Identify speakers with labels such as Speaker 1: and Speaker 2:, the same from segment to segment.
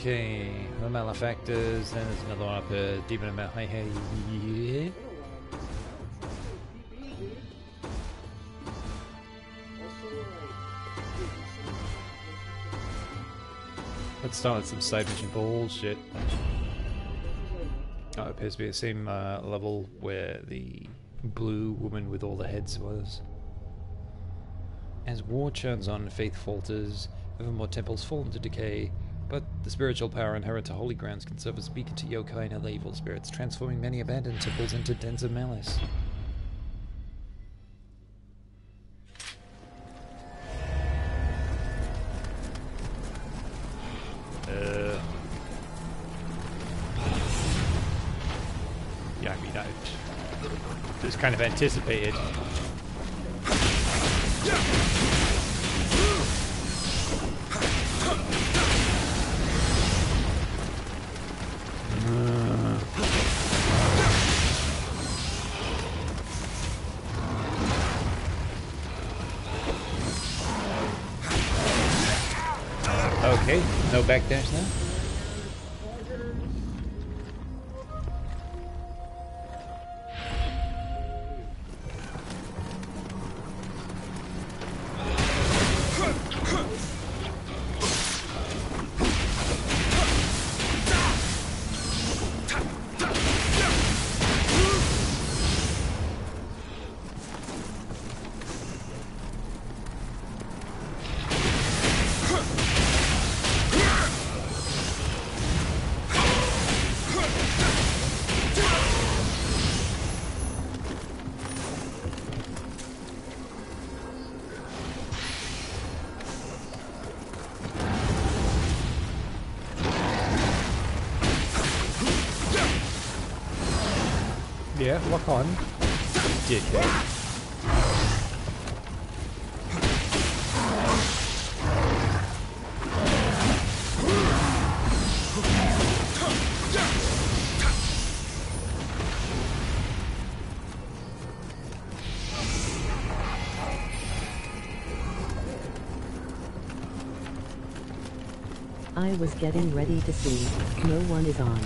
Speaker 1: Okay, the malefactors, then there's another one up here, demon of Mal- hey, hey, yeah. Let's start with some side mission bullshit. Oh, it appears to be the same uh, level where the blue woman with all the heads was. As war churns on, faith falters, ever more temples fall into decay, but the spiritual power inherent to holy grounds can serve as a beacon to yokai and other evil spirits, transforming many abandoned temples into dens of malice. Uh, yeah, I mean, I just kind of anticipated. Okay, no backdash
Speaker 2: getting ready to see. No one is on.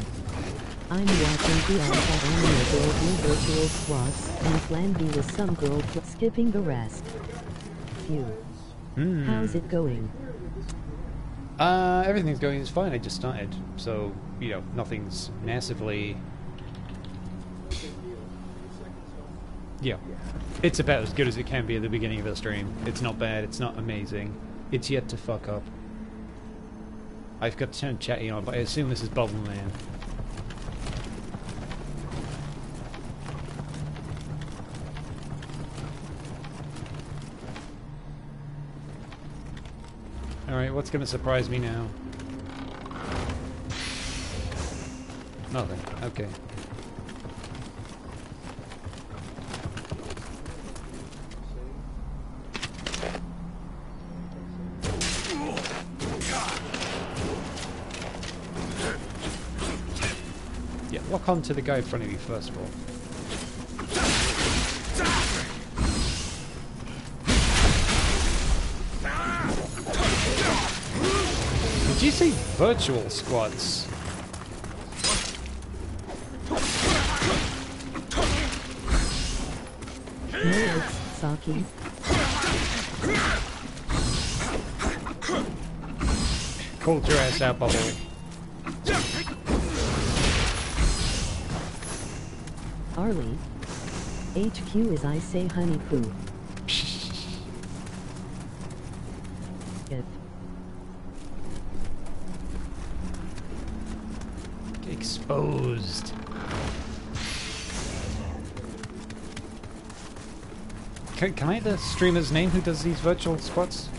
Speaker 2: I'm watching the alpha animator do virtual squats, and plan B with some girl skipping the rest. Phew.
Speaker 1: Hmm.
Speaker 2: How's it going?
Speaker 1: Uh, everything's going as fine. I just started, so you know nothing's massively. Yeah, it's about as good as it can be at the beginning of a stream. It's not bad. It's not amazing. It's yet to fuck up. I've got to turn chatty on, but I assume this is Bubble Man. Alright, what's gonna surprise me now? Nothing. Okay. Yeah, lock on to the guy in front of you first of all. Did you say virtual squads?
Speaker 2: Saki.
Speaker 1: Called your ass out, Bubble.
Speaker 2: Arlie. HQ is I say honey poo.
Speaker 1: Exposed. Can, can I the streamer's name who does these virtual squats?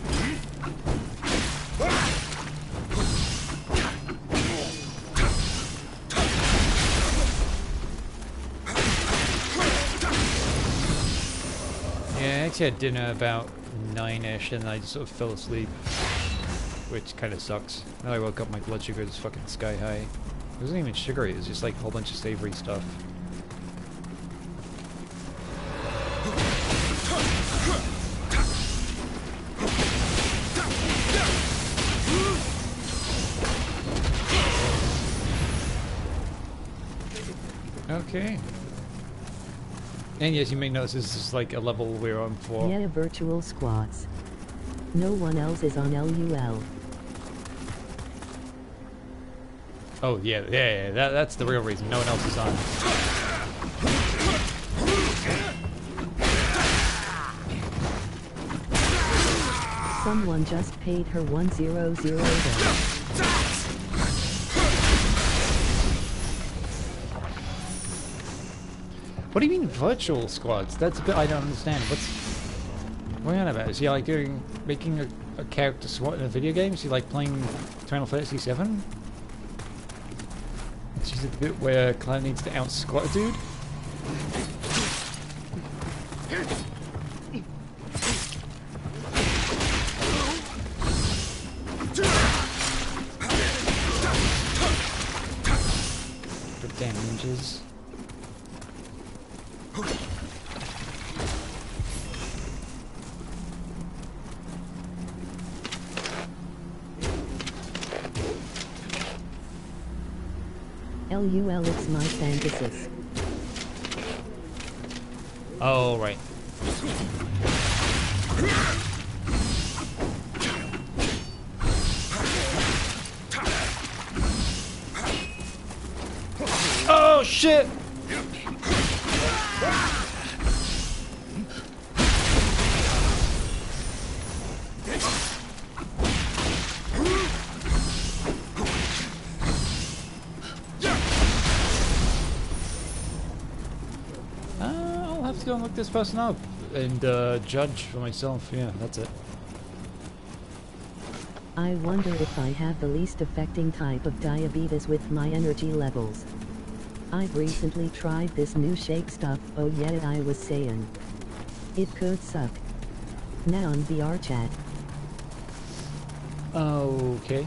Speaker 1: Had dinner about nine-ish and I just sort of fell asleep. Which kind of sucks. Then I woke up, my blood sugar is fucking sky high. It wasn't even sugary, it was just like a whole bunch of savory stuff. And yes, you may notice this is like a level we're on for.
Speaker 2: Yeah, virtual squats. No one else is on LUL.
Speaker 1: Oh yeah, yeah, yeah. That, that's the real reason. No one else is on.
Speaker 2: Someone just paid her 100 dollars.
Speaker 1: What do you mean virtual squads? That's a bit I don't understand. What's what on about? Is he like doing making a, a character squad in a video game? Is he like playing Final Fantasy VII? It's just the bit where Cloud needs to out squat a dude.
Speaker 2: It's
Speaker 1: this person up and uh, judge for myself. Yeah, that's it.
Speaker 2: I wonder if I have the least affecting type of diabetes with my energy levels. I've recently tried this new shake stuff, oh yeah I was saying. It could suck. Now on VR chat.
Speaker 1: Okay.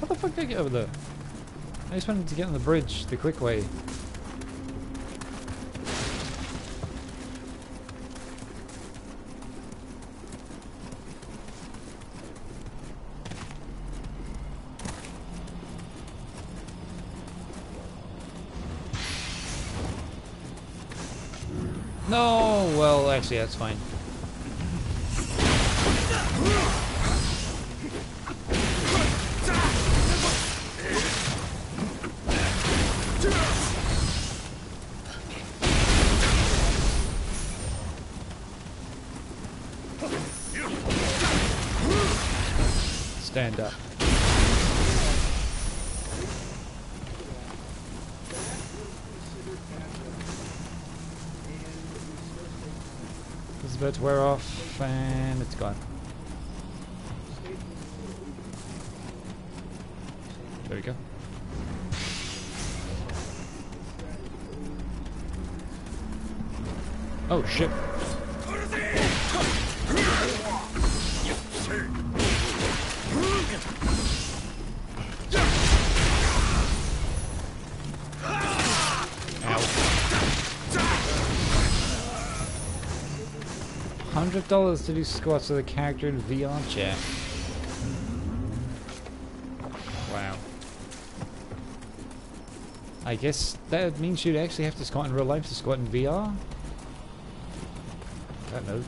Speaker 1: How the fuck did I get over there? I just wanted to get on the bridge the quick way. No, actually, that's fine. Oh shit. Hundred dollars to do squats with a character in VR chat. Wow. I guess that means you'd actually have to squat in real life to squat in VR? I don't know.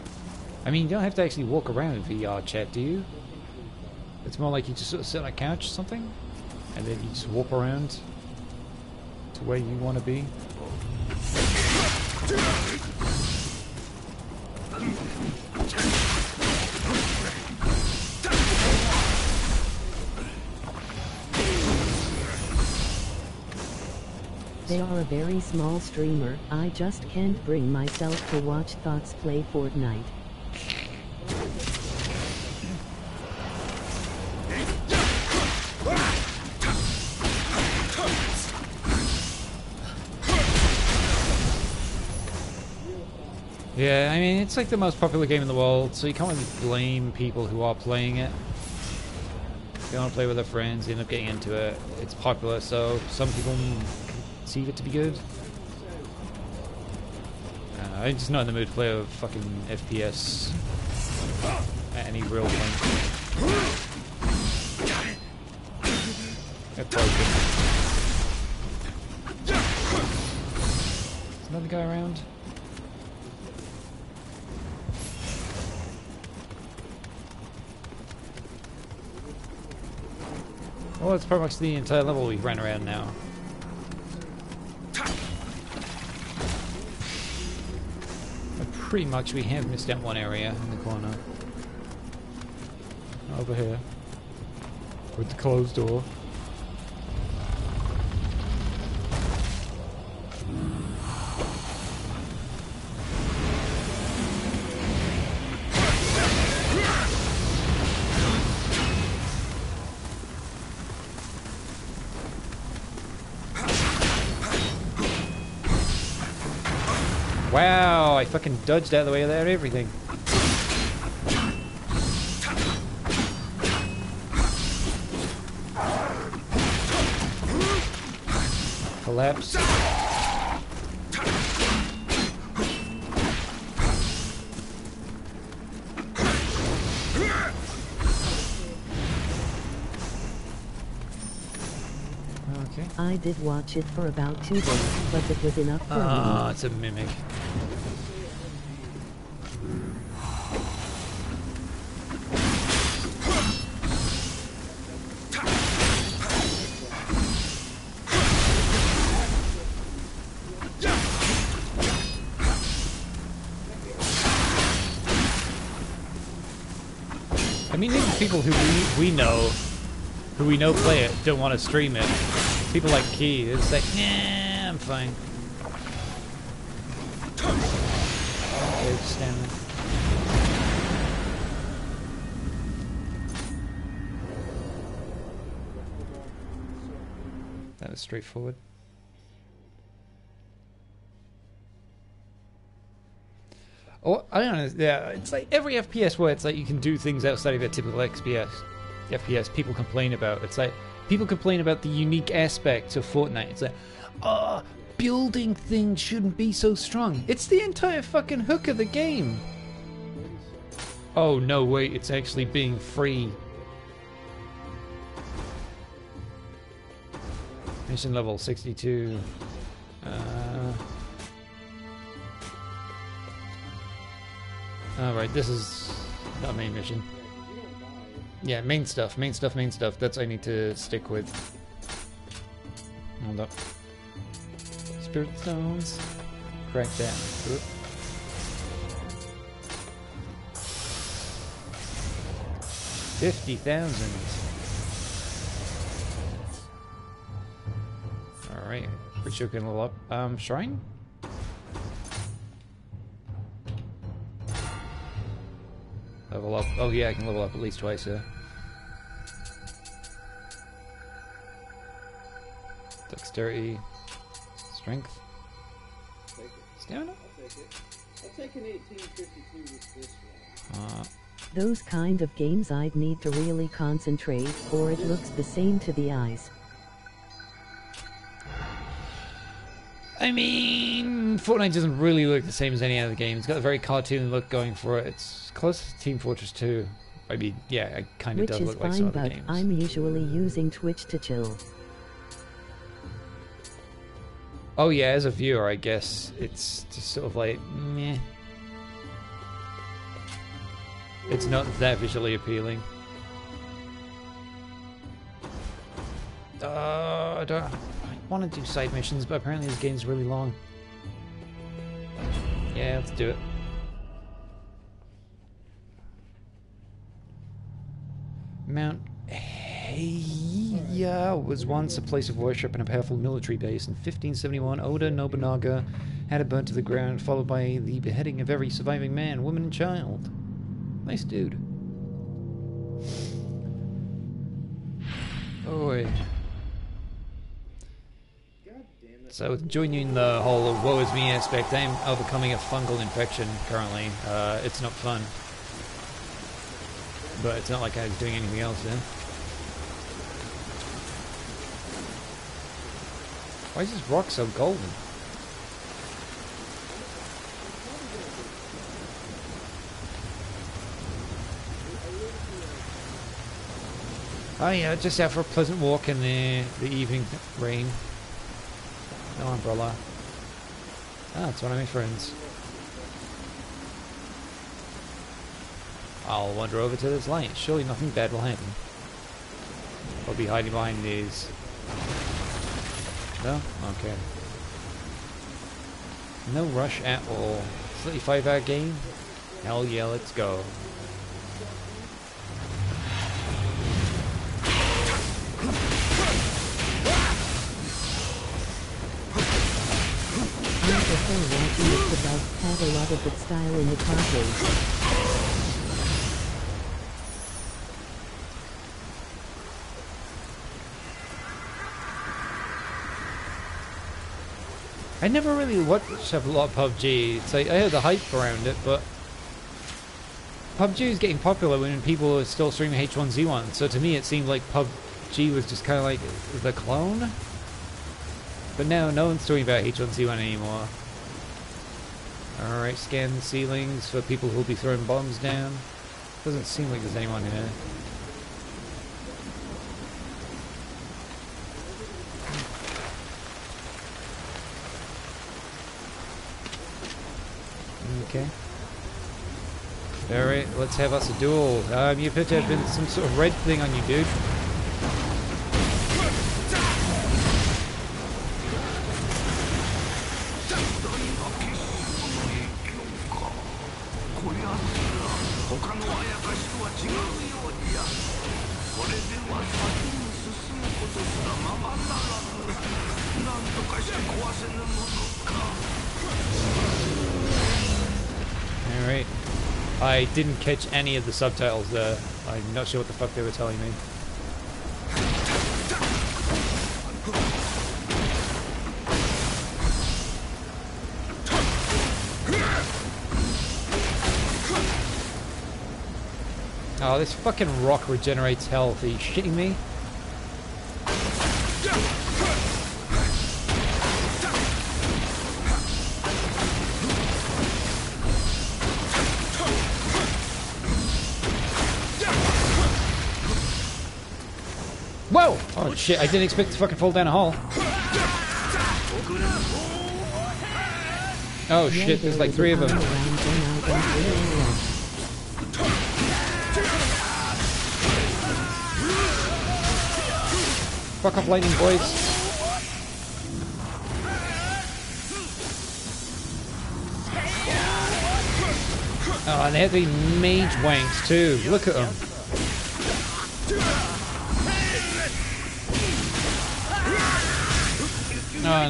Speaker 1: I mean, you don't have to actually walk around in VR chat, do you? It's more like you just sort of sit on a couch or something, and then you just walk around to where you want to be.
Speaker 2: They are a very small streamer, I just can't bring myself to watch Thoughts play Fortnite.
Speaker 1: It's like the most popular game in the world, so you can't really blame people who are playing it. They want to play with their friends, they end up getting into it. It's popular, so some people conceive it to be good. Uh, I'm just not in the mood to play a fucking FPS at any real point. They're broken. the guy around? Well, it's pretty much the entire level we've run around now. But pretty much we have missed out one area in the corner. Over here. With the closed door. Fucking dodged out of the way of that everything. Collapse. Okay.
Speaker 2: I did watch it for about two days, but it was enough for me.
Speaker 1: Ah, it's a mimic. Know, who we know play it, don't want to stream it. People like Key, it's like, nah, I'm fine. That was straightforward. Oh, I don't know. Yeah, it's like every FPS where it's like you can do things outside of your typical XPS. FPS people complain about. It's like people complain about the unique aspects of Fortnite. It's like, oh, building things shouldn't be so strong. It's the entire fucking hook of the game. Oh no, wait, it's actually being free. Mission level 62. Uh, Alright, this is not main mission. Yeah, main stuff, main stuff, main stuff. That's I need to stick with. Hold up. Spirit stones. Crack that. Oop. Fifty thousand. Alright. Pretty sure can level up. Um, shrine? Level up. Oh yeah, I can level up at least twice, yeah. Dexterity. Strength. Stamina?
Speaker 3: I'll take an 1852 with this one.
Speaker 1: Uh,
Speaker 2: Those kind of games I'd need to really concentrate, or it looks the same to the eyes.
Speaker 1: I mean, Fortnite doesn't really look the same as any other game. It's got a very cartoon look going for it. It's close to Team Fortress 2. I mean, yeah, it kind of does look like some
Speaker 2: fine,
Speaker 1: other
Speaker 2: but
Speaker 1: games.
Speaker 2: I'm usually using Twitch to chill.
Speaker 1: Oh yeah, as a viewer, I guess it's just sort of like meh. It's not that visually appealing. Uh, I don't. I want to do side missions, but apparently this game's really long. Yeah, let's do it. Mount Hiei was once a place of worship and a powerful military base. In 1571, Oda Nobunaga had it burnt to the ground, followed by the beheading of every surviving man, woman, and child. Nice dude.
Speaker 3: It.
Speaker 1: So, joining the whole woe is me aspect, I'm overcoming a fungal infection currently. Uh, it's not fun. But it's not like I was doing anything else then. Why is this rock so golden? Oh yeah, just out for a pleasant walk in the the evening rain. No umbrella. Ah, it's one of my friends. I'll wander over to this light. Surely nothing bad will happen. I'll be hiding behind these. No? Okay. No rush at all. 35 hour game? Hell yeah, let's go.
Speaker 2: A lot of good style in the.
Speaker 1: I never really watched a lot of PUBG. It's like I heard the hype around it, but PUBG is getting popular when people are still streaming H1Z1. So to me, it seemed like PUBG was just kind of like the clone. But now, no one's talking about H1Z1 anymore. All right, scan the ceilings for people who'll be throwing bombs down. Doesn't seem like there's anyone here. Okay. Alright, let's have us a duel. Um, you appear to have been some sort of red thing on you, dude. Didn't catch any of the subtitles there. I'm not sure what the fuck they were telling me. Oh, this fucking rock regenerates health. Are you shitting me? Shit, I didn't expect to fucking fall down a hole. Oh shit, there's like three of them. Fuck off lightning, boys. Oh, and they have the mage wanks too. Look at them.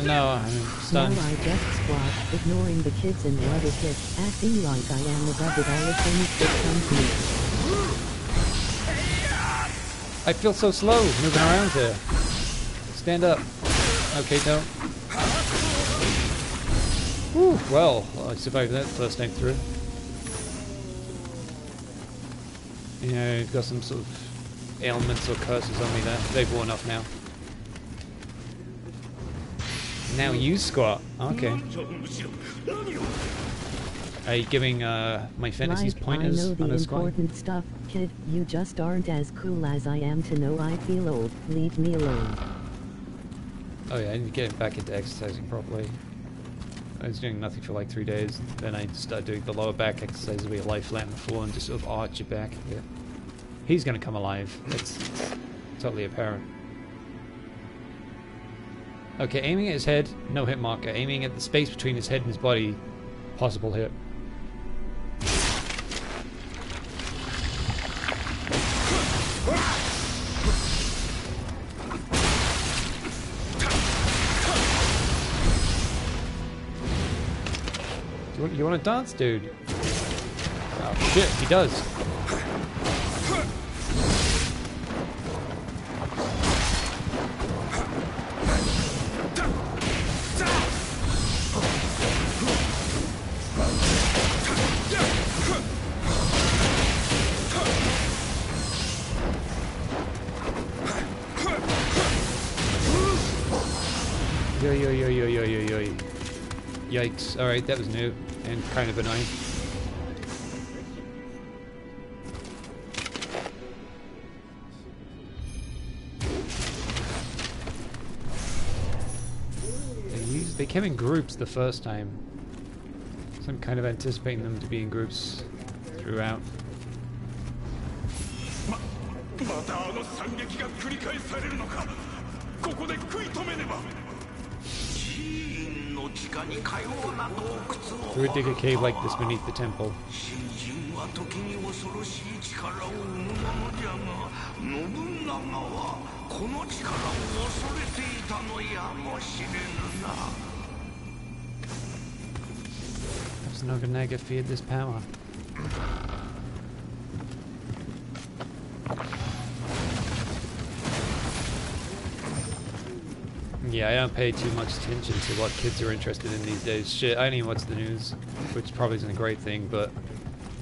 Speaker 1: No, I'm stunned.
Speaker 2: I just squat, ignoring the kids in the other pit, acting like I am above it all the things that come to me.
Speaker 1: I feel so slow moving around here. Stand up. Okay, don't. Whew, well, I survived that first time through. Yeah, I've got some sort of ailments or curses on me there. They've worn off now. Now you squat. Okay. Are you giving uh, my fantasies
Speaker 2: I
Speaker 1: pointers
Speaker 2: know the
Speaker 1: on a squat?
Speaker 2: important stuff, kid. You just aren't as cool as I am to know I feel old. Leave me alone.
Speaker 1: Oh yeah, I need to get back into exercising properly. I was doing nothing for like three days. Then I started doing the lower back exercises where you lie flat on the floor and just sort of arch your back bit. He's gonna come alive. It's totally apparent. Okay, aiming at his head, no hit marker. Aiming at the space between his head and his body, possible hit. You want, you want to dance, dude? Oh shit, he does. Yikes. Alright, that was new and kind of annoying. They, came in groups the first time. So I'm kind of anticipating them to be in groups throughout. We'd dig a cave like this beneath the temple. Perhaps Nobunaga feared this power. Yeah, I don't pay too much attention to what kids are interested in these days. Shit, I don't even watch the news, which probably isn't a great thing, but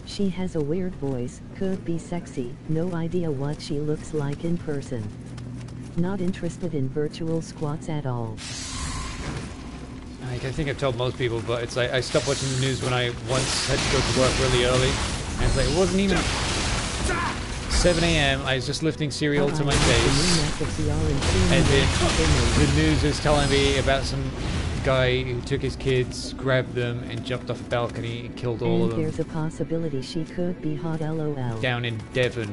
Speaker 2: She has a weird voice, could be sexy, no idea what she looks like in person. Not interested in virtual squats at all.
Speaker 1: I, I think I've told most people, but it's like I stopped watching the news when I once had to go to work really early. And it's like it wasn't even 7 a.m. I was just lifting cereal to my face. And then the news is telling me about some guy who took his kids, grabbed them, and jumped off a balcony and killed all
Speaker 2: And
Speaker 1: of them
Speaker 2: there's a possibility she could be hot lol.
Speaker 1: down in Devon.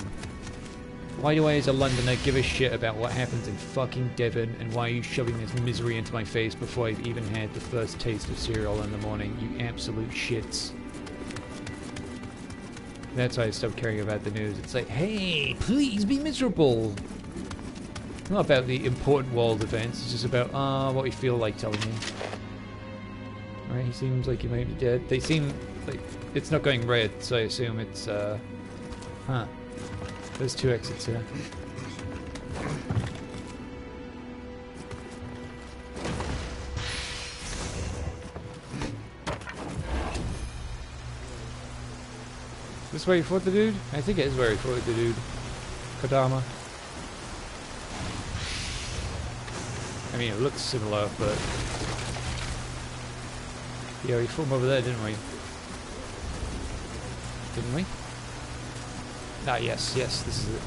Speaker 1: Why do I, as a Londoner, give a shit about what happens in fucking Devon, and why are you shoving this misery into my face before I've even had the first taste of cereal in the morning, you absolute shits? That's why I stopped caring about the news. It's like, hey, please be miserable! It's not about the important world events, it's just about, uh, what we feel like telling you. Alright, he seems like he might be dead. They seem like it's not going red, so I assume it's, uh, huh. There's two exits here. This where you fought the dude? I think it is where he fought the dude. Kodama. I mean, it looks similar, but... Yeah, we fought him over there, didn't we? Didn't we? Ah, yes, yes, this is it.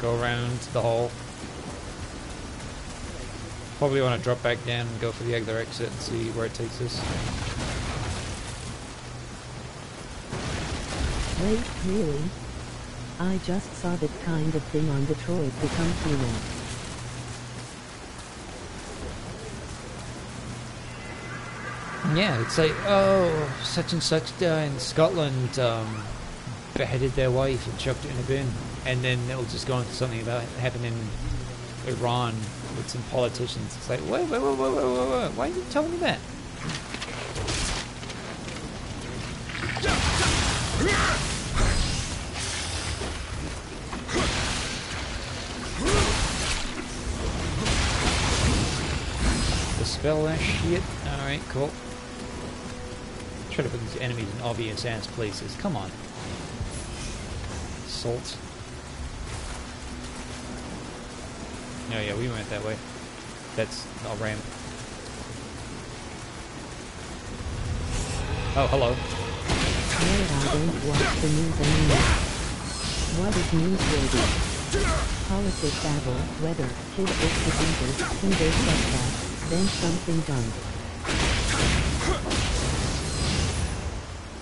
Speaker 1: Go around the hall. Probably want to drop back down and go for the other exit and see where it takes us.
Speaker 2: Really? I just saw that kind of thing on Detroit Become Human.
Speaker 1: Yeah, it's like, oh, such and such uh, in Scotland um, beheaded their wife and chucked it in a bin. And then it'll just go into something about happened in Iran with some politicians. It's like, wait, wait, wait, wait, wait, wait, wait. Why are you telling me that? Dispel that shit. Alright, cool. Try to put these enemies in obvious ass places. Come on. Salt. Oh yeah, we went that way. That's a ramp. Oh, hello.
Speaker 2: Well, I don't watch the news anymore. What is newsworthy? Politics babble, weather, kid books diseases, Tinder setbacks, then something done.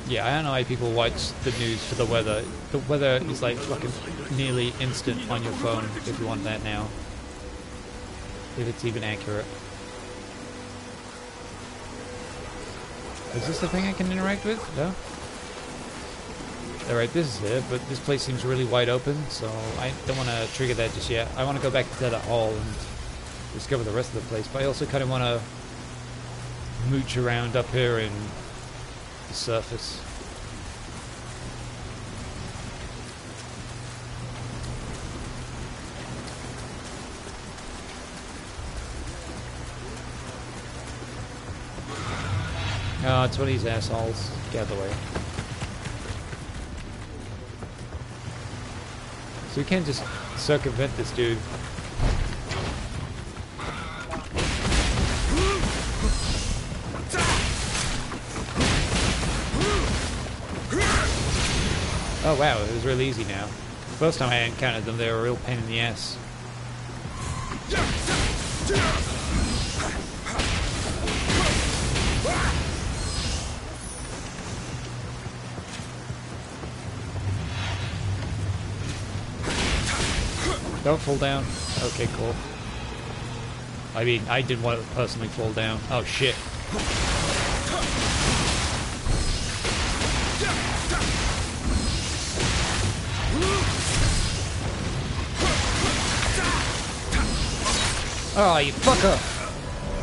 Speaker 1: Yeah, I don't know why people watch the news for the weather. The weather is like fucking nearly instant on your phone if you want that now. If it's even accurate. Is this the thing I can interact with? No? Alright, this is it, but this place seems really wide open, so I don't want to trigger that just yet. I want to go back to the hall and discover the rest of the place, but I also kind of want to mooch around up here in the surface. Oh, it's one of these assholes. Get out of the way. So we can't just circumvent this dude. Oh wow, it was real easy now. First time I encountered them, they were a real pain in the ass. Don't fall down. Okay, cool. I mean, I didn't want to personally fall down. Oh shit. Oh, you fucker!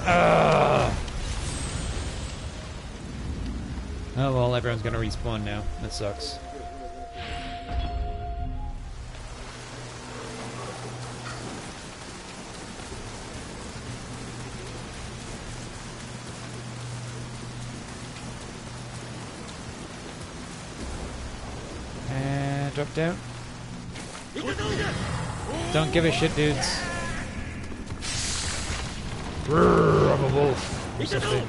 Speaker 1: Ugh. Oh well, everyone's gonna respawn now. That sucks. And drop down. Don't give a shit, dudes. Brrr, I'm a wolf. Or something.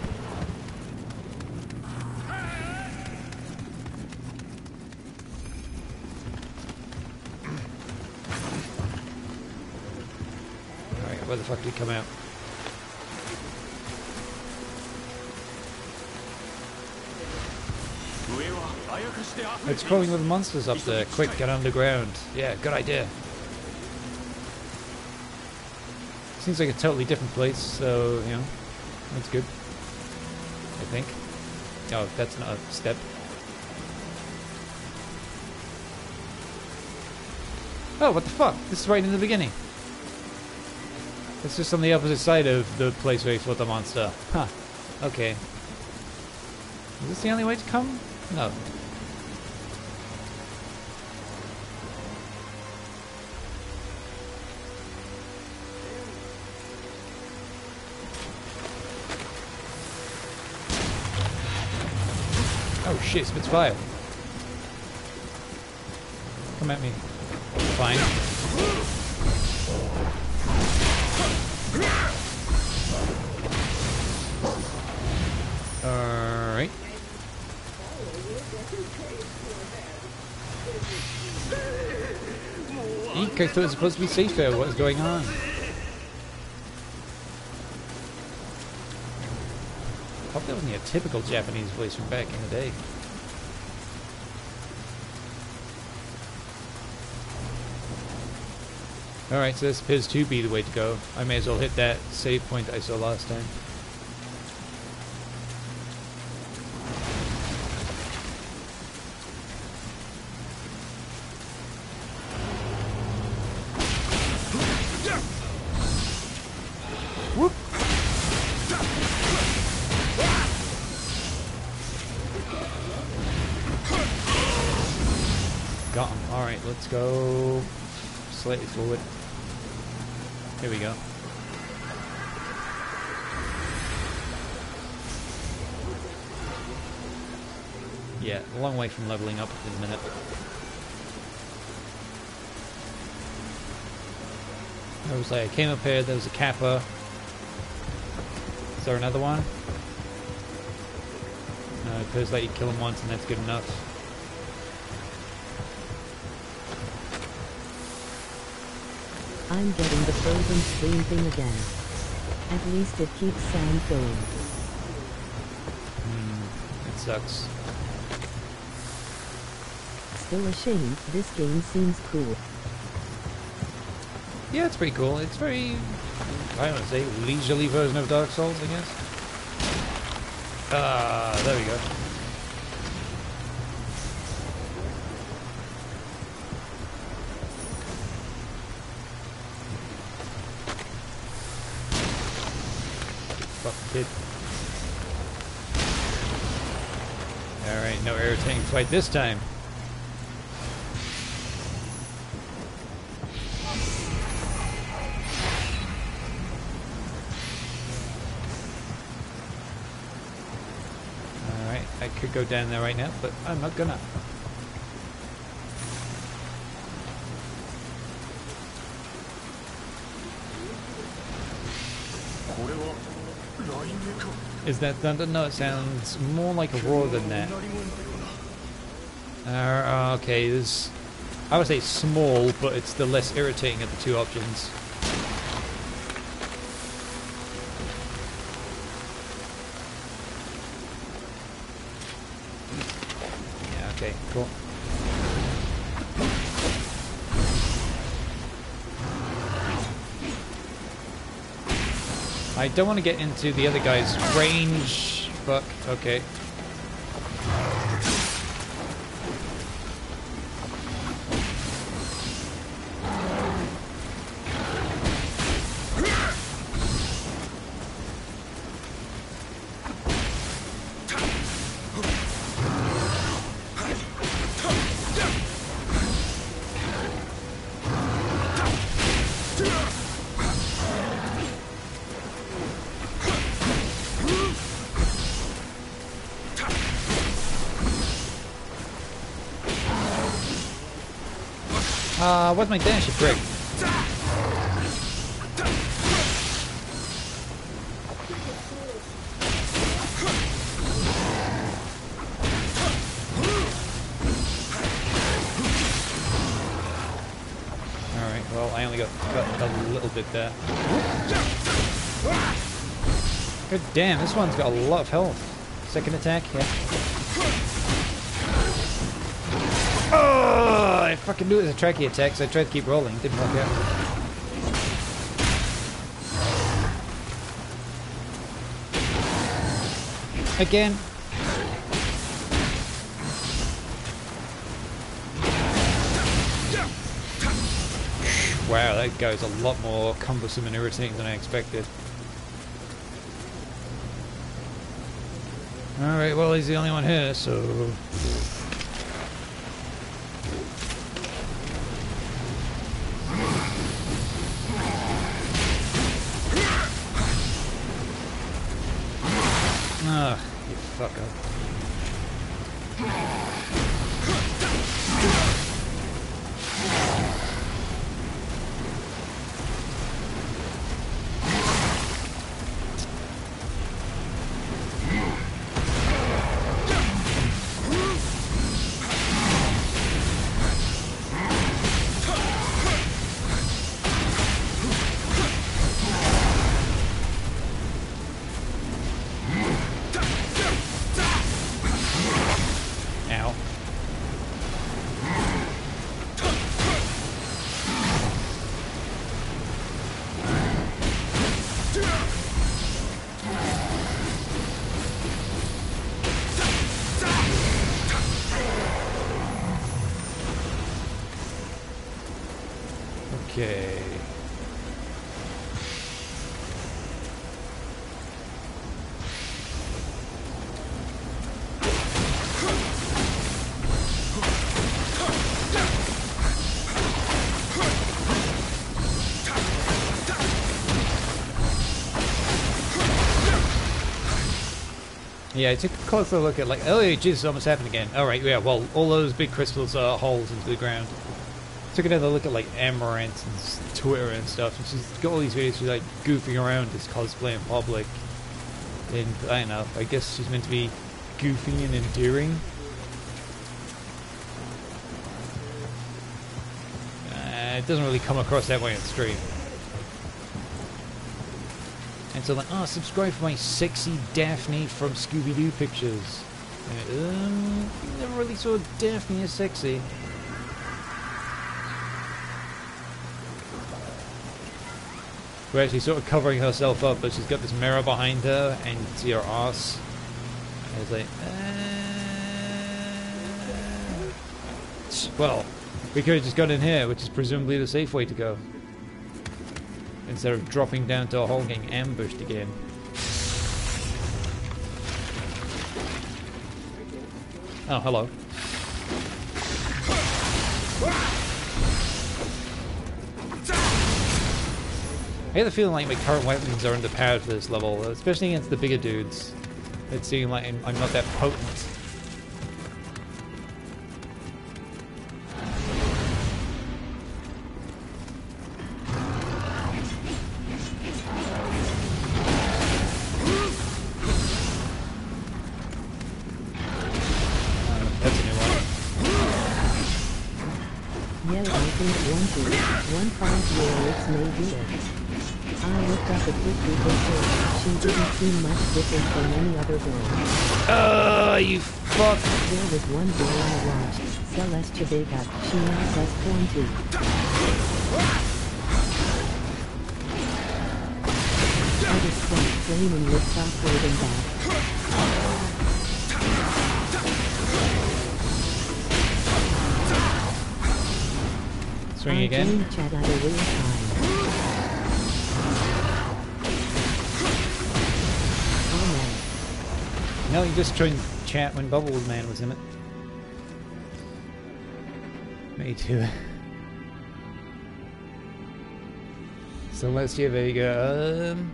Speaker 1: Alright, where the fuck did he come out? It's crawling with monsters up there. Quick, get underground. Yeah, good idea. Seems like a totally different place, so, you know, that's good. I think. Oh, that's not a step. Oh, what the fuck? This is right in the beginning. It's just on the opposite side of the place where you fought the monster. Huh. Okay. Is this the only way to come? No. Shit, spits fire. Come at me. Fine. Alright. I thought it was supposed to be safer. What is going on? Hope that wasn't your typical Japanese voice from back in the day. Alright, so this appears to be the way to go. I may as well hit that save point I saw last time. Yeah, a long way from leveling up in a minute. I was like, I came up here, there was a kappa. Is there another one? No, it appears like you kill him once and that's good enough.
Speaker 2: I'm getting the frozen stream thing again. At least it keeps sound going.
Speaker 1: Hmm, it sucks.
Speaker 2: Still a shame, this game seems cool.
Speaker 1: Yeah, it's pretty cool. It's very, I don't want to say, leisurely version of Dark Souls, I guess. Ah, there we go. Fuck kid. Alright, no irritating fight this time. Go down there right now, but I'm not gonna. Is that thunder? No, it sounds more like a roar than that. Uh, okay, there's... I would say small, but it's the less irritating of the two options. Yeah, okay, cool. I don't want to get into the other guy's range. Fuck. Okay. Uh, my dash, you prick? Alright, well, I only got, got a little bit there. Good damn, this one's got a lot of health. Second attack, yeah. I fucking knew it was a tracky attack, so I tried to keep rolling. Didn't work out. Again. Wow, that goes a lot more cumbersome and irritating than I expected. Alright, well, he's the only one here, so... Yeah, took a closer look at like, oh Jesus, almost happened again. All right, yeah, well, all those big crystals are holes into the ground. Took another look at like Amouranth and Twitter and stuff, and she's got all these videos. She's like goofing around as cosplay in public, and I don't know. I guess she's meant to be goofy and endearing. Uh, it doesn't really come across that way on stream. And so like, oh, subscribe for my sexy Daphne from Scooby-Doo pictures. Um, never really saw Daphne as sexy. We're actually sort of covering herself up, but she's got this mirror behind her, and you can see her ass. And it's like, uh... well, we could have just got in here, which is presumably the safe way to go instead of dropping down to a hole getting ambushed again. Oh, hello. I get the feeling like my current weapons are underpowered for this level, especially against the bigger dudes. It seems like I'm, I'm not that potent.
Speaker 2: Didn't seem much different from any other girl.
Speaker 1: Oh, you fuck!
Speaker 2: There was one girl I watched, Celeste Vega. She now does porn too. I was human looks awkward and bad.
Speaker 1: Swing again.
Speaker 2: joined chat at a weird time.
Speaker 1: No, you just joined chat when Bubble Man was in it. Me too. So let's you go. Um.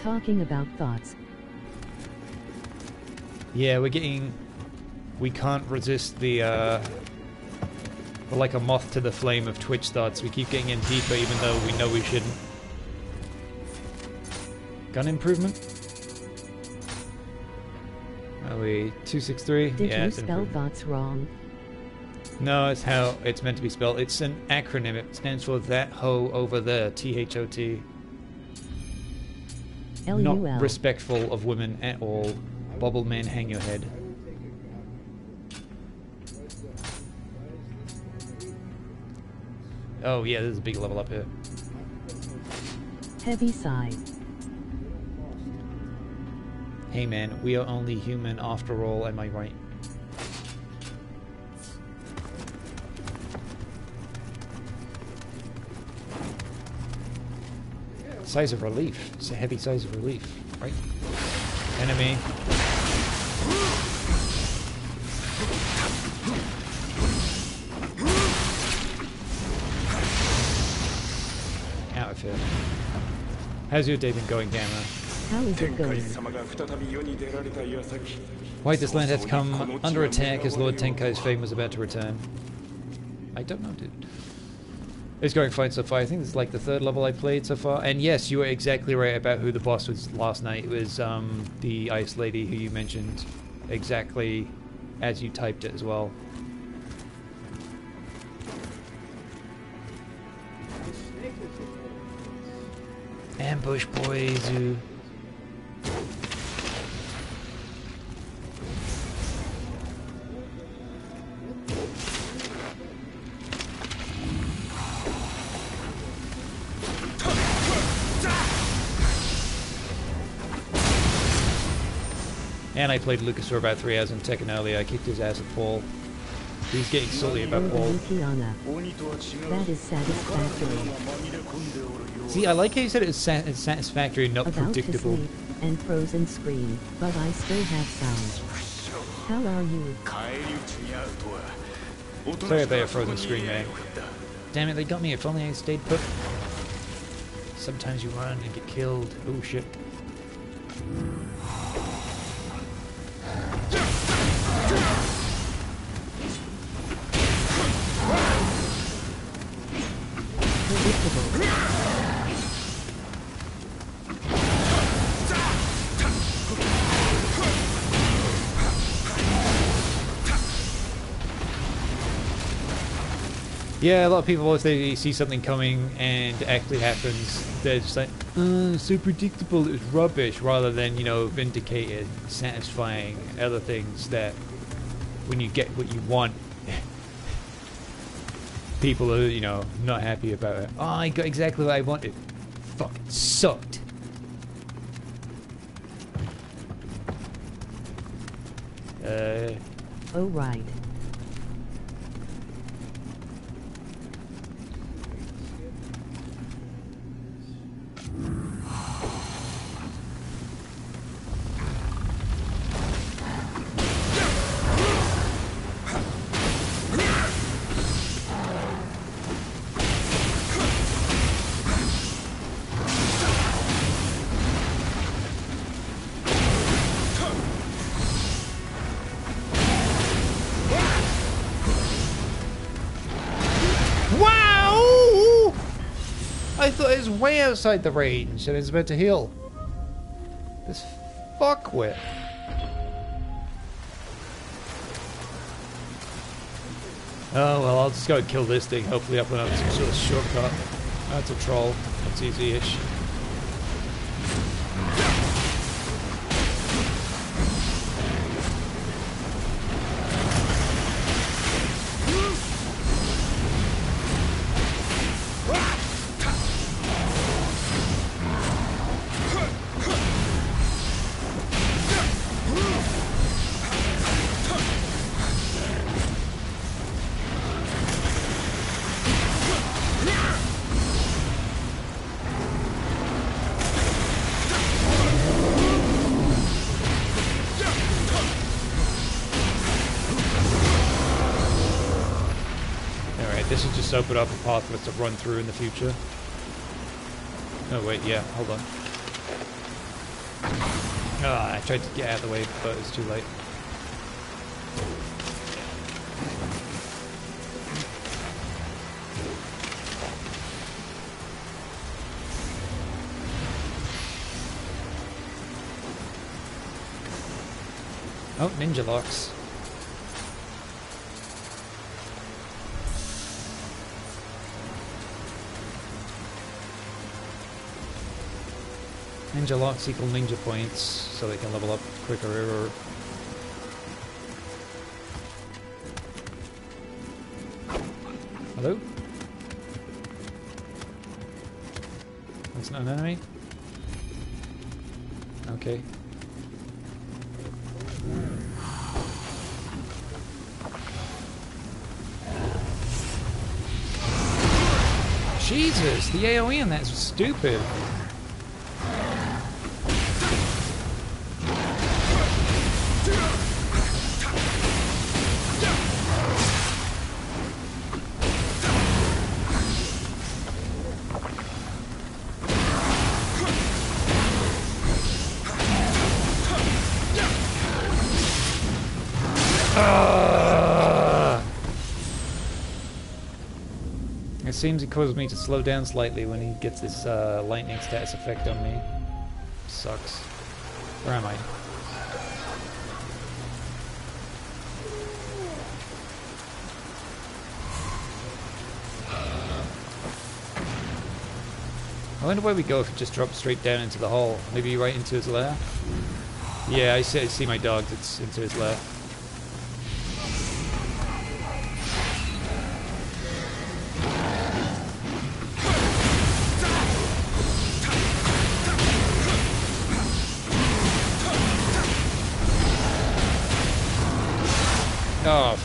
Speaker 2: Talking about thoughts.
Speaker 1: yeah, we're getting. We can't resist the. uh We're like a moth to the flame of Twitch thoughts. We keep getting in deeper even though we know we shouldn't. Gun improvement? Are we 263?
Speaker 2: Did
Speaker 1: yeah,
Speaker 2: you spell thoughts wrong?
Speaker 1: No, it's how it's meant to be spelled. It's an acronym. It stands for that hoe over there. T H O T. Not respectful of women at all. Bubble man, hang your head. Oh yeah, there's a big level up here.
Speaker 2: Heavy sigh.
Speaker 1: Hey man, we are only human after all, am I right? Size of relief. It's a heavy size of relief, right? Enemy. Out of here. How's your day been going, Gamma? Wait, this land has come under attack as Lord Tenko's fame was about to return. I don't know, dude. It's going fine so far. I think this is like the third level I played so far. And yes, you were exactly right about who the boss was last night. It was um, the ice lady who you mentioned exactly as you typed it as well. Ambush boys you. played Lucas for about three hours in Tekken earlier. I kicked his ass at Paul. He's getting silly about Paul.
Speaker 2: That is satisfactory.
Speaker 1: See, I like how you said it's, sa satisfactory, not
Speaker 2: about
Speaker 1: predictable.
Speaker 2: To sleep and frozen screen, but I still have sound. How are you?
Speaker 1: Sorry about your frozen screen, man. Damn it, they got me. If only I stayed put. Sometimes you run and get killed. Oh shit. Yeah, a lot of people, if they see something coming and it actually happens, they're just like, uh, so predictable, it was rubbish, rather than, you know, vindicated, satisfying, other things that when you get what you want, people are, you know, not happy about it. Oh, I got exactly what I wanted. Fucking sucked. Uh,
Speaker 2: Oh right.
Speaker 1: Way outside the range and it's about to heal. This fuckwit. Oh well, I'll just go and kill this thing. Hopefully, up another some sort of shortcut. That's a troll. That's easy-ish. Open up a path for us to run through in the future. Oh wait, yeah, hold on. Ah, I tried to get out of the way, but it was too late. Oh, ninja locks. Ninja locks equal ninja points, so they can level up quicker. Or Hello? That's not an enemy? Okay. Jesus, the AoE on that's stupid. Seems me to slow down slightly when he gets this uh, lightning status effect on me. Sucks. Where am I? I wonder where we go if it just drops straight down into the hole. Maybe right into his lair? Yeah, I see, I see my dog. It's into his lair.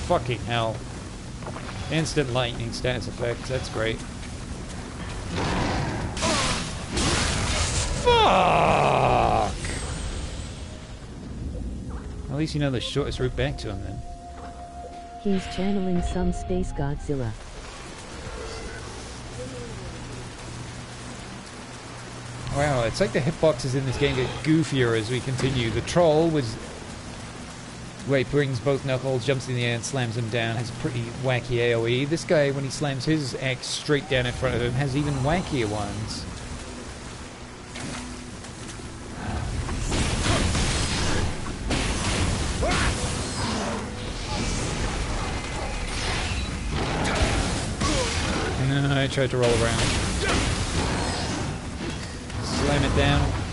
Speaker 1: Fucking hell. Instant lightning status effect. That's great. Fuck! At least you know the shortest route back to him then.
Speaker 2: He's channeling some space Godzilla.
Speaker 1: Wow, it's like the hitboxes in this game get goofier as we continue. The troll was where he brings both knuckles, jumps in the air and slams him down, has a pretty wacky AoE. This guy, when he slams his axe straight down in front of him, has even wackier ones. And then I tried to roll around. Slam it down.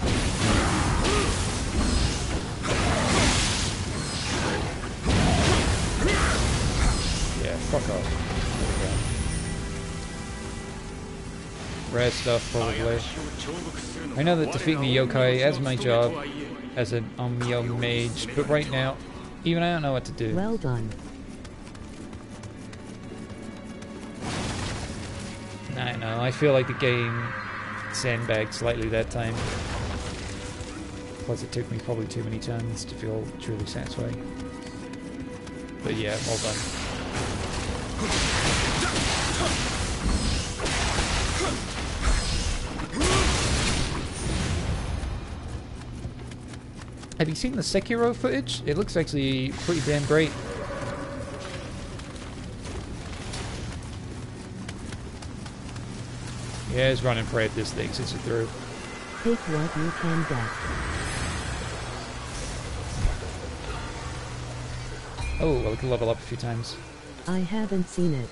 Speaker 1: Fuck off. There we go. Rare stuff, probably. I know that defeating the yokai is my job as an Onmyo mage, but right now, even I don't know what to do.
Speaker 2: Well done.
Speaker 1: I know. I feel like the game sandbagged slightly that time. Plus, it took me probably too many turns to feel truly satisfied. But yeah, well done. Have you seen the Sekiro footage? It looks actually pretty damn great. Yeah, it's running for it this thing since it through.
Speaker 2: Take what you can get.
Speaker 1: Oh, well, we can level up a few times.
Speaker 2: I haven't seen it.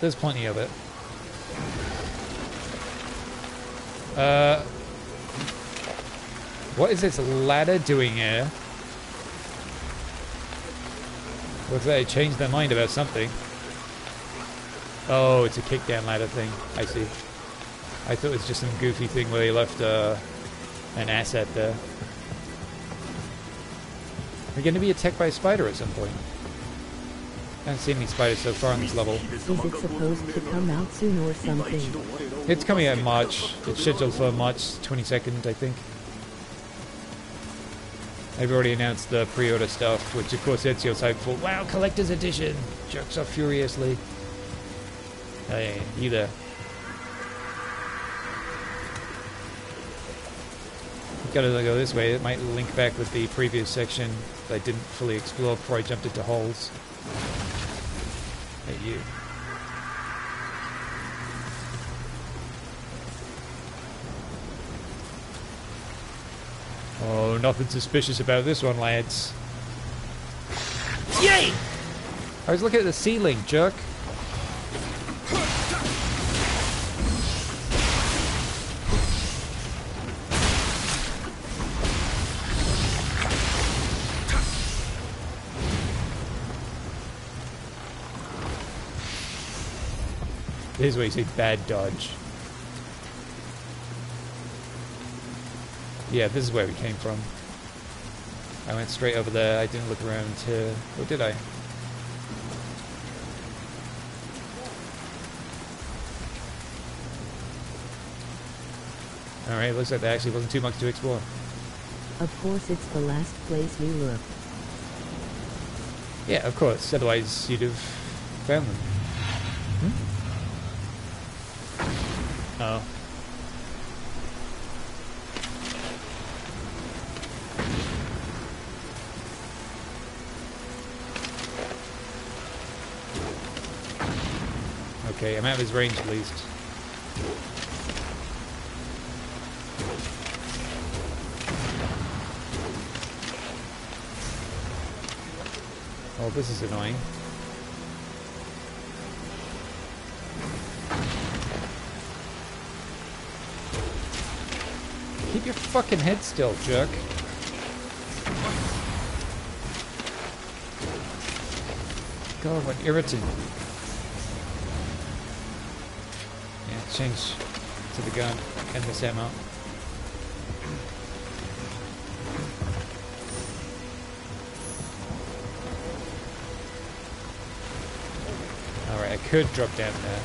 Speaker 1: There's plenty of it. Uh, what is this ladder doing here? Looks like they changed their mind about something. Oh, it's a kickdown ladder thing. I see. I thought it was just some goofy thing where they left uh, an asset there. We're going to be attacked by a spider at some point. Haven't seen any spiders so far on this level.
Speaker 2: Is it supposed to come out soon or something?
Speaker 1: It's coming out in March. It's scheduled for March 22nd, I think. They've already announced the pre-order stuff, which of course Ezio's hopeful. Wow, collector's edition! Jerks off furiously. Oh yeah, yeah, you there. Gotta go this way, it might link back with the previous section that I didn't fully explore before I jumped into holes. Hey you. Oh, nothing suspicious about this one, lads. Yay! I was looking at the ceiling, jerk. This is where you say bad dodge. Yeah, this is where we came from. I went straight over there. I didn't look around here. Or did I? Alright, looks like there actually wasn't too much to explore.
Speaker 2: Of course it's the last place we looked.
Speaker 1: Yeah, of course. Otherwise, you'd have found them. Hmm? Oh. Okay, I'm out of his range at least. Oh, this is annoying. Keep your fucking head still, jerk. God, what irritant. Yeah, change to the gun and this ammo. Alright, I could drop down there.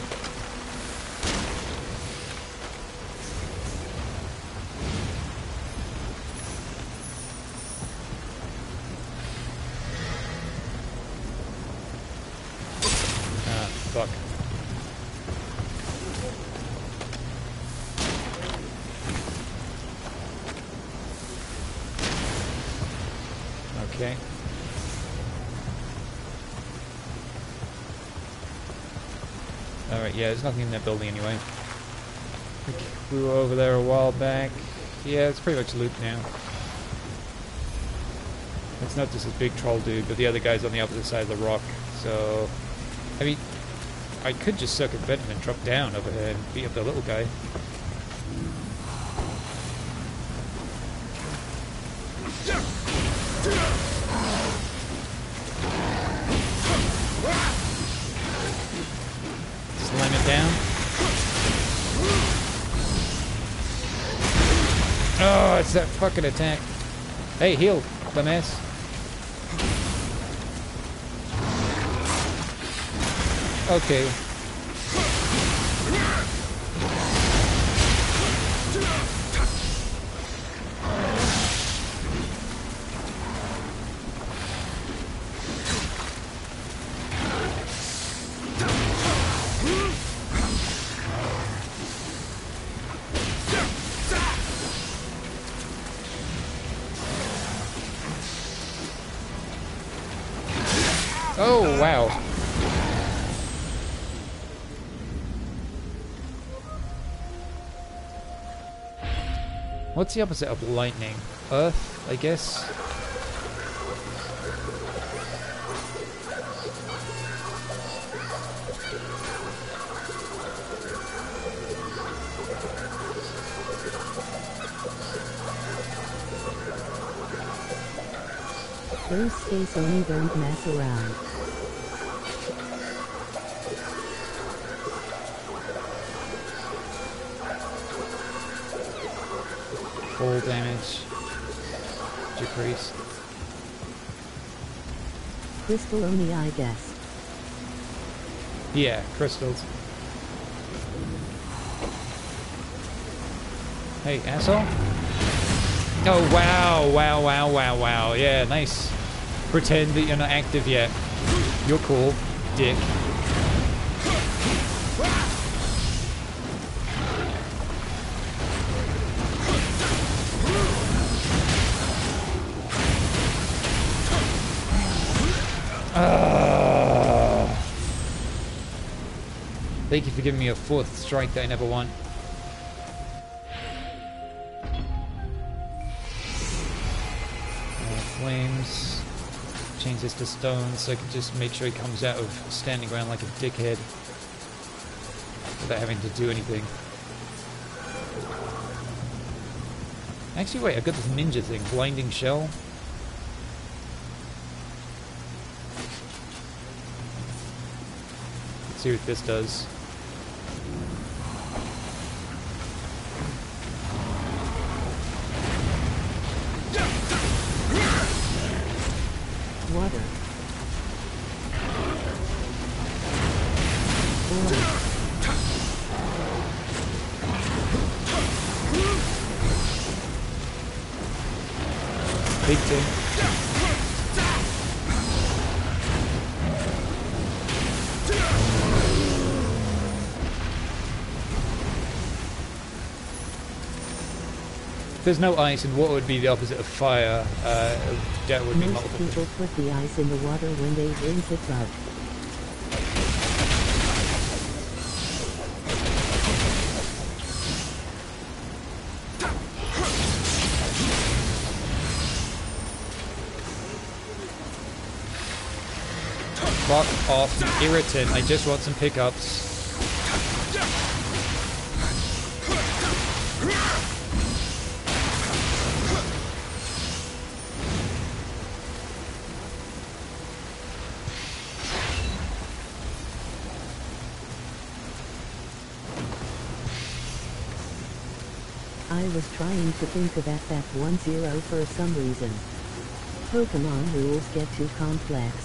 Speaker 1: Ah, fuck. Okay. Alright, yeah, there's nothing in that building anyway. We were over there a while back. Yeah, it's pretty much looped now. It's not just this big troll dude, but the other guy's on the opposite side of the rock. So, I mean, I could just circumvent him and drop down over here and beat up the little guy. Fucking attack. Hey, heal, dumbass. Okay. What's the opposite of lightning? Earth, I guess?
Speaker 2: Those space only don't mess around.
Speaker 1: Damage. Decrease.
Speaker 2: Crystal only I guess.
Speaker 1: Yeah, crystals. Hey, asshole. Oh, wow, wow, wow, wow, wow. Yeah, nice. Pretend that you're not active yet. You're cool, dick. Thank you for giving me a fourth strike that I never want. Uh, flames. Change this to stone so I can just make sure he comes out of standing around like a dickhead without having to do anything. Actually, wait, I've got this ninja thing, blinding shell. Let's see what this does. If there's no ice and water would be the opposite of fire, uh, that would be
Speaker 2: Most
Speaker 1: multiple.
Speaker 2: people put the ice in the water when they rinse it out.
Speaker 1: Fuck off, irritant. I just want some pickups.
Speaker 2: Think of FF10 for some reason. Pokemon rules get too complex.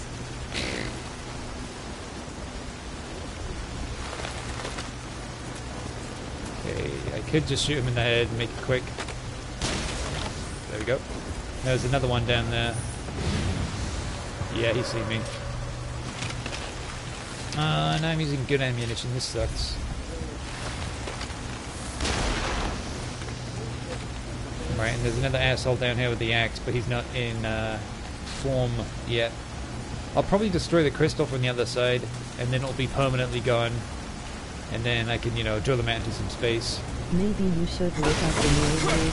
Speaker 1: Okay, I could just shoot him in the head and make it quick. There we go. There's another one down there. Yeah, he's seen me. Uh, now I'm using good ammunition. This sucks. Right, and there's another asshole down here with the axe, but he's not in uh, form yet. I'll probably destroy the crystal from the other side, and then it'll be permanently gone. And then I can, you know, drill them out into some space.
Speaker 2: Maybe you should look up the new rule.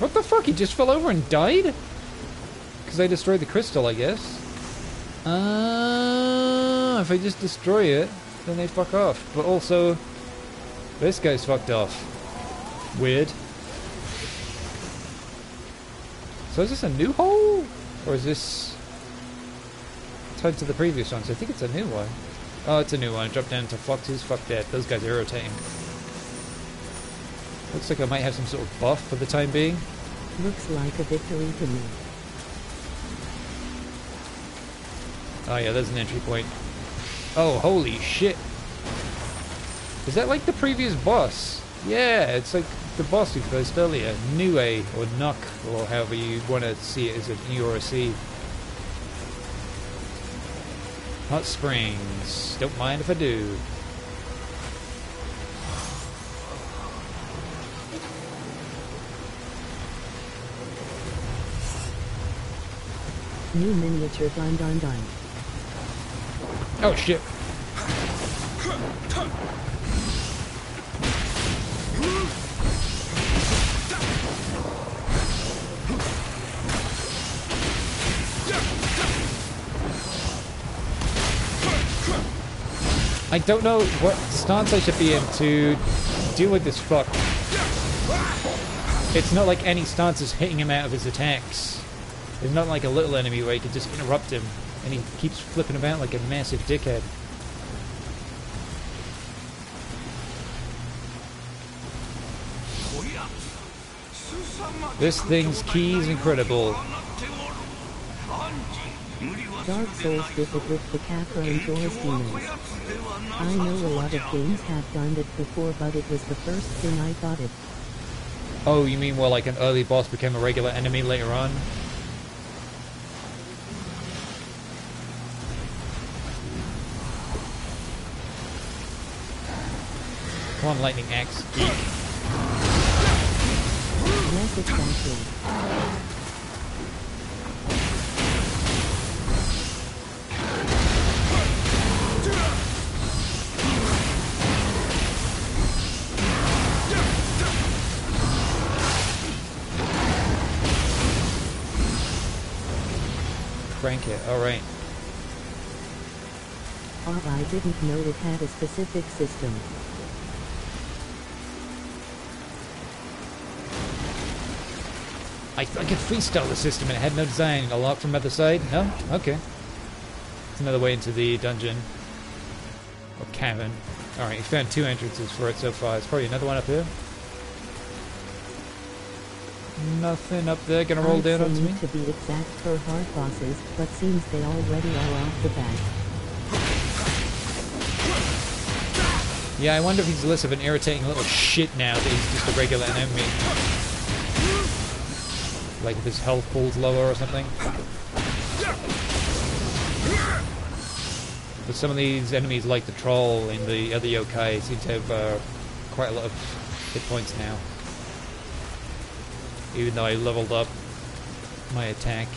Speaker 1: What the fuck? He just fell over and died? Because I destroyed the crystal, I guess. Uh, if I just destroy it, then they fuck off. But also, this guy's fucked off. Weird. So is this a new hole? Or is this tied to the previous ones? I think it's a new one. Oh, it's a new one. Drop down to Fluxes. Fuck that. Those guys are irritating. Looks like I might have some sort of buff for the time being.
Speaker 2: Looks like a victory to me.
Speaker 1: Oh yeah, there's an entry point. Oh, holy shit. Is that like the previous boss? Yeah, it's like the boss we faced earlier. Nue, or Nuck, or however you want to see it as an E or a C. Hot Springs. Don't mind if I do.
Speaker 2: New miniature dun dun dun.
Speaker 1: Oh shit. I don't know what stance I should be in to deal with this fuck. It's not like any stance is hitting him out of his attacks. It's not like a little enemy where you can just interrupt him and he keeps flipping about like a massive dickhead. This thing's key's incredible.
Speaker 2: Dark Souls difficult for Capra and Joy's demons. I know a lot of games have done it before, but it was the first thing I thought of.
Speaker 1: Oh, you mean where like an early boss became a regular enemy later on? Come on, lightning axe. Crank it. All right.
Speaker 2: Oh, I didn't know it had a specific system.
Speaker 1: I, I could freestyle the system and it had no design. A lock from other side? No? Okay. It's another way into the dungeon. Or cavern. Alright, you found two entrances for it so far. There's probably another one up here. Nothing up there gonna roll
Speaker 2: I'd
Speaker 1: down onto me.
Speaker 2: to be exact for hard bosses, but seems they already are off the bat.
Speaker 1: Yeah, I wonder if he's less of an irritating little shit now that he's just a regular enemy. Like if his health pool's lower or something. But some of these enemies, like the troll in the other yokai, seem to have uh, quite a lot of hit points now. Even though I leveled up my attack.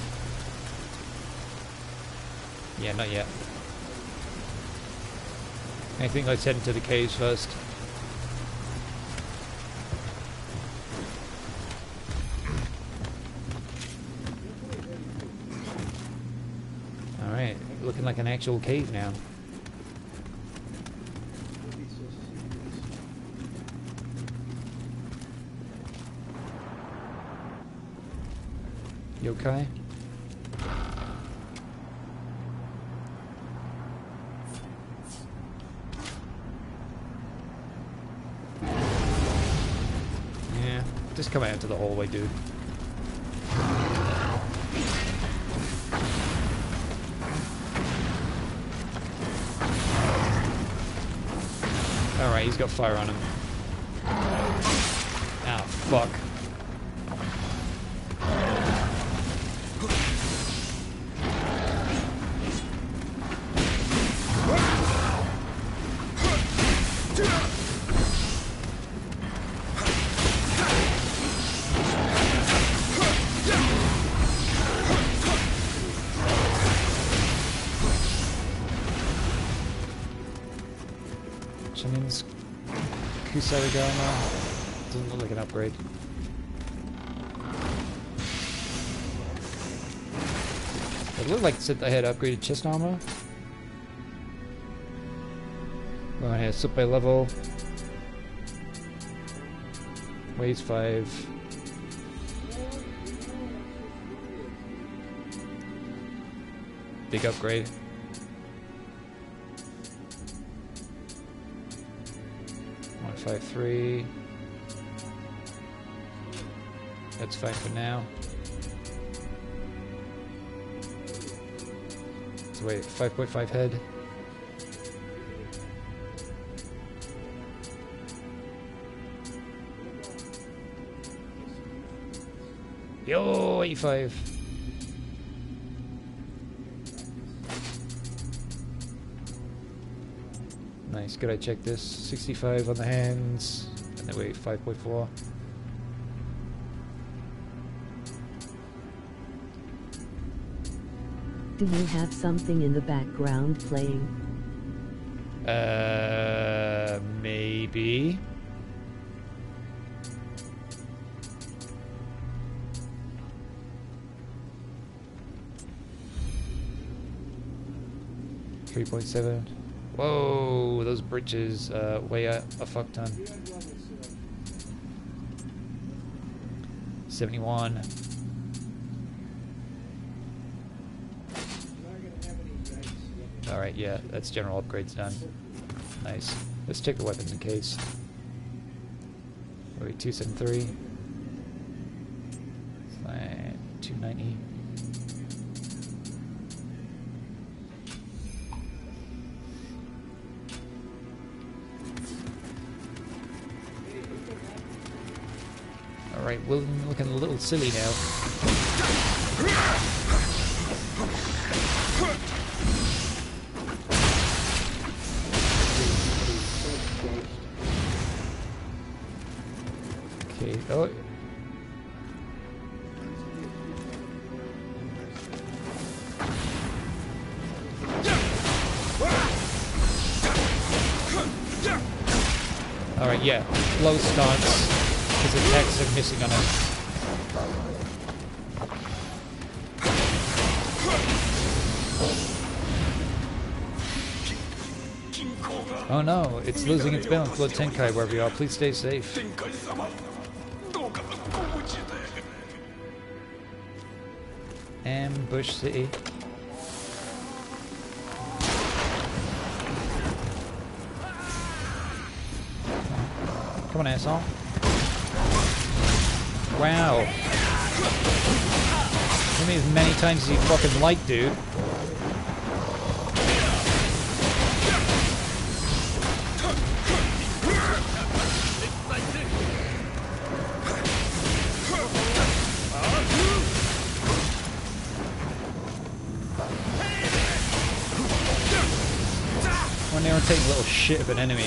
Speaker 1: Yeah, not yet. I think let's head into the caves first. Alright, looking like an actual cave now. You okay? Yeah, just come out into the hallway, dude. Alright, he's got fire on him. Ah, fuck. Kusarigama doesn't look like an upgrade. It looked like I had upgraded chest armor. Well, I had slip by level. Weighs 5. Big upgrade. Five three. That's fine for now. So wait, five point five head. Yo, 85. Nice, good I checked this. 65 on the hands, and then wait, 5.4.
Speaker 2: Do you have something in the background playing?
Speaker 1: Uh, maybe. Three point seven. Whoa, those bridges uh, weigh a, a fuck ton. 71. Alright, yeah, that's general upgrades done. Nice. Let's take the weapons in case. Wait, two seven three. Two ninety. Silly now. It's losing its balance. Let Tenkai wherever you are. Please stay safe. Ambush City. Come on, asshole. Wow. Give me as many times as you fucking like, dude. Shit of an enemy.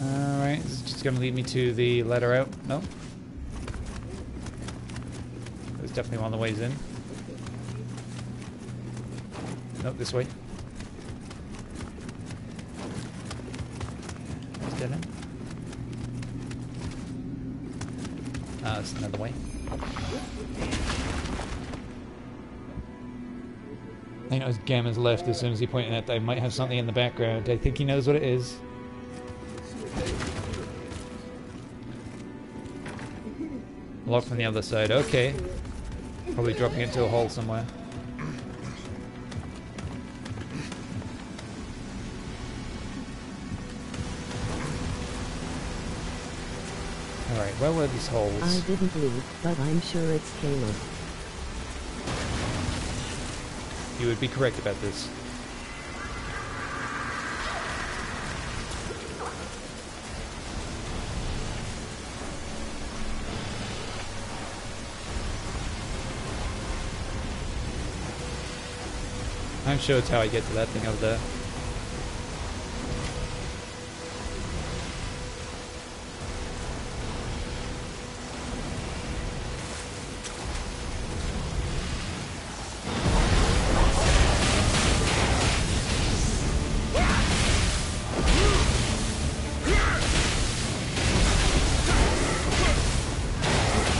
Speaker 1: Alright, this is just gonna lead me to the letter out. No? There's definitely one of the ways in. Nope, this way. Is dead end? Ah, that's another way. I know Gamma's left as soon as he pointed out that I might have something in the background. I think he knows what it is. Locked from the other side, okay. Probably dropping into a hole somewhere. Alright, where were these holes?
Speaker 2: I didn't leave, but I'm sure it's Caleb.
Speaker 1: You would be correct about this. It's how I get to that thing over there.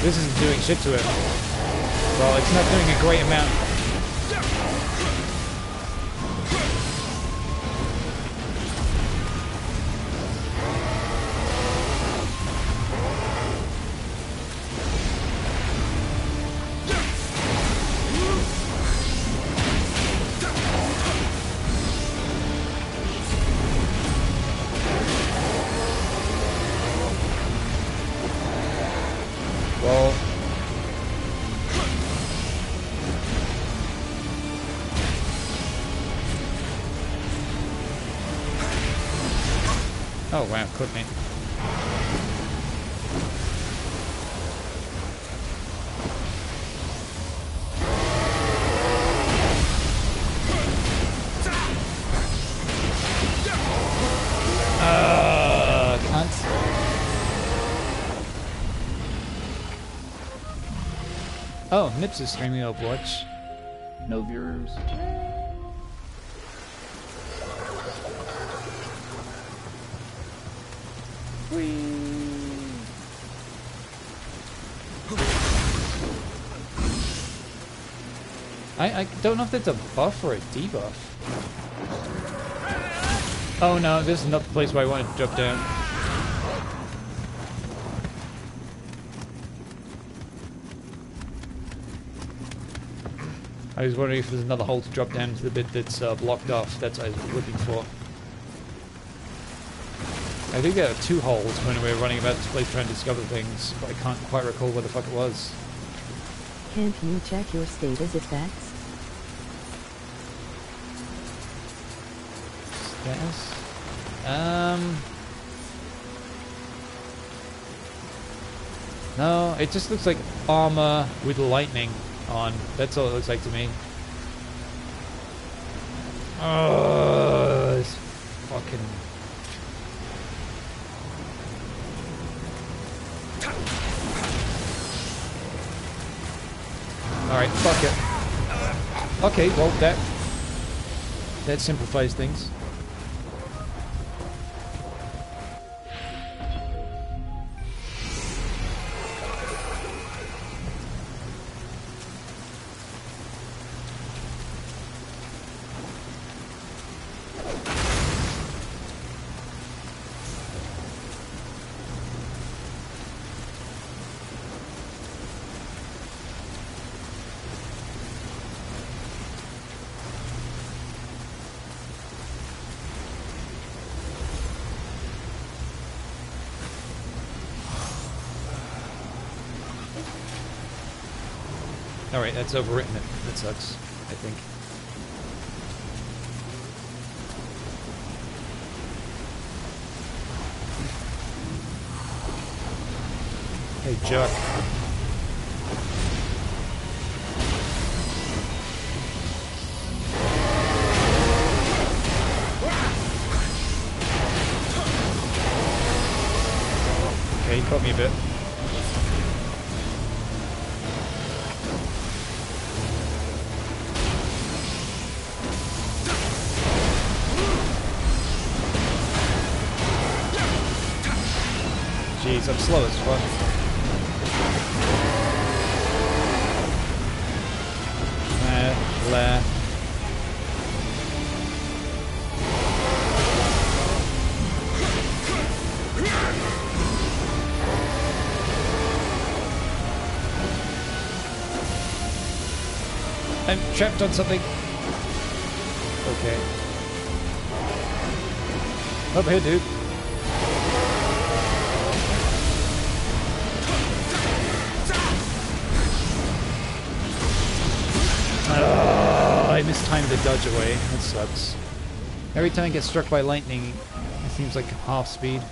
Speaker 1: This isn't doing shit to him. Well, it's not doing a great amount. Oh, Nips is streaming Overwatch. No viewers. I, I don't know if that's a buff or a debuff. Oh no, this is not the place where I want to drop down. I was wondering if there's another hole to drop down to the bit that's uh, blocked off. That's what I was looking for. I think there are two holes when we were running about this place trying to discover things, but I can't quite recall where the fuck it was.
Speaker 2: Can't you check your status effects?
Speaker 1: Status? Um. No, it just looks like armor with lightning on. That's all it looks like to me. Oh, this fucking. Alright, fuck it. Okay, well, that. That simplifies things. Alright, that's overwritten it. That sucks, I think. Hey, Chuck. Okay, you caught me a bit. Jeez, I'm slow as fuck. Nah, blah. I'm trapped on something. Okay. Up here, dude. Dodge away. That sucks. Every time I get struck by lightning, it seems like half speed.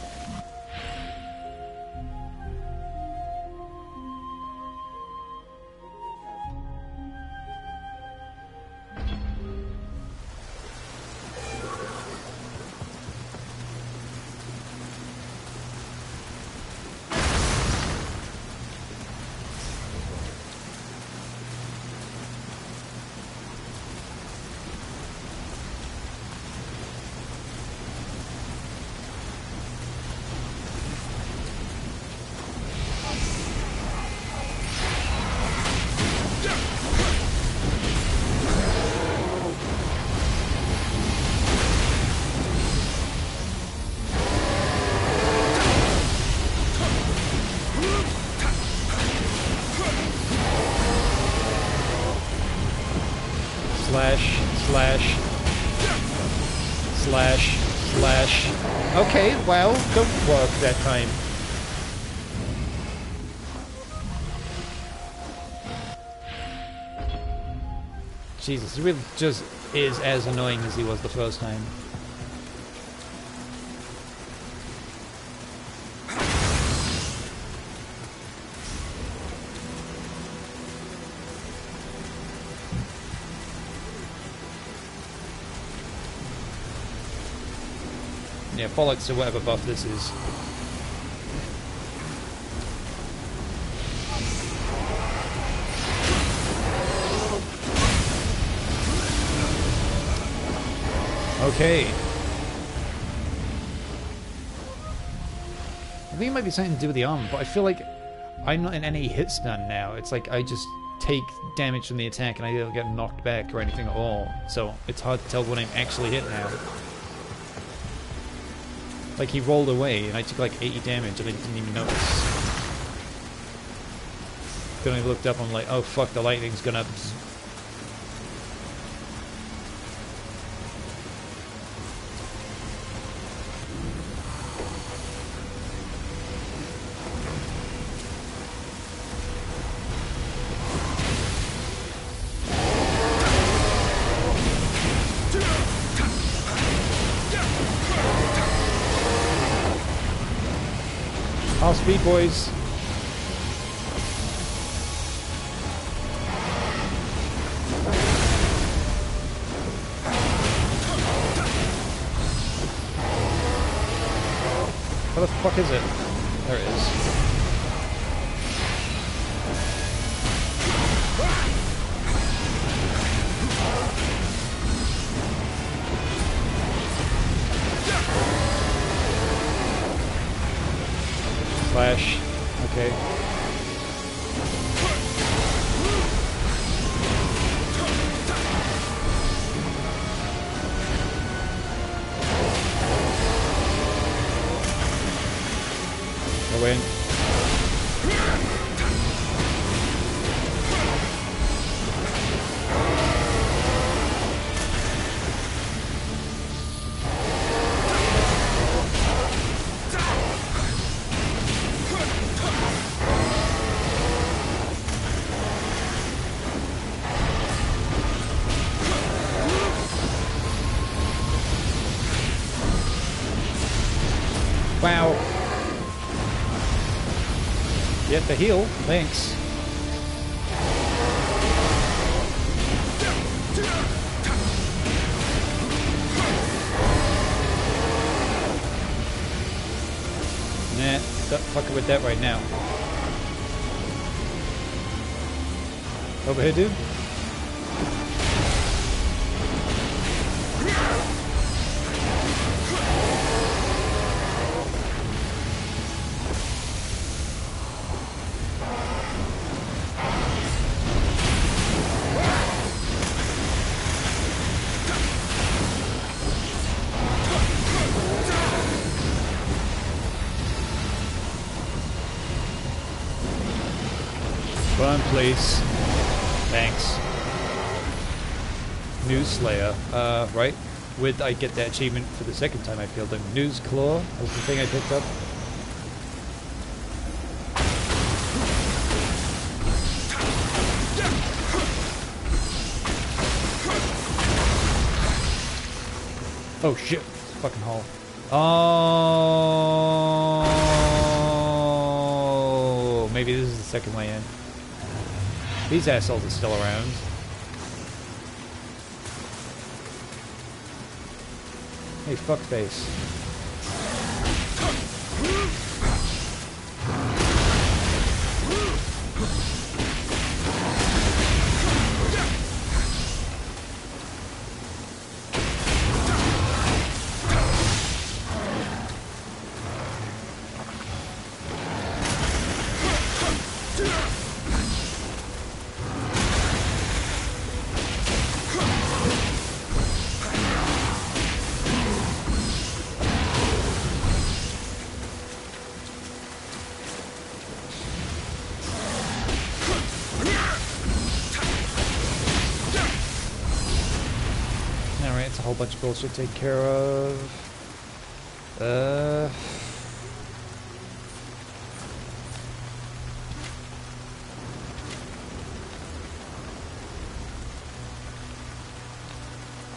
Speaker 1: Jesus, he really just is as annoying as he was the first time. Yeah, bollocks to whatever buff this is. Okay. I think it might be something to do with the arm, but I feel like I'm not in any hit stun now. It's like I just take damage from the attack and I don't get knocked back or anything at all. So it's hard to tell when I'm actually hit now. Like he rolled away and I took like 80 damage and I didn't even notice. Then I looked up and I'm like, oh fuck, the lightning's gonna... boys. The heal. Thanks. Nah, stop fucking with that right now. Over here, dude. I get that achievement for the second time I killed him. News Claw was the thing I picked up. Oh shit! Fucking hole. Oh, maybe this is the second way in. These assholes are still around. Fuckface. It's a whole bunch of bullshit to take care of. Uh.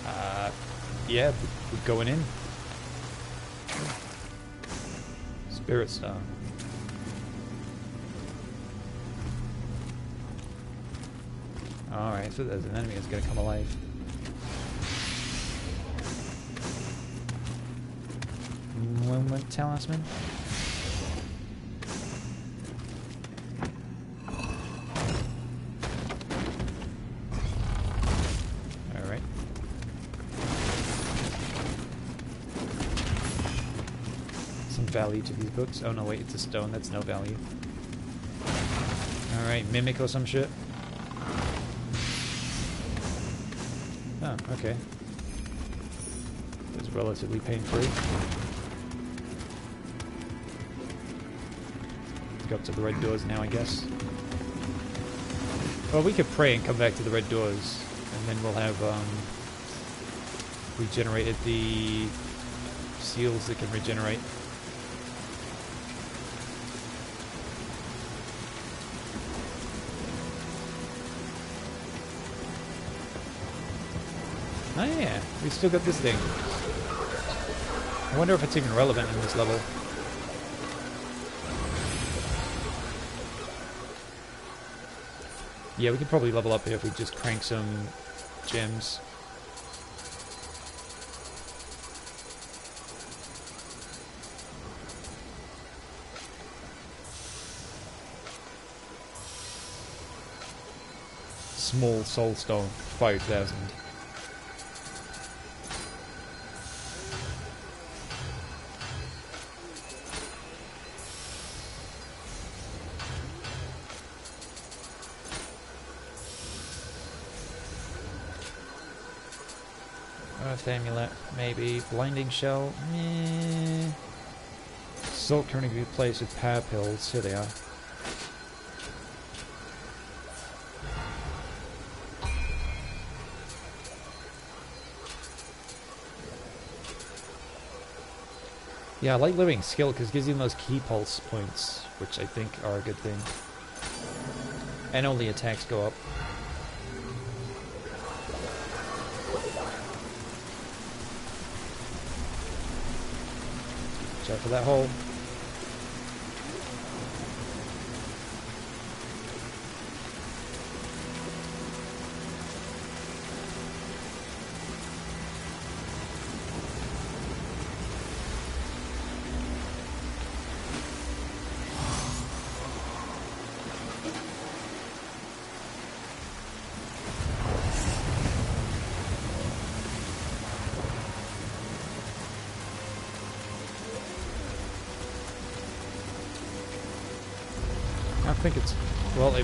Speaker 1: Uh, yeah, we're going in. Spirit Stone. Alright, so there's an enemy that's gonna come alive. Moment talisman. Alright. Some value to these books. Oh no, wait, it's a stone. That's no value. Alright, mimic or some shit. Oh, okay. It's relatively pain-free. Up to the red doors now, I guess. Well, we could pray and come back to the red doors, and then we'll have um, regenerated the seals that can regenerate. Oh yeah, we still got this thing. I wonder if it's even relevant in this level. Yeah, we could probably level up here if we just crank some gems. Small soul stone, 5,000. Amulet, maybe. Blinding shell, meh. Silk turning to be replaced with power pills. Here they are. Yeah, I like living skill because it gives you those Ki Pulse points, which I think are a good thing. And only attacks go up. For that hole.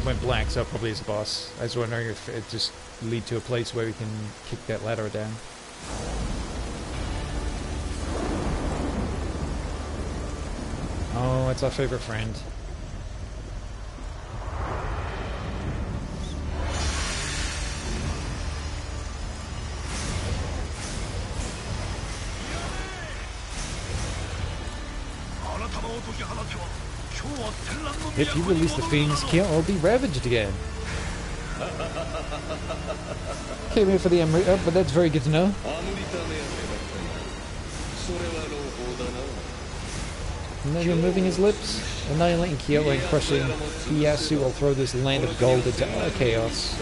Speaker 1: Went black, so probably is the boss. I was wondering if it just lead to a place where we can kick that ladder down. Oh, it's our favorite friend. If you release the fiends, Kyoto will be ravaged again. Came here for the emerald, oh, uh, but that's very good to know. Then removing his lips, annihilating Kyoto and crushing Ieyasu will throw this land of gold into chaos.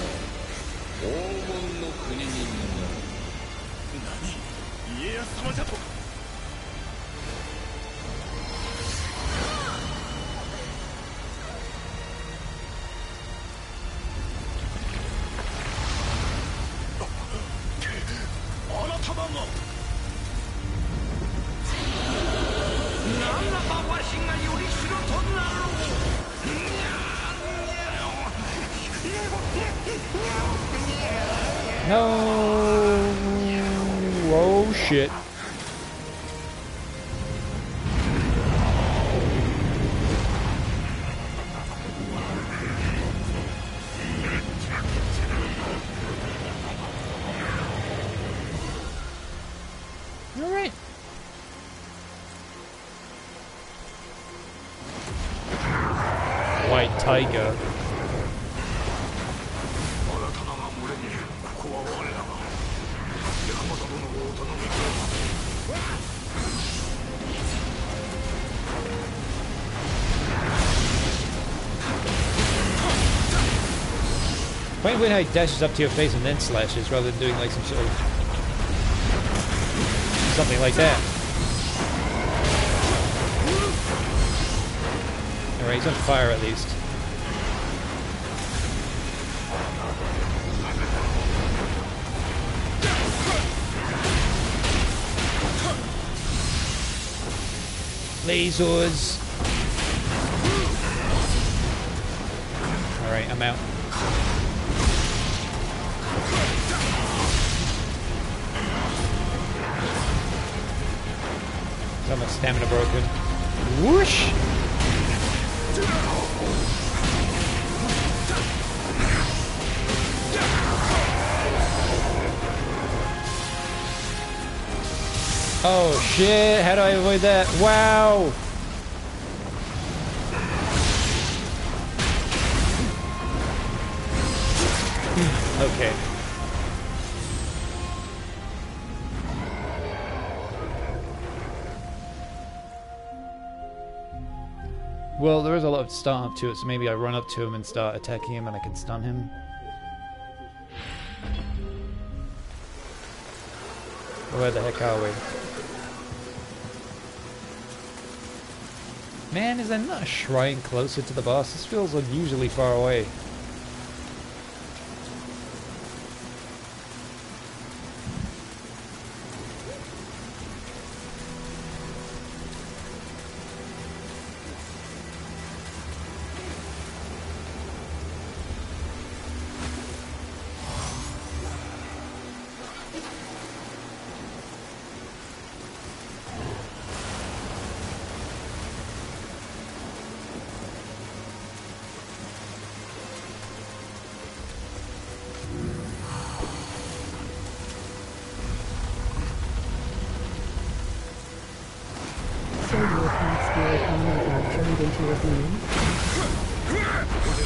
Speaker 1: Quite weird how he dashes up to your face and then slashes rather than doing like some sort of something like that. Alright, he's on fire at least. Lasers! Alright, I'm out. Stamina broken. Whoosh! Oh shit, how do I avoid that? Wow! okay. Start up to it, so maybe I run up to him and start attacking him and I can stun him. Where the heck are we? Man, is there not a shrine closer to the boss? This feels unusually far away.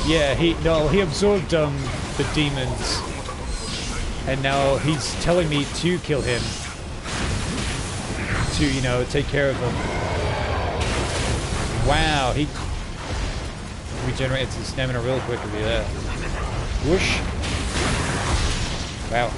Speaker 1: Yeah, he no, he absorbed um the demons, and now he's telling me to kill him. To you know take care of them. Wow, he regenerated his stamina real quickly there. Whoosh. Wow.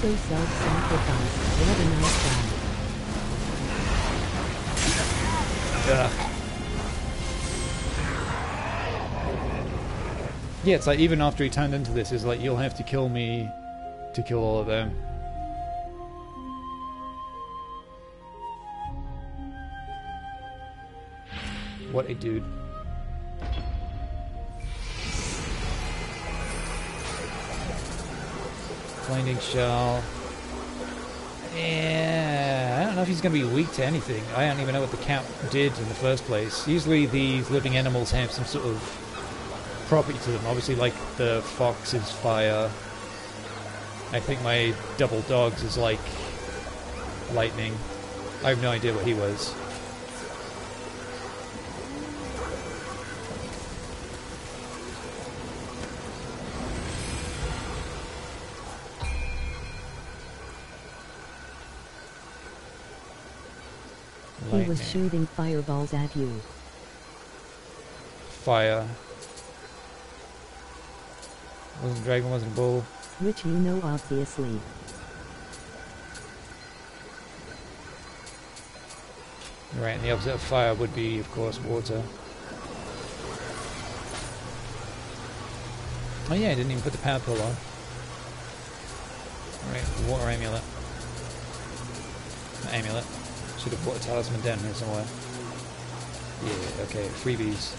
Speaker 1: Fucker.
Speaker 2: So self-sacrifice. What a nice guy.
Speaker 1: Ugh. Yeah, it's like even after he turned into this, it's like you'll have to kill me to kill all of them. What a dude. Blinding shell. Yeah, I don't know if he's going to be weak to anything. I don't even know what the cat did in the first place. Usually these living animals have some sort of property to them. Obviously, like the fox is fire. I think my double dogs is like lightning. I have no idea what he was.
Speaker 2: He was shooting fireballs at you.
Speaker 1: fire. Wasn't dragon, wasn't bull.
Speaker 2: Which you know obviously.
Speaker 1: Right, and the opposite of fire would be, of course, water. Oh yeah, I didn't even put the power pill on. Right, water amulet. Amulet. Should have put a talisman down here somewhere. Yeah, okay, freebies.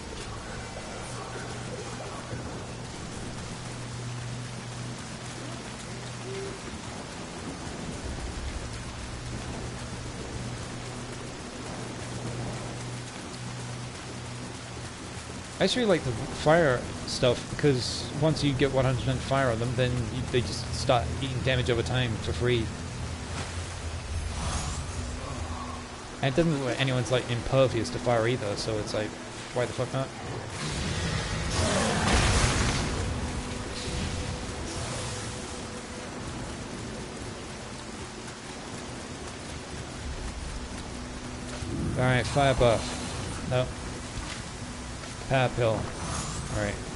Speaker 1: I just really like the fire stuff because once you get 100% fire on them, then you, they just start eating damage over time for free. And it doesn't look like anyone's like impervious to fire either, so it's like, why the fuck not? Alright, fire buff. No. Power pill. Alright.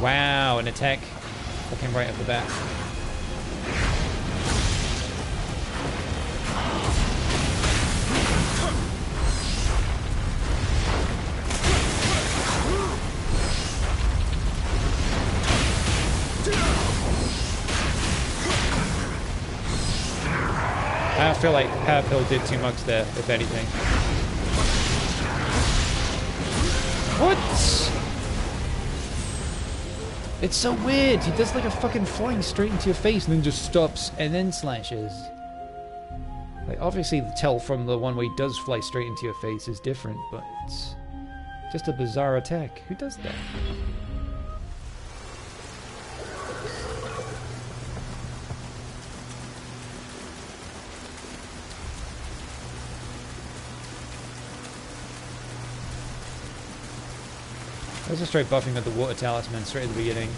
Speaker 1: Wow, an attack. Fucking right off the bat. I don't feel like Power Pill did too much there, if anything. What? It's so weird. He does like a fucking flying straight into your face and then just stops and then slashes. Like obviously the tell from the one where he does fly straight into your face is different, but it's just a bizarre attack. Who does that? There's a straight buffing of the water talisman straight at the beginning.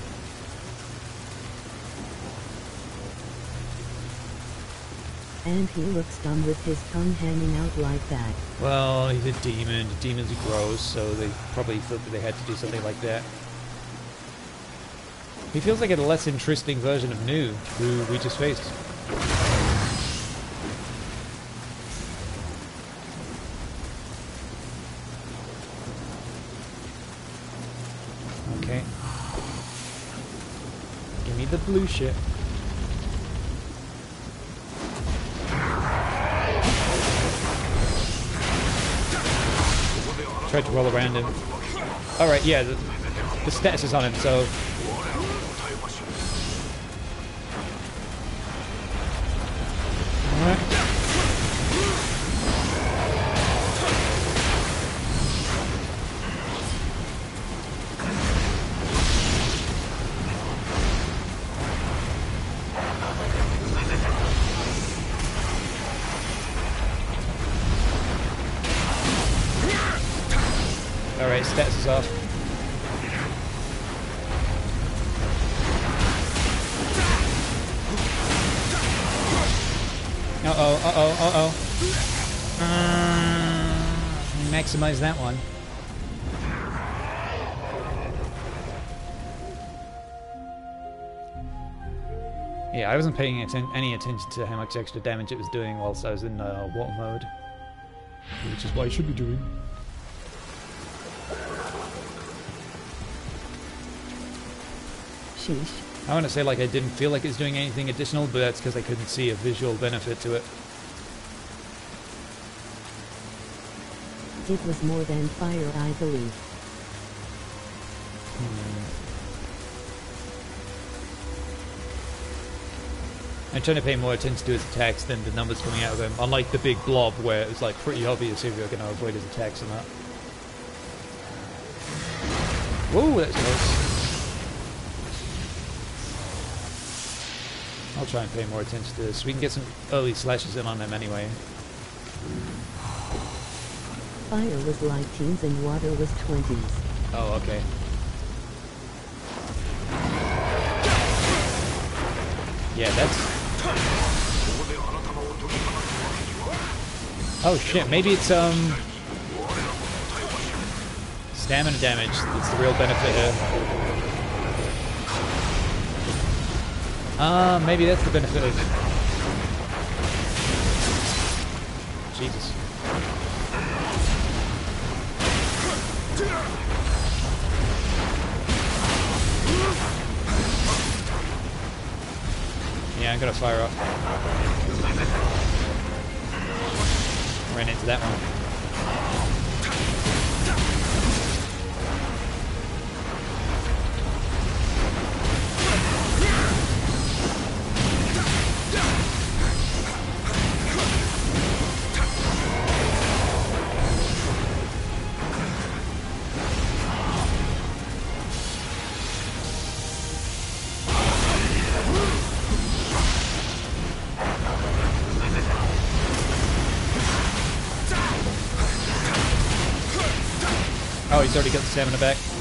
Speaker 2: And he looks dumb with his tongue hanging out like that.
Speaker 1: Well, he's a demon. Demons are gross, so they probably thought that they had to do something like that. He feels like a less interesting version of Nue, who we just faced. Okay. Give me the blue shit. Tried to roll around him. Alright, yeah, the, the status is on him, so... maximize that one. Yeah, I wasn't paying atten any attention to how much extra damage it was doing whilst I was in uh, water mode. Which is what I should be doing.
Speaker 2: Sheesh.
Speaker 1: I want to say like I didn't feel like it was doing anything additional, but that's because I couldn't see a visual benefit to it.
Speaker 2: It was more than fire, I believe. Hmm.
Speaker 1: I'm trying to pay more attention to his attacks than the numbers coming out of him, unlike the big blob where it was like pretty obvious if you're going to avoid his attacks or not. Whoa, that's close. I'll try and pay more attention to this. We can get some early slashes in on him anyway.
Speaker 2: Fire was like teens and water was 20s.
Speaker 1: Oh, okay. Yeah, that's... Oh shit, maybe it's, um... Stamina damage that's the real benefit here. Uh, maybe that's the benefit of... Jesus. Yeah, I'm gonna fire up. Ran into that one. He's already got the stamina back.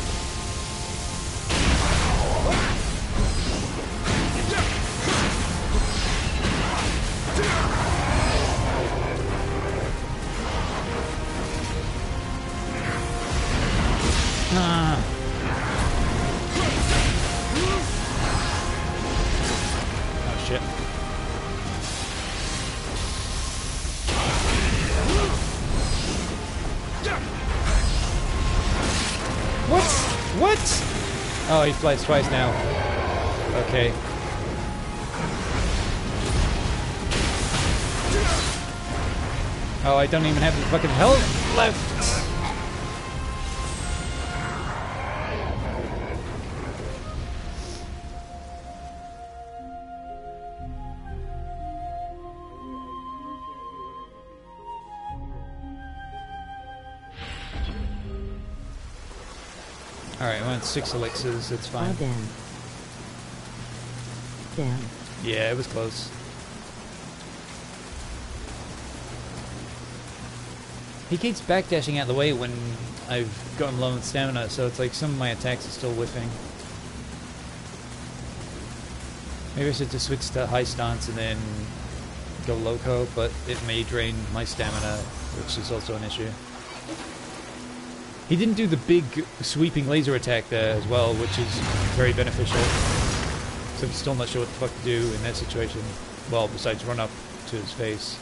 Speaker 1: Oh, he flies twice now. Okay. Oh, I don't even have the fucking health left. Six elixirs, it's
Speaker 2: Oh
Speaker 1: fine.
Speaker 2: damn. Damn.
Speaker 1: Yeah, it was close. He keeps backdashing out the way when I've gotten low on stamina, so it's like some of my attacks are still whiffing. Maybe I should just switch to high stance and then go loco, but it may drain my stamina, which is also an issue. He didn't do the big sweeping laser attack there as well, which is very beneficial. So I'm still not sure what the fuck to do in that situation. Well, besides run up to his face.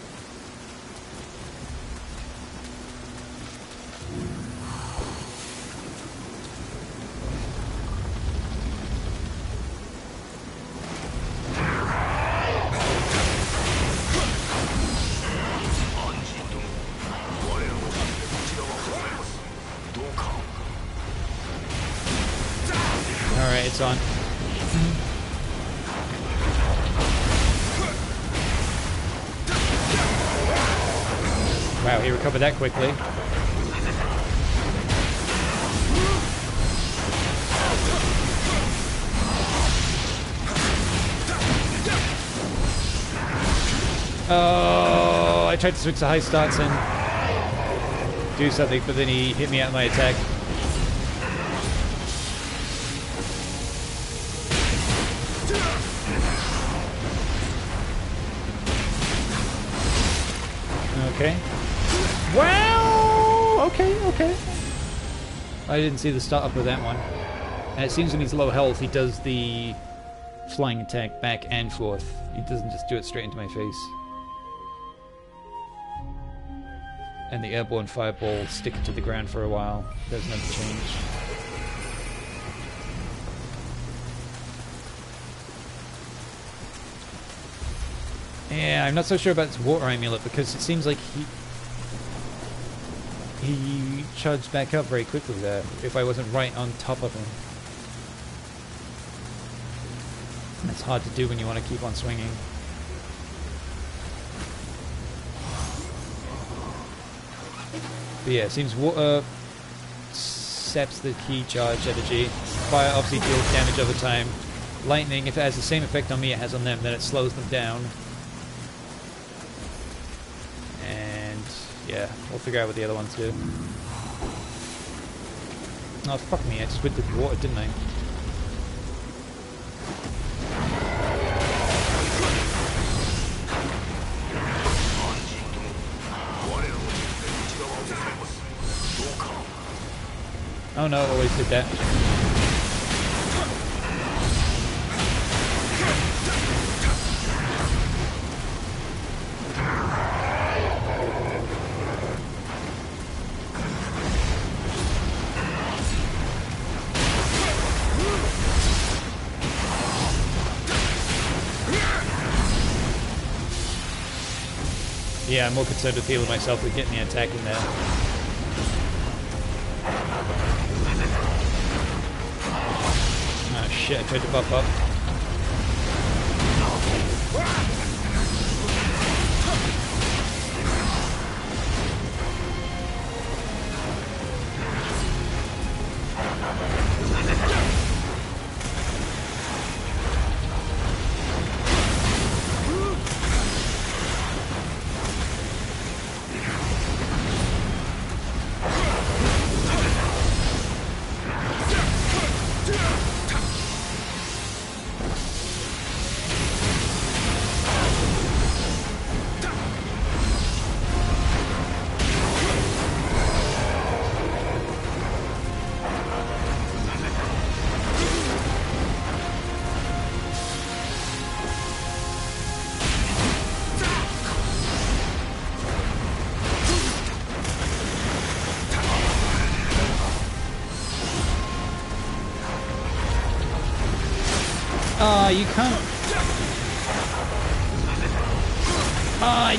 Speaker 1: That quickly. Oh, I tried to switch to high stance and do something, but then he hit me out of my attack. I didn't see the start up of that one. And it seems when he's low health, he does the flying attack back and forth. He doesn't just do it straight into my face. And the airborne fireball stick it to the ground for a while. Doesn't have change. Yeah, I'm not so sure about this water amulet because it seems like he he charged back up very quickly there. If I wasn't right on top of him, that's hard to do when you want to keep on swinging. But yeah, it seems water saps the Ki charge energy. Fire obviously deals damage over time. Lightning, if it has the same effect on me it has on them, then it slows them down. And yeah, we'll figure out what the other ones do. Oh fuck me, I just went through the water, didn't I? Oh no, always did that. I'm more concerned with healing myself than getting the attack in there. Oh shit, I tried to buff up.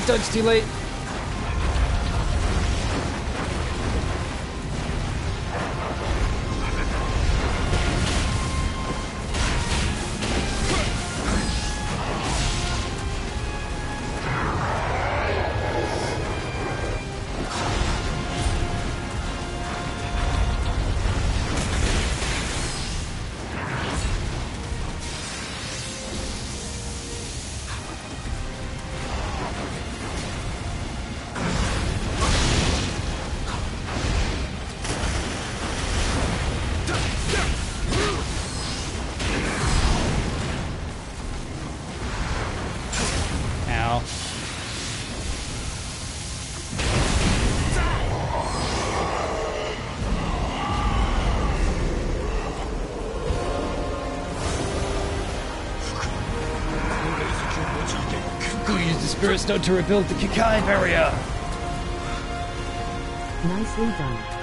Speaker 1: I dodged too late. Spirit to rebuild the Kikai barrier.
Speaker 2: Nicely done.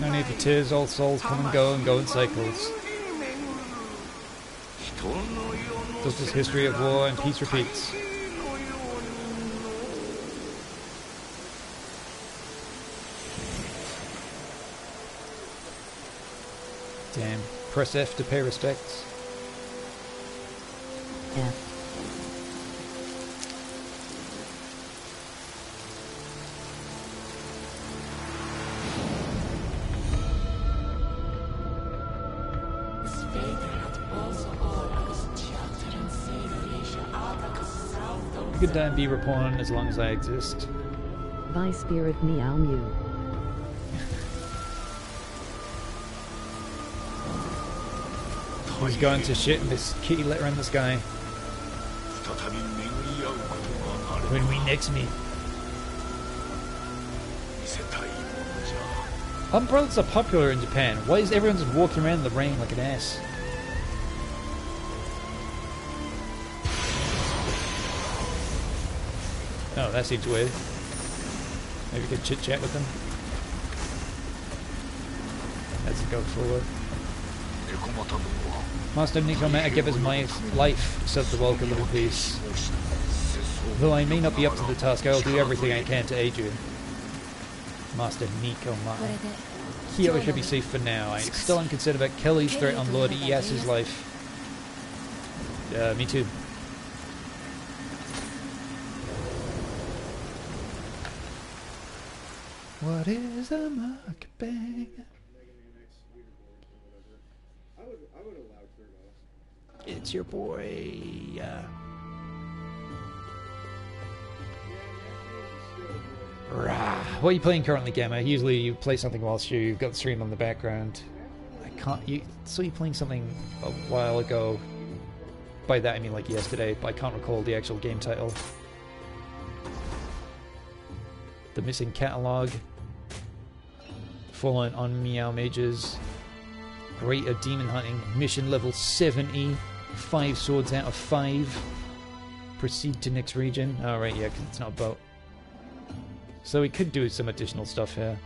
Speaker 1: No need for tears, all souls come and go and go in cycles. Just as history of war and peace repeats. Damn. Press F to pay respects. and be Rapon as long as I exist.
Speaker 2: Thy spirit meow mew.
Speaker 1: He's going to shit in this kitty litter in the sky. When we next meet. Umbrellas are popular in Japan. Why is everyone just walking around in the rain like an ass? Oh, that seems weird. Maybe we could chit chat with him. Let's go forward. Master Nikometa, give us my life, serve the welcome little
Speaker 4: peace.
Speaker 1: Though I may not be up to the task, I will do everything I can to aid you. Master Nikomata. Kyo should be safe for now. I'm still unconcerned about Kelley's threat on Lord Ias's life. Uh, me too. A mukbang? It's your boy. Uh, Rah. What are you playing currently, Gamma? Usually you play something whilst you've got the stream on the background. I can't. You saw you playing something a while ago. By that I mean like yesterday, but I can't recall the actual game title. The missing catalog. Fallen on Meow Mages. Greater Demon Hunting. Mission level 70. Five swords out of five. Proceed to next region. Alright, yeah, because it's not a boat. So we could do some additional stuff here.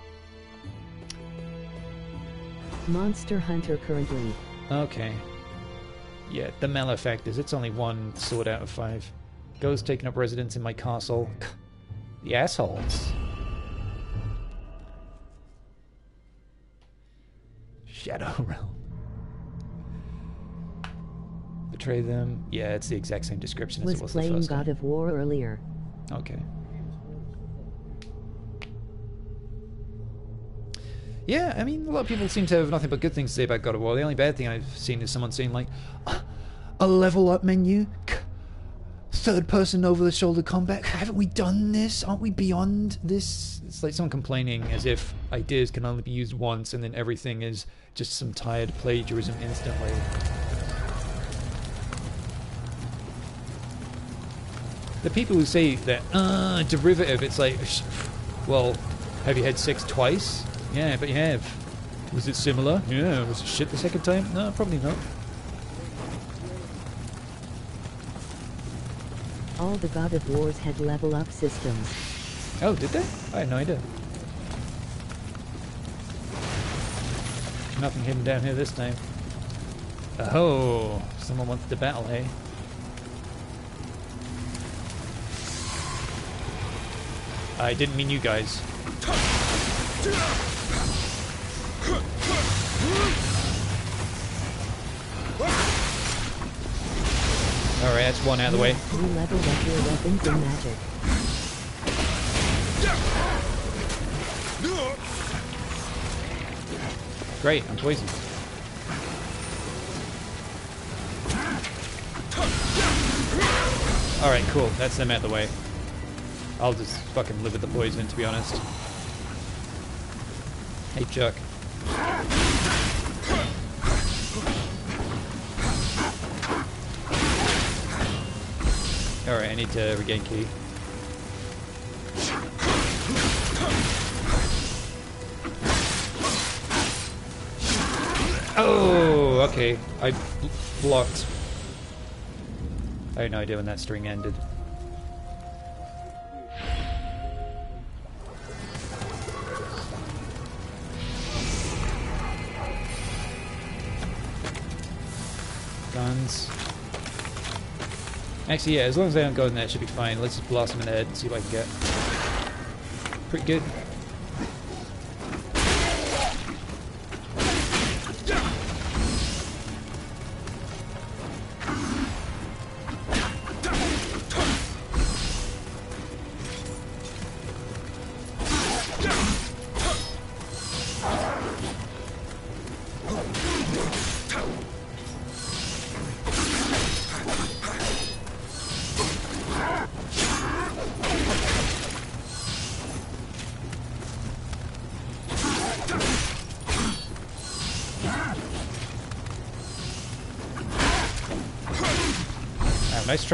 Speaker 2: Monster Hunter currently.
Speaker 1: Okay. Yeah, the malefactors. It's only one sword out of five. Ghost taking up residence in my castle. The assholes. Shadow Realm. Betray them. Yeah, it's the exact same description as
Speaker 2: Was
Speaker 1: it was the
Speaker 2: playing
Speaker 1: first
Speaker 2: God of War earlier.
Speaker 1: Okay. Yeah, I mean, a lot of people seem to have nothing but good things to say about God of War. The only bad thing I've seen is someone saying, like, "Ah, a level up menu? K- Third person over the shoulder combat? Haven't we done this? Aren't we beyond this? It's like someone complaining as if ideas can only be used once and then everything is just some tired plagiarism instantly. The people who say that, uh, derivative, it's like, well, have you had sex twice? Yeah, but you have. Was it similar? Yeah. Was it shit the second time? No, probably not.
Speaker 2: All the God of Wars had level up systems.
Speaker 1: Oh, did they? I had no idea. Nothing hidden down here this time. Oh, someone wants to battle, hey? I didn't mean you guys. Alright, that's one out of the way.
Speaker 2: You leveled up your weapons and magic.
Speaker 1: Great, I'm poisoned. Alright, cool. That's them out of the way. I'll just fucking live with the poison, to be honest. Hey, Chuck. Alright, I need to regain Ki. Oh, okay. I bl- blocked. I had no idea when that string ended. Guns. Actually, yeah, as long as they don't go in there, it should be fine. Let's just blast them in the head and see what I can get. Pretty good.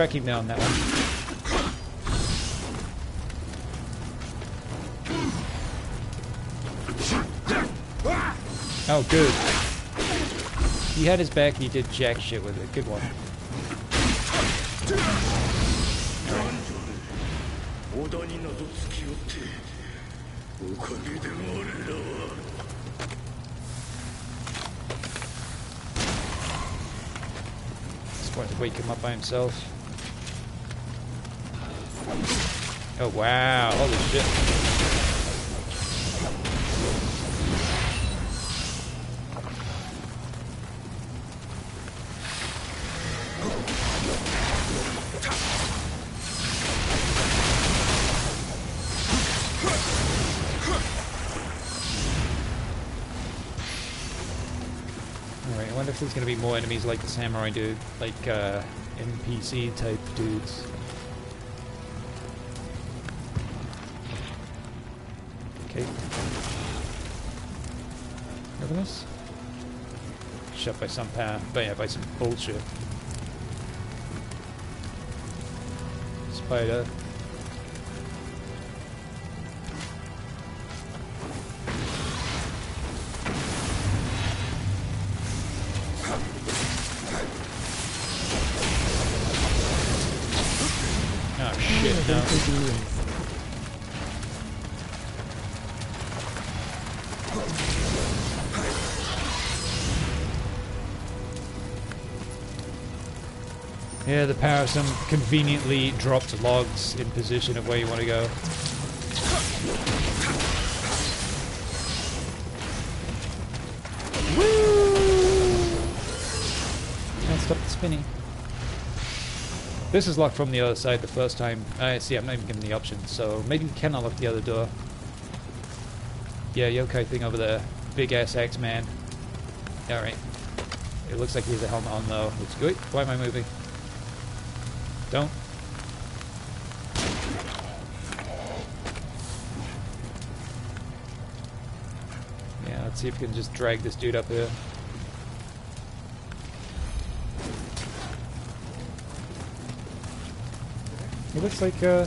Speaker 1: tracking now on that one. Oh, good. He had his back and he did jack shit with it. Good one. Just wanted to wake him up by himself. Oh, wow. Holy shit. Alright, I wonder if there's gonna be more enemies like the samurai dude, like uh, NPC type dudes. By some power, but yeah, by some bullshit. Spider. Oh shit, no. Yeah, the power of some conveniently dropped logs in position of where you want to go. Woo! Can't stop the spinning. This is locked from the other side the first time. I see, I'm not even given the option, so maybe we can unlock the other door. Yeah, yokai thing over there. Big ass X-Man. Alright. It looks like he has a helmet on though. Looks good. Why am I moving? Don't. Yeah, let's see if we can just drag this dude up here. He looks like, uh...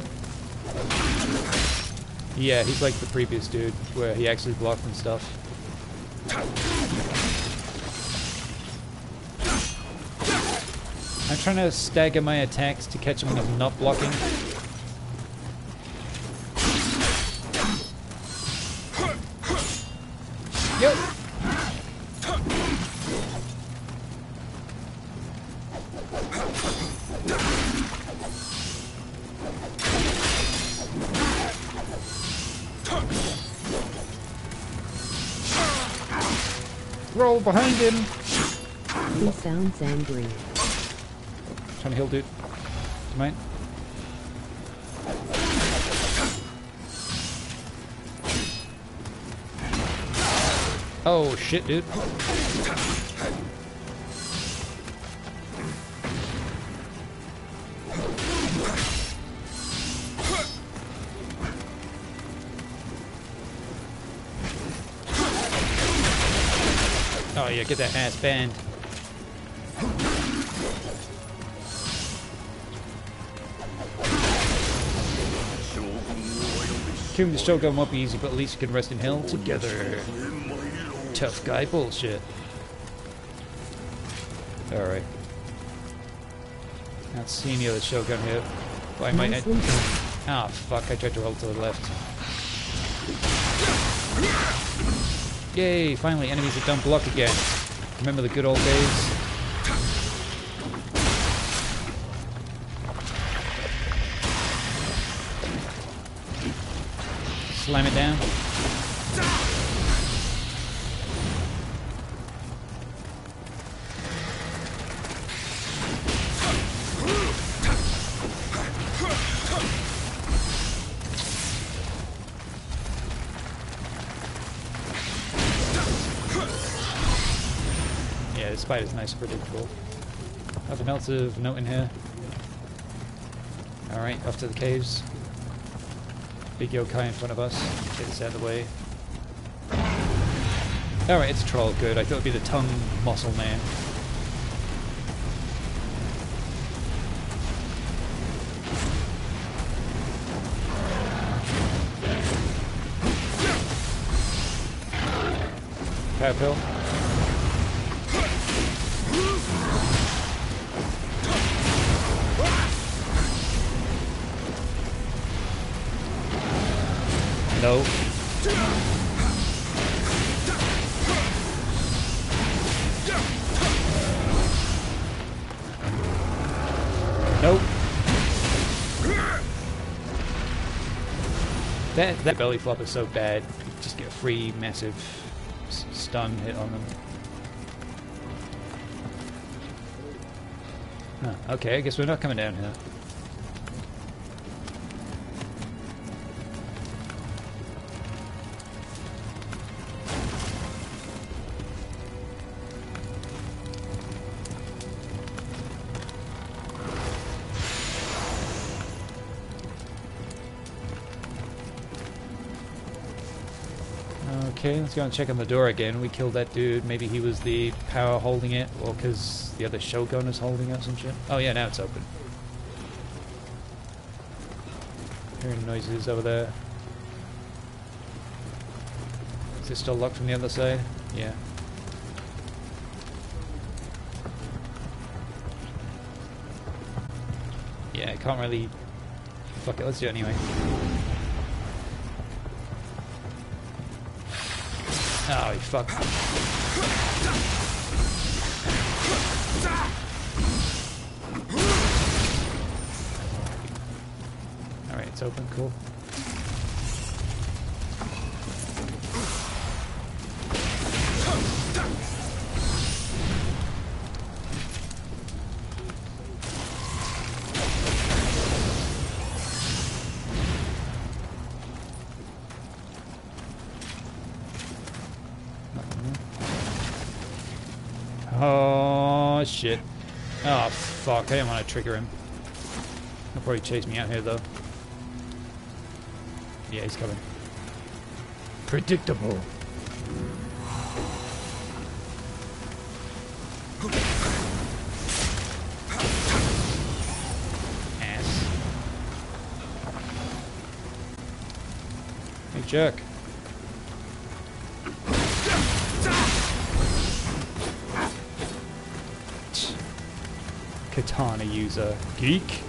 Speaker 1: Yeah, he's like the previous dude, where he actually blocked and stuff. Trying to stagger my attacks to catch him when I'm not blocking. Yep. Roll behind him.
Speaker 2: He sounds angry
Speaker 1: trying to heal dude. Do you mind? Oh shit, dude. Oh yeah, get that ass banned. Killing the Shogun won't be easy, but at least you can rest in hell together. Tough guy bullshit. Alright. Not seeing the other Shogun here. But I might head. Ah, fuck, I tried to roll to the left. Yay, finally, enemies that don't block again. Remember the good old days? Slam it down. Yeah, this fight is nice and predictable. Nothing else of note in here. Alright, off to the caves. Big yokai in front of us. Get this out of the way. Alright, it's a troll. Good. I thought it'd be the tongue muscle man. Power pill. That belly flop is so bad. You just get a free massive stun hit on them. Huh, okay, I guess we're not coming down here. Let's go and check on the door again. We killed that dude. Maybe he was the power holding it, or because the other Shogun is holding it some shit. Oh yeah, now it's open. Hearing noises over there. Is it still locked from the other side? Yeah. Yeah, I can't really... Fuck it, let's do it anyway. Oh, you fuck. Alright, it's open, cool. Fuck, I didn't want to trigger him. He'll probably chase me out here though. Yeah, he's coming. Predictable. Ass. Hey jerk. Katana user. Geek.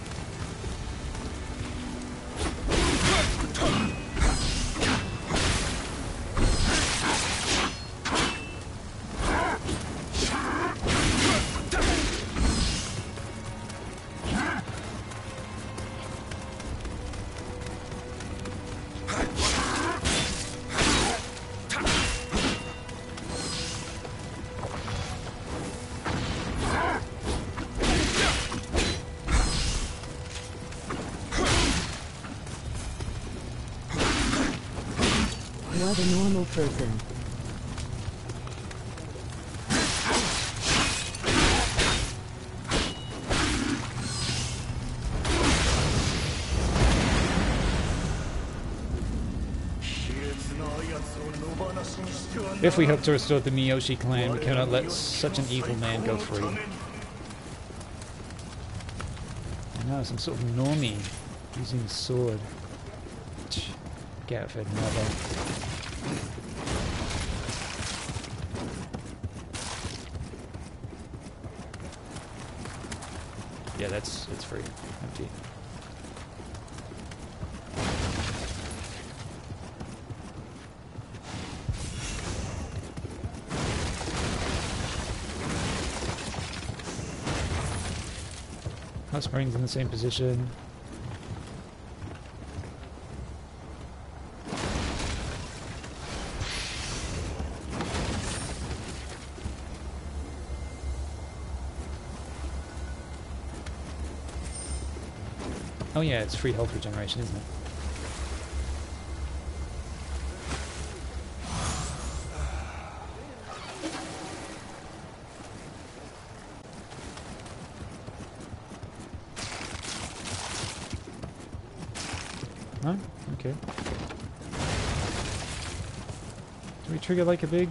Speaker 1: If we hope to restore the Miyoshi clan, we cannot let such an evil man go free. I know, some sort of normie using a sword. Here, mother. Yeah, that's it's free. Empty. Springs in the same position. Oh yeah, it's free health regeneration, isn't it? No? Okay. Do we trigger like a big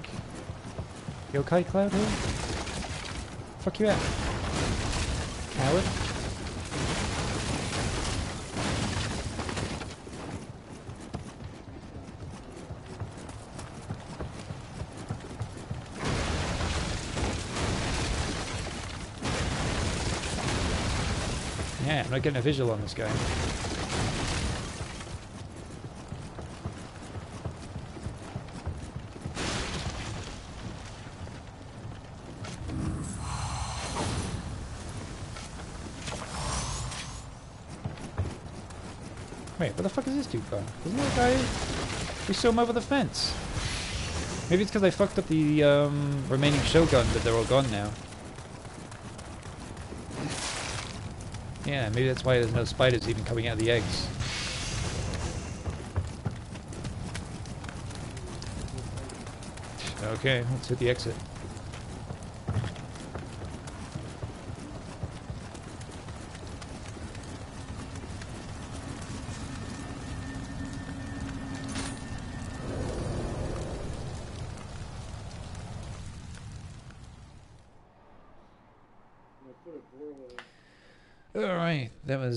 Speaker 1: yokai cloud here? Fuck you at. Coward. Yeah, I'm not getting a visual on this guy. Wait, where the from? Isn't that guy... We saw him over the fence. Maybe it's because I fucked up the um, remaining Shogun, but they're all gone now. Yeah, maybe that's why there's no spiders even coming out of the eggs. Okay, let's hit the exit.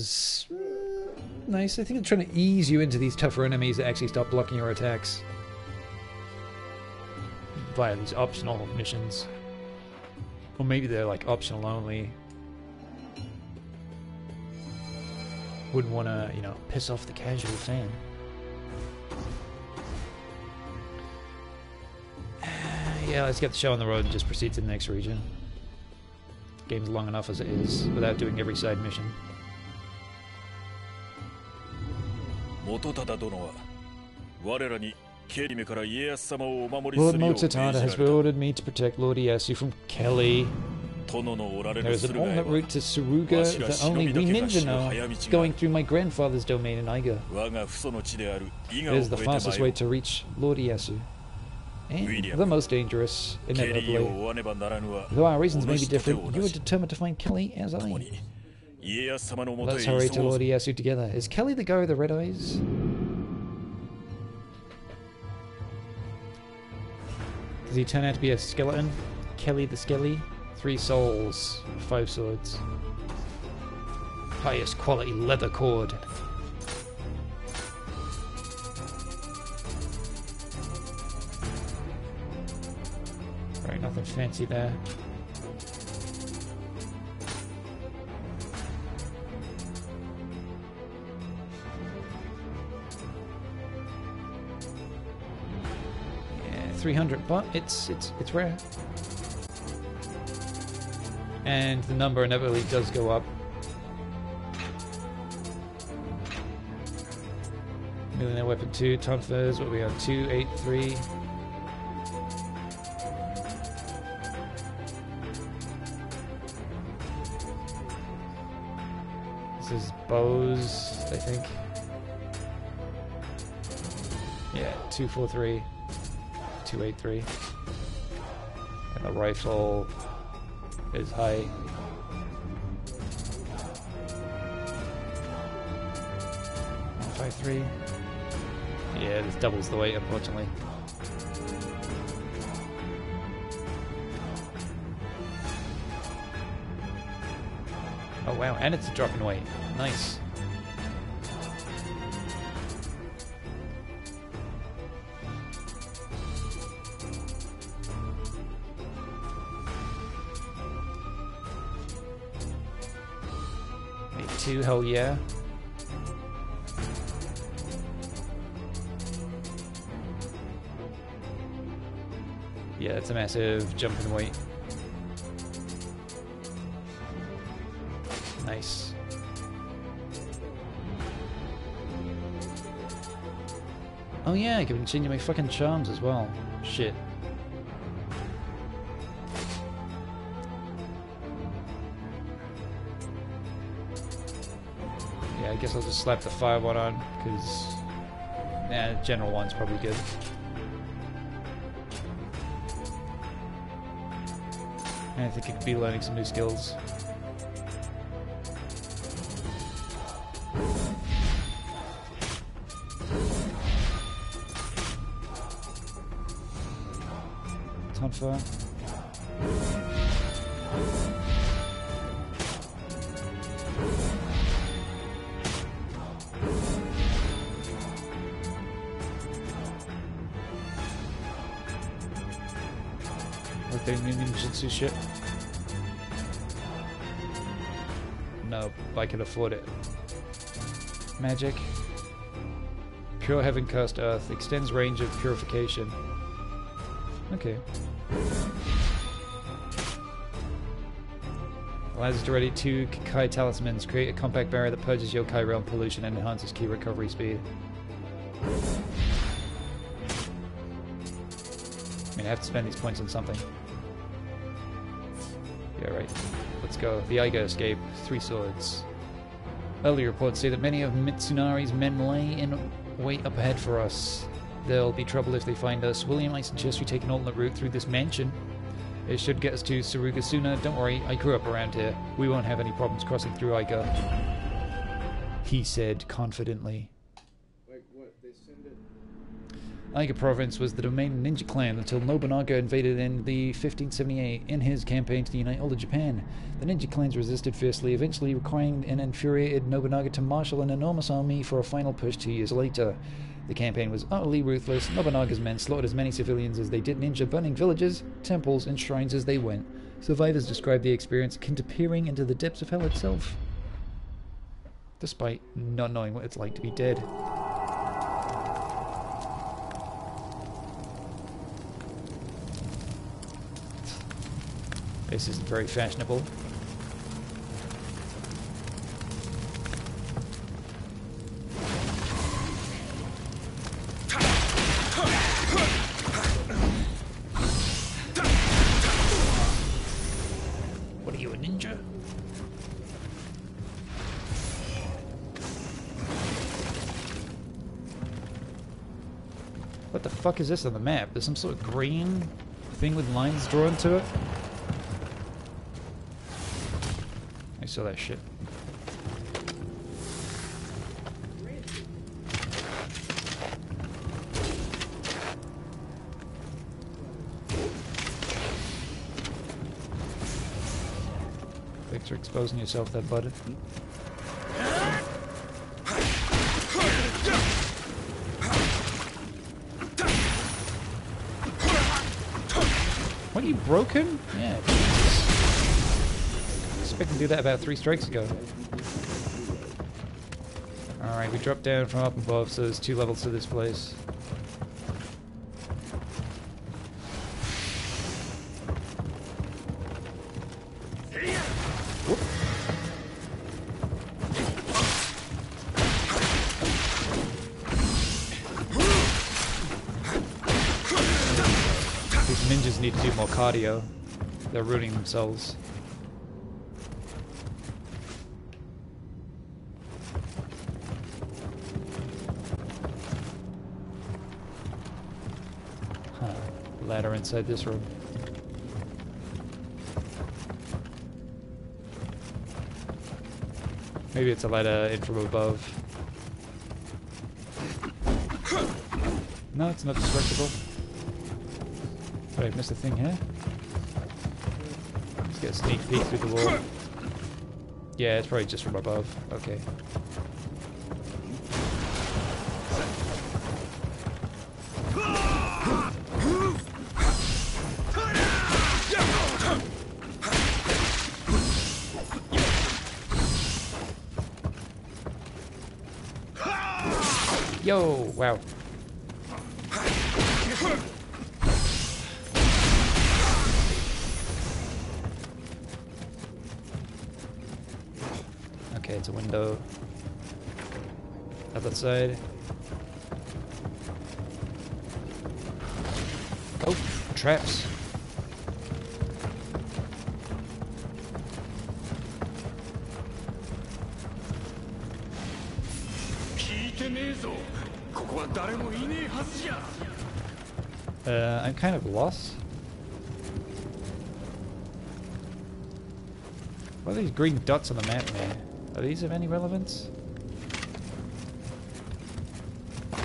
Speaker 1: Was mm, nice. I think it's trying to ease you into these tougher enemies that actually stop blocking your attacks. Via these optional missions. Or maybe they're like optional only. Wouldn't want to, you know, piss off the casual fan. Yeah, let's get the show on the road and just proceed to the next region. Game's long enough as it is, without doing every side mission. Lord
Speaker 5: Mototada
Speaker 1: has ordered me to protect Lord Ieyasu from
Speaker 5: Kelley
Speaker 1: There is an alternate route to Suruga that only we ninja know, going through my grandfather's domain in Iga. It is the fastest way to reach Lord Ieyasu. And the most dangerous, inevitably. Though our reasons may be different, you are determined to find Kelley as I
Speaker 5: am.
Speaker 1: Let's hurry to Lord Ieyasu together. Is Kelley the guy with the red eyes? Does he turn out to be a skeleton? Kelley the Skelly? Three souls, five swords. Highest quality leather cord. Right, nothing fancy there. 300, but it's it's it's rare. And the number inevitably does go up. Millionaire Weapon 2, Tonfas, what are we on? 283. This is bows, I think. Yeah, 243, 283. And the rifle is high. One five three. Yeah, this doubles the weight, unfortunately. Oh wow, and it's a dropping weight. Nice. Hell yeah. Yeah, it's a massive jump in weight. Nice. Oh yeah, I can change my fucking charms as well. Shit. Slap the fire one on, because... Yeah, general one's probably good. And I think I could be learning some new skills. Ninjutsu shit. No, I can afford it. Magic. Pure Heaven Cursed Earth. Extends range of purification. Okay. Allows us to ready two Kai talismans. Create a compact barrier that purges yokai realm pollution and enhances Ki recovery speed. I mean, I have to spend these points on something. The Iga escape. Three swords. Early reports say that many of Mitsunari's men lay in wait up ahead for us. There'll be trouble if they find us. William, I suggest we take an alternate route through this mansion. It should get us to Suruga sooner. Don't worry, I grew up around here. We won't have any problems crossing through Iga. He said confidently.
Speaker 3: Like what? They send it.
Speaker 1: Iga province was the domain of Ninja Clan until Nobunaga invaded in the 1578 in his campaign to unite all of Japan. The Ninja clans resisted fiercely, eventually requiring an infuriated Nobunaga to marshal an enormous army for a final push two years later. The campaign was utterly ruthless. Nobunaga's men slaughtered as many civilians as they did ninja, burning villages, temples, and shrines as they went. Survivors described the experience akin to peering into the depths of hell itself. Despite not knowing what it's like to be dead. This isn't very fashionable. What are you, a ninja? What the fuck is this on the map? There's some sort of green thing with lines drawn to it? Saw that shit. Thanks for exposing yourself that bud. What are you broken? Yeah. Expect to do that about three strikes ago. Alright, we dropped down from up above, so there's two levels to this place. These ninjas need to do more cardio. They're ruining themselves. Huh. Ladder inside this room. Maybe it's a ladder uh, in from above. No, it's not destructible. Did I miss a thing here? Let's get a sneak peek through the wall. Yeah, it's probably just from above. Okay. Wow. Okay, it's a window. Other side. Oh, traps. Kind of lost. What are these green dots on the map, man? Are these of any relevance? I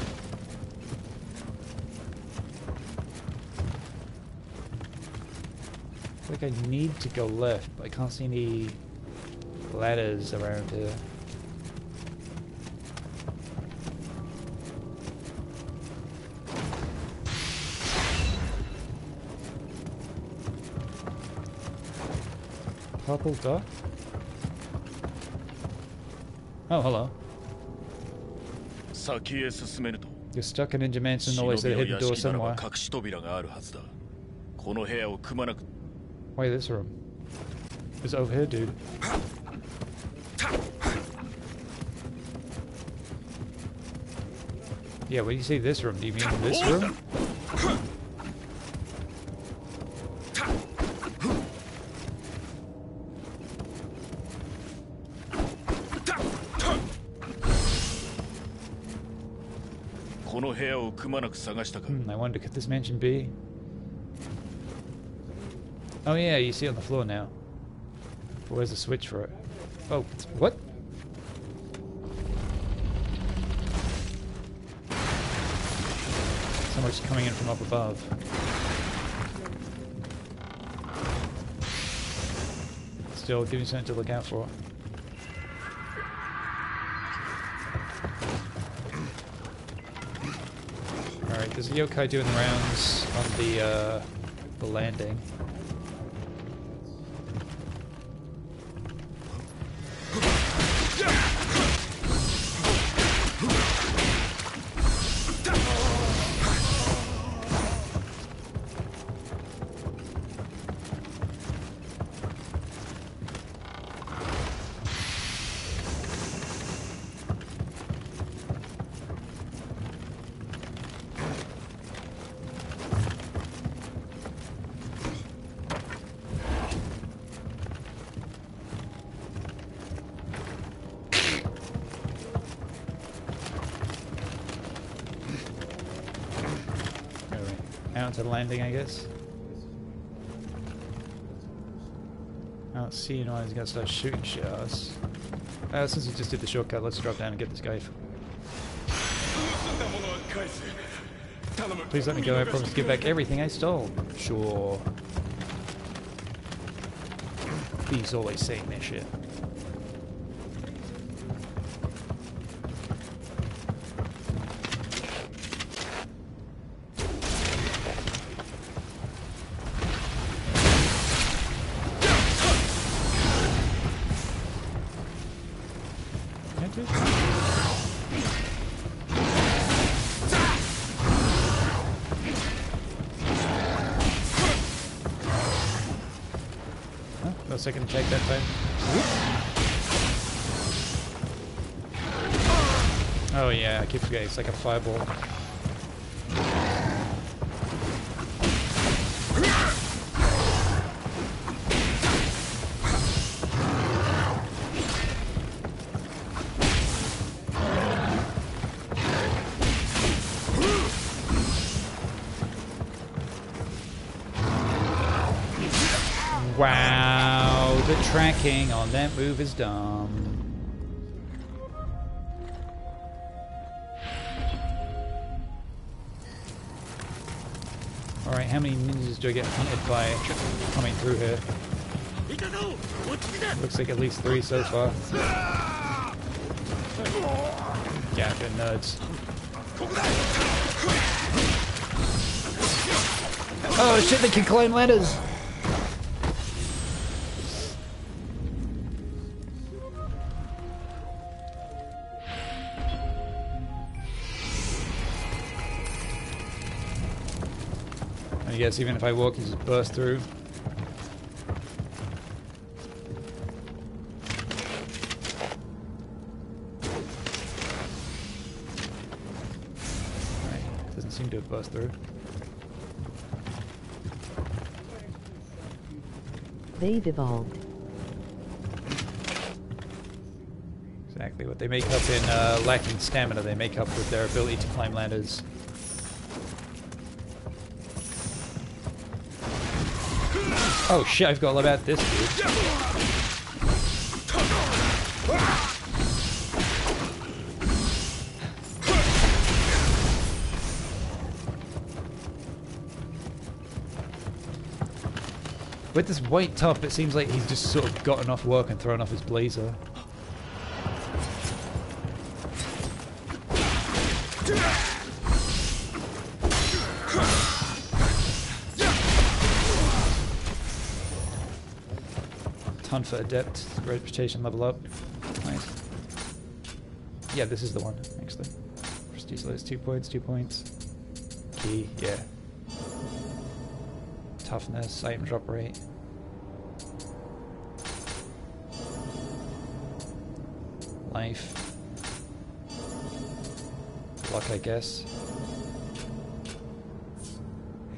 Speaker 1: feel like I need to go left, but I can't see any ladders around here. purple dot? Oh, hello. You're stuck in Ninja Mansion, always
Speaker 5: at
Speaker 1: a hidden door somewhere. Wait, this room. It's over here, dude. Yeah, when you say this room, do you mean this room?
Speaker 5: くまなく探したか
Speaker 1: Hmm, I wonder, could this mansion be? Oh yeah, you see it on the floor now. But where's the switch for it? Oh, it's- what? Someone's coming in from up above. Still, give me something to look out for. A yokai doing the rounds on the, uh, the landing. landing, I guess. I don't see anyone he's gonna start shooting shit at us. Uh, since he just did the shortcut, let's drop down and get this guy. Please let me go, I promise to give back everything I stole. Sure. He's always saying that shit. Keep forgetting. It's like a fireball. Wow, the tracking on that move is dumb. Do I get hunted by coming through here? Looks like at least three so far. Yeah, good nerds. Oh shit, they can climb ladders! Guess even if I walk, he just burst through. Right, doesn't seem to have burst through.
Speaker 2: They've evolved.
Speaker 1: Exactly what they make up in uh, lacking stamina, they make up with their ability to climb ladders. Oh shit, I forgot all about this dude. With this white top, it seems like he's just sort of gotten off work and thrown off his blazer. Tonfa adept, reputation level up. Nice. Yeah, this is the one, actually. Prestige list, two points, two points. Ki, yeah. Toughness, item drop rate. Life. Luck, I guess.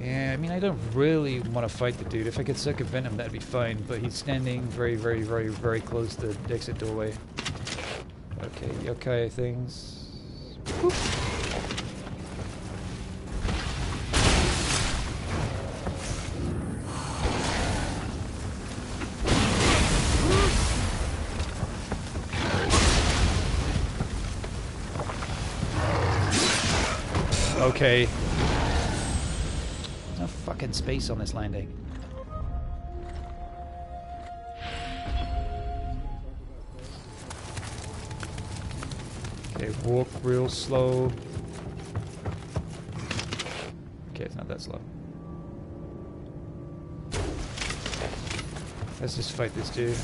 Speaker 1: Yeah, I mean, I don't really want to fight the dude. If I could circumvent him, that'd be fine. But he's standing very, very, very, very close to the exit doorway. Okay, okay, things. Okay. On this landing. Okay, walk real slow. Okay, it's not that slow. Let's just fight this dude.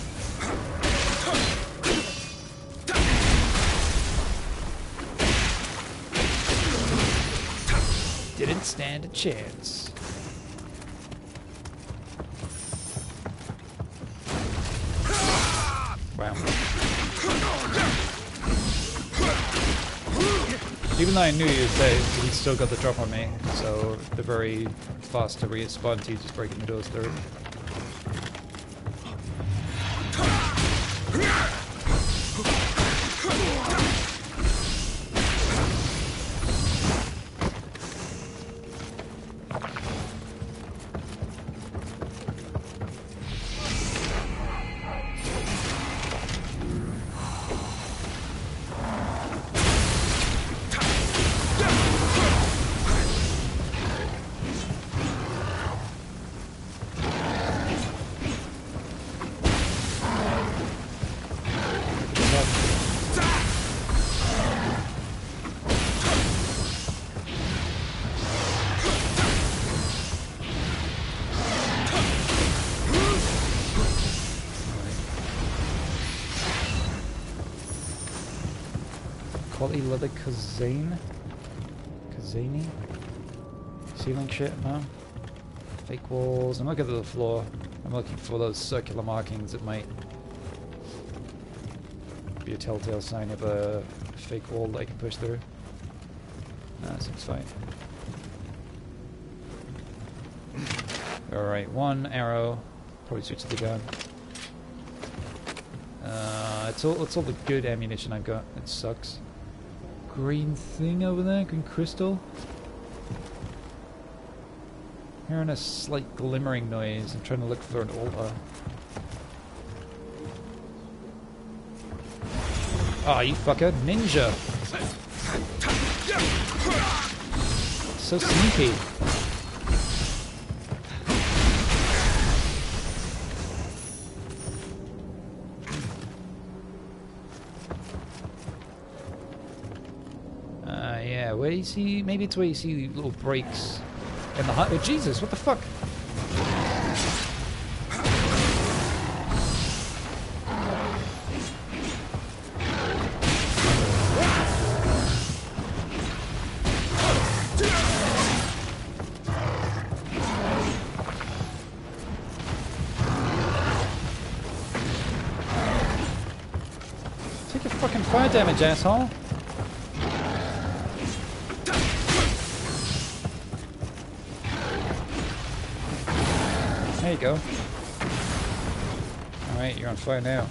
Speaker 1: Didn't stand a chance. I knew he was there, he still got the drop on me, so the very fast to respawn, he's just breaking the doors through. Shit, no? Fake walls. I'm looking at the floor. I'm looking for those circular markings that might be a telltale sign of a fake wall that I can push through. That seems fine. Alright, one arrow. Probably switch to the gun. Uh, it's all it's all the good ammunition I've got. It sucks. Green thing over there, green crystal. Hearing a slight glimmering noise. I'm trying to look for an altar. Uh, ah, oh, you fucker. Ninja! So sneaky. Uh, yeah, where you see... Maybe it's where you see little breaks in the. Oh, Jesus, what the fuck? Take your fucking fire damage, asshole. Go. Alright, you're on fire now.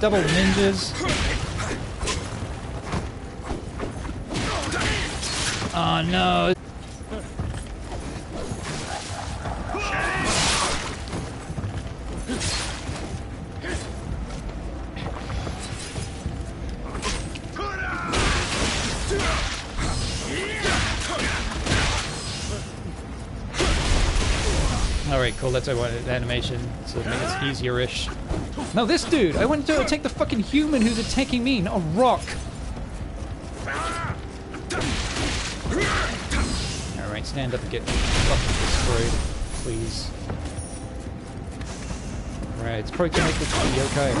Speaker 1: Double ninjas. Oh no. Alright, cool, that's what I wanted, animation, so it makes it easier-ish. No, this dude! I went to attack the fucking human who's attacking me, not a rock! Alright, stand up and get fucking destroyed, please. Right, it's probably gonna make this be okay.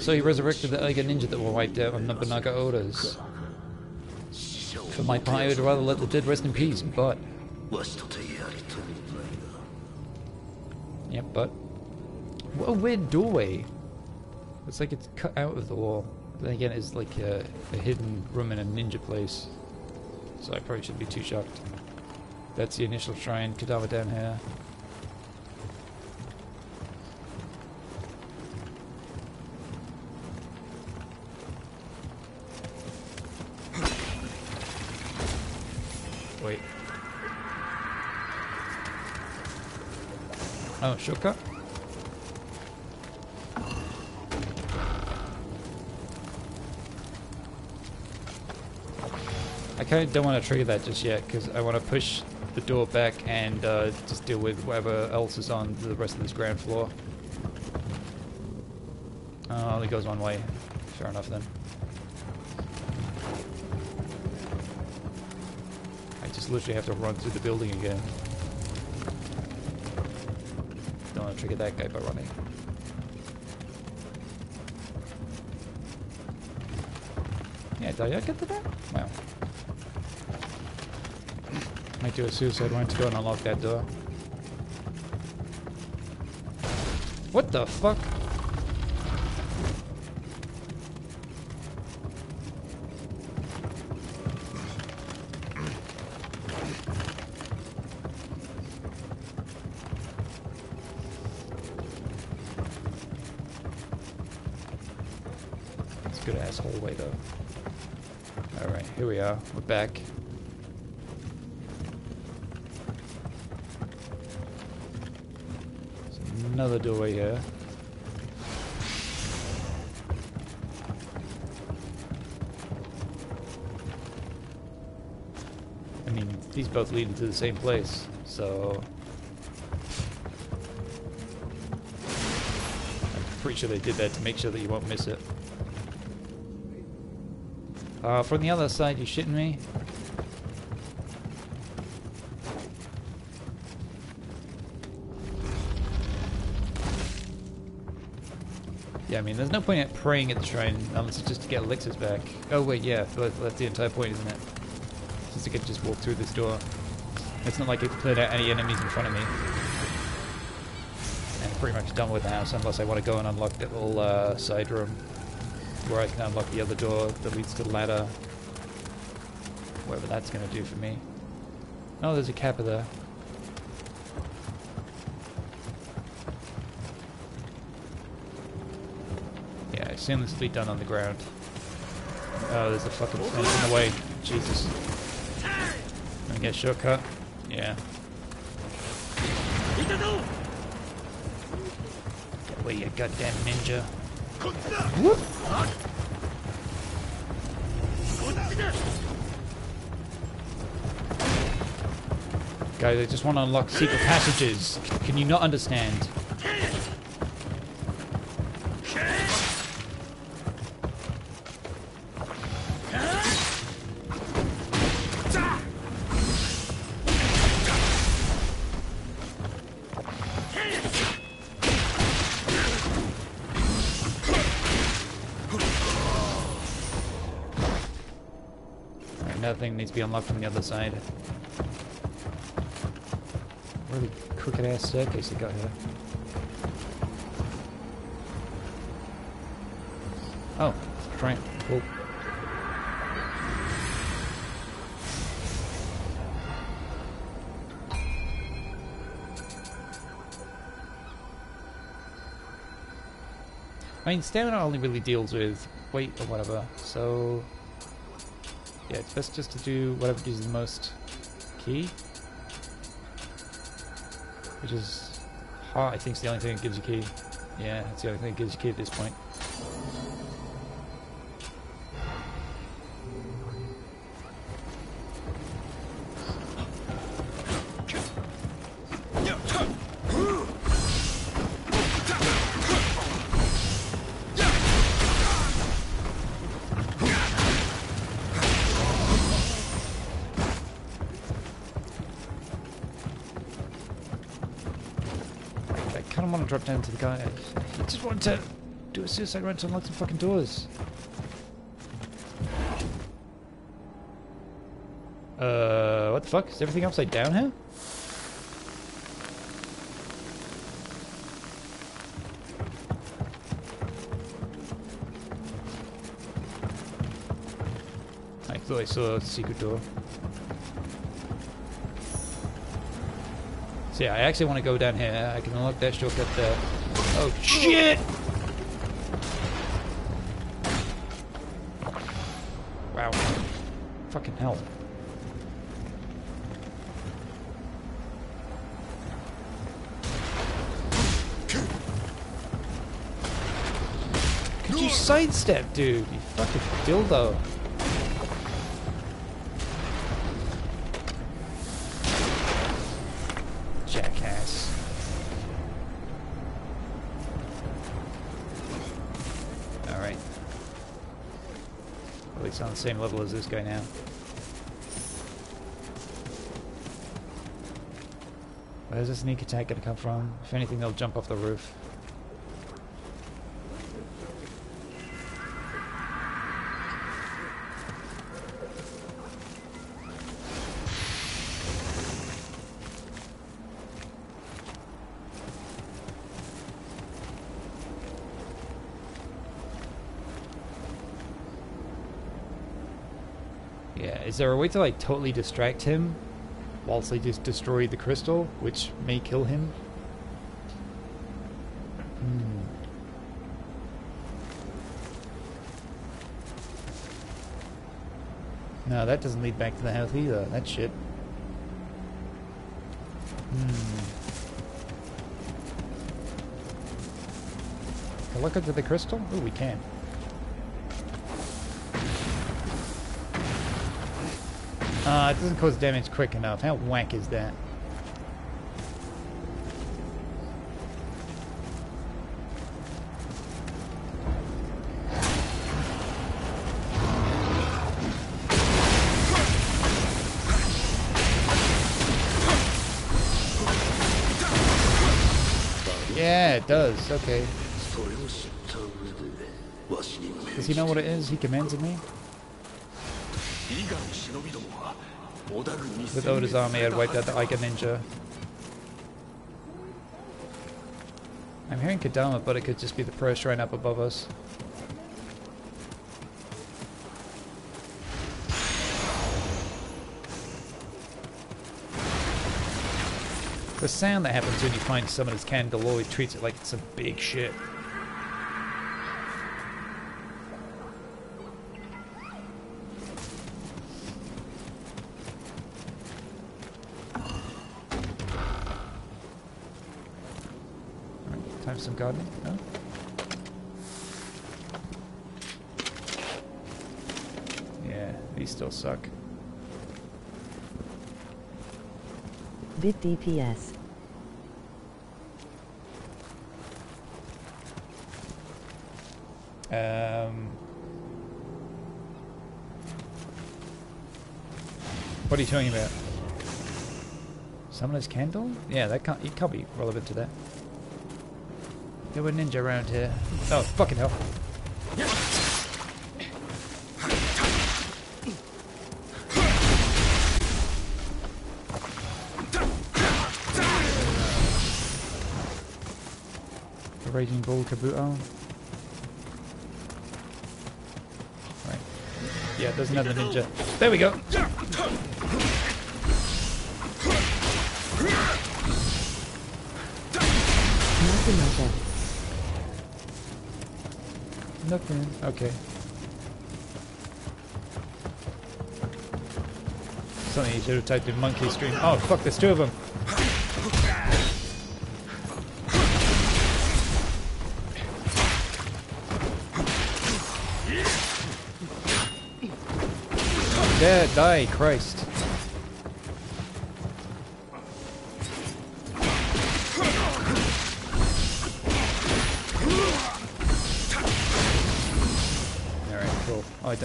Speaker 1: So he resurrected the Iga ninja that were wiped out on Nobunaga Oda's for my pie, I'd rather let the dead rest in peace, but... Yep, but... What a weird doorway. It's like it's cut out of the wall. But then again, it's like a, a hidden room in a ninja place. So I probably shouldn't be too shocked. That's the initial shrine, cadaver down here. Oh, shortcut? I kind of don't want to trigger that just yet because I want to push the door back and uh, just deal with whatever else is on the rest of this ground floor. Oh, only goes one way. Fair enough then. I just literally have to run through the building again. Don't want to trigger that guy by running. Yeah, did I get to that? Wow. Might do a suicide one to go and unlock that door. What the fuck? It's a good ass hallway though. Alright, here back. There's another doorway here. I mean, these both lead into the same place, so... I'm pretty sure they did that to make sure that you won't miss it. Uh, from the other side, you shitting me? Yeah, I mean, there's no point in praying at the shrine unless it's just to get elixirs back. Oh wait, yeah, that- that's the entire point, isn't it? Just to get just walk through this door. It's not like it cleared out any enemies in front of me. And I'm pretty much done with the house unless I want to go and unlock that little uh, side room where I can unlock the other door that leads to the ladder. Whatever that's going to do for me. Oh, there's a kappa there. Yeah, I assume this will be done on the ground. Oh, there's a fucking fence in the way. Jesus. Gonna get a shortcut? Yeah. Get away, you goddamn ninja. Whoop. Guys, I just want to unlock secret passages. Can you not understand? Needs to be unlocked from the other side. Really crooked ass staircase they got here. Oh, right, cool. I mean, stamina only really deals with weight or whatever, so yeah, it's best just to do whatever gives you the most Ki. Which is heart, I think, is the only thing that gives you Ki. Yeah, that's the only thing that gives you Ki at this point. Want to do a suicide run to unlock some fucking doors. Uh, what the fuck? Is everything upside down here? I thought I saw a secret door. So yeah, I actually want to go down here. I can unlock that shortcut there. Oh shit! Wow. Fucking hell. Could you sidestep, dude? You fucking dildo. The same level as this guy now. Where's the sneak attack gonna come from? If anything, they'll jump off the roof. Yeah, is there a way to like totally distract him whilst they just destroy the crystal, which may kill him? Hmm. No, that doesn't lead back to the house either. That shit. Hmm. Can I look into the crystal? Oh, we can. Uh, it doesn't cause damage quick enough. How whack is that? Yeah, it does. Okay. Does he know what it is? He commands me? With Oda's army, I'd wiped out the Iga Ninja. I'm hearing Kodama, but it could just be the pro shrine up above us. The sound that happens when you find Summoner's Candle always treats it like it's some big shit. Alright, time for some gardening. No? Yeah, these still suck.
Speaker 2: Bit DPS.
Speaker 1: Um, what are you talking about? Summoner's Candle? Yeah, that can't. It can't be relevant to that. There were ninja around here. Oh, fucking hell! The Raging Bull Kabuto. Right. Yeah, there's another ninja. There we go.
Speaker 2: Nothing.
Speaker 1: Okay. Something you should have typed in monkey stream. Oh fuck, there's two of them. Yeah, die, Christ.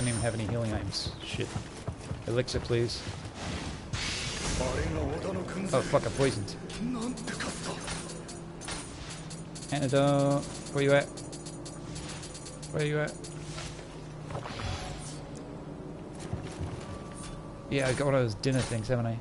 Speaker 1: don't even have any healing items. Shit. Elixir, please. Oh, fuck, I'm poisoned. Antidote. Where you at? Where you at? Yeah, I got one of those dinner things, haven't I?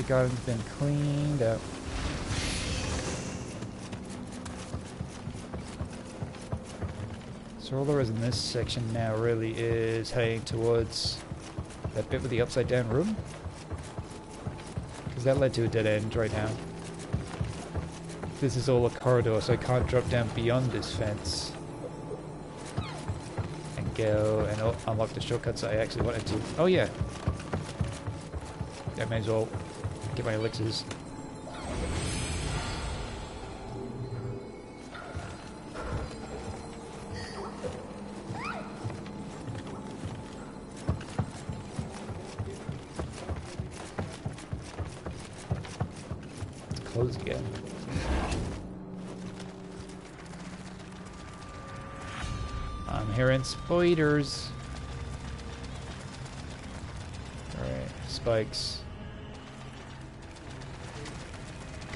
Speaker 1: Of garden's been cleaned up. So all there is in this section now really is heading towards that bit with the upside down room. Because that led to a dead end right now. This is all a corridor, so I can't drop down beyond this fence. And go and unlock the shortcuts I actually wanted to. Oh yeah. I may as well get my elixirs. Again. Um, I'm hearing spiders. Alright, spikes.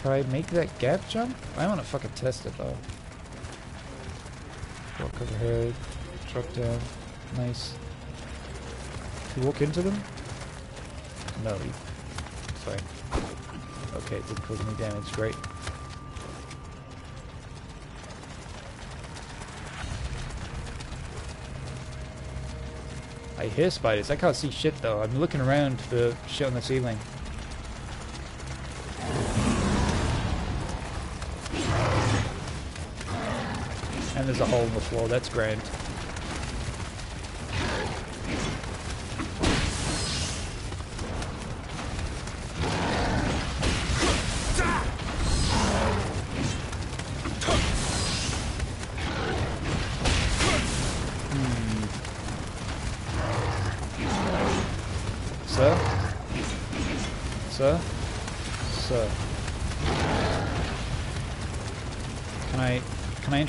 Speaker 1: I make that gap jump? I want to fucking test it though. Walk overhead, drop down. Nice. You walk into them? No. Sorry. Okay, it didn't cause any damage. Great. I hear spiders. I can't see shit though. I'm looking around for shit on the ceiling. And there's a hole in the floor. That's grand.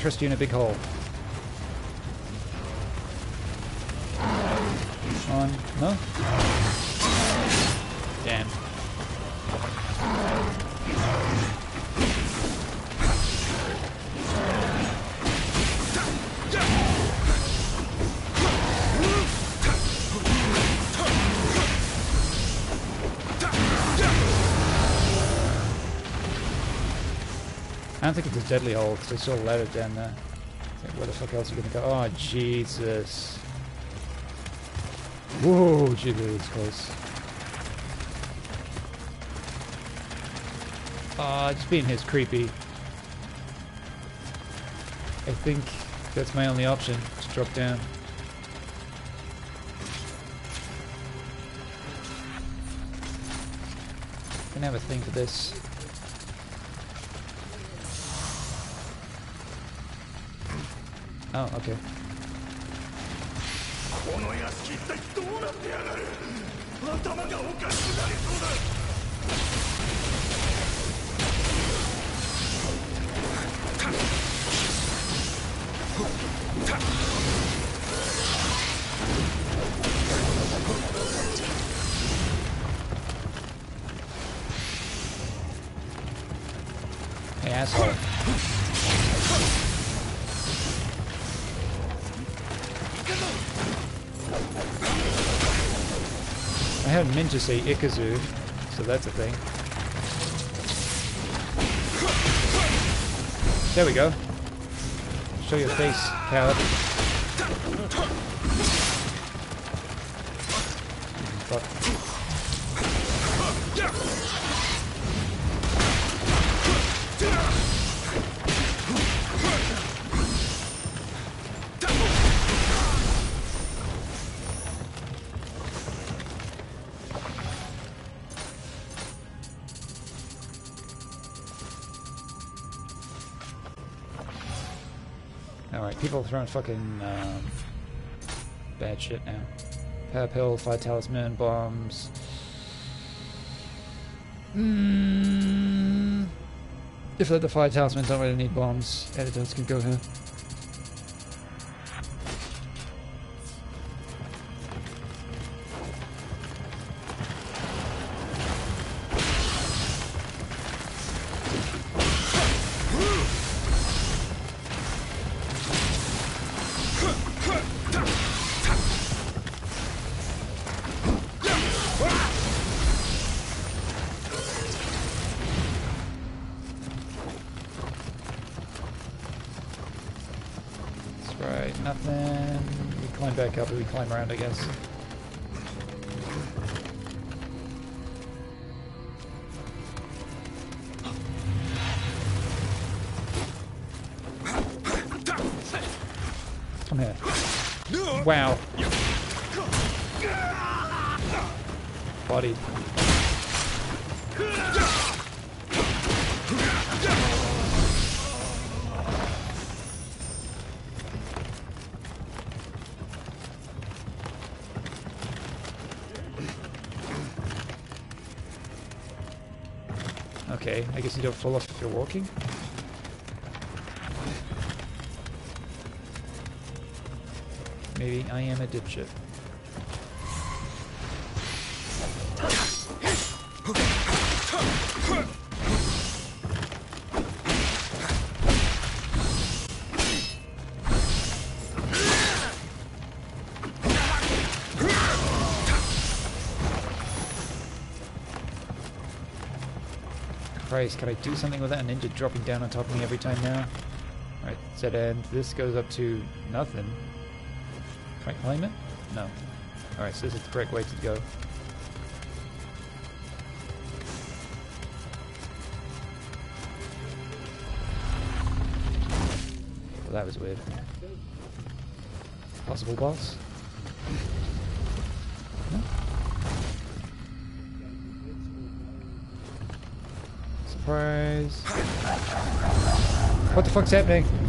Speaker 1: Interest you in a big hole? I deadly hole because I saw ladder down there. I think, where the fuck else are we gonna go? Oh Jesus! Whoa, gee, it's close. Ah, just being here is creepy. I think that's my only option. to drop down. Gonna have a thing for this. Ninja say Ikazu, so that's a thing. There we go. Show your face, coward. Fuck. Are throwing fucking um, bad shit now. Power pill, fire talisman, bombs. Mm. If they're the fire talisman, don't really need bombs. Editors can go here. Around, I guess. I am a dipshit. Christ, can I do something with that ninja dropping down on top of me every time now? Alright, set end. This goes up to nothing. Can I climb it? No. Alright, so this is the correct way to go. Well, that was weird. Possible boss? No? Surprise. What the fuck's happening?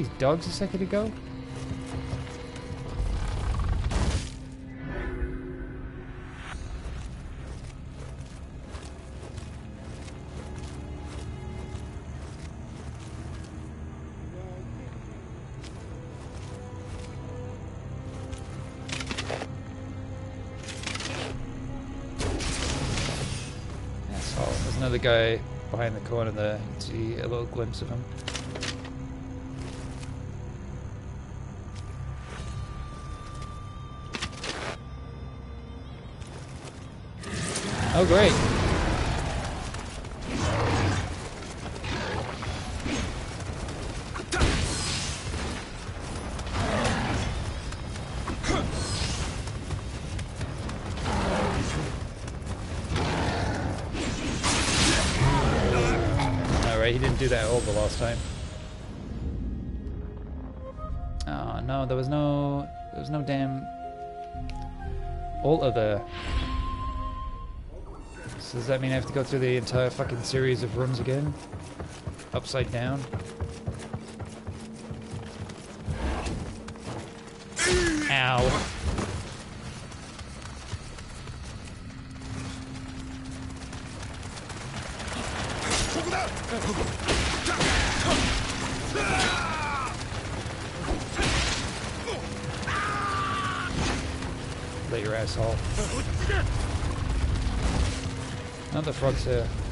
Speaker 1: These dogs a second ago? Asshole. There's another guy behind the corner there. See a little glimpse of him. Oh, great. To go through the entire fucking series of runs again? Upside down? Another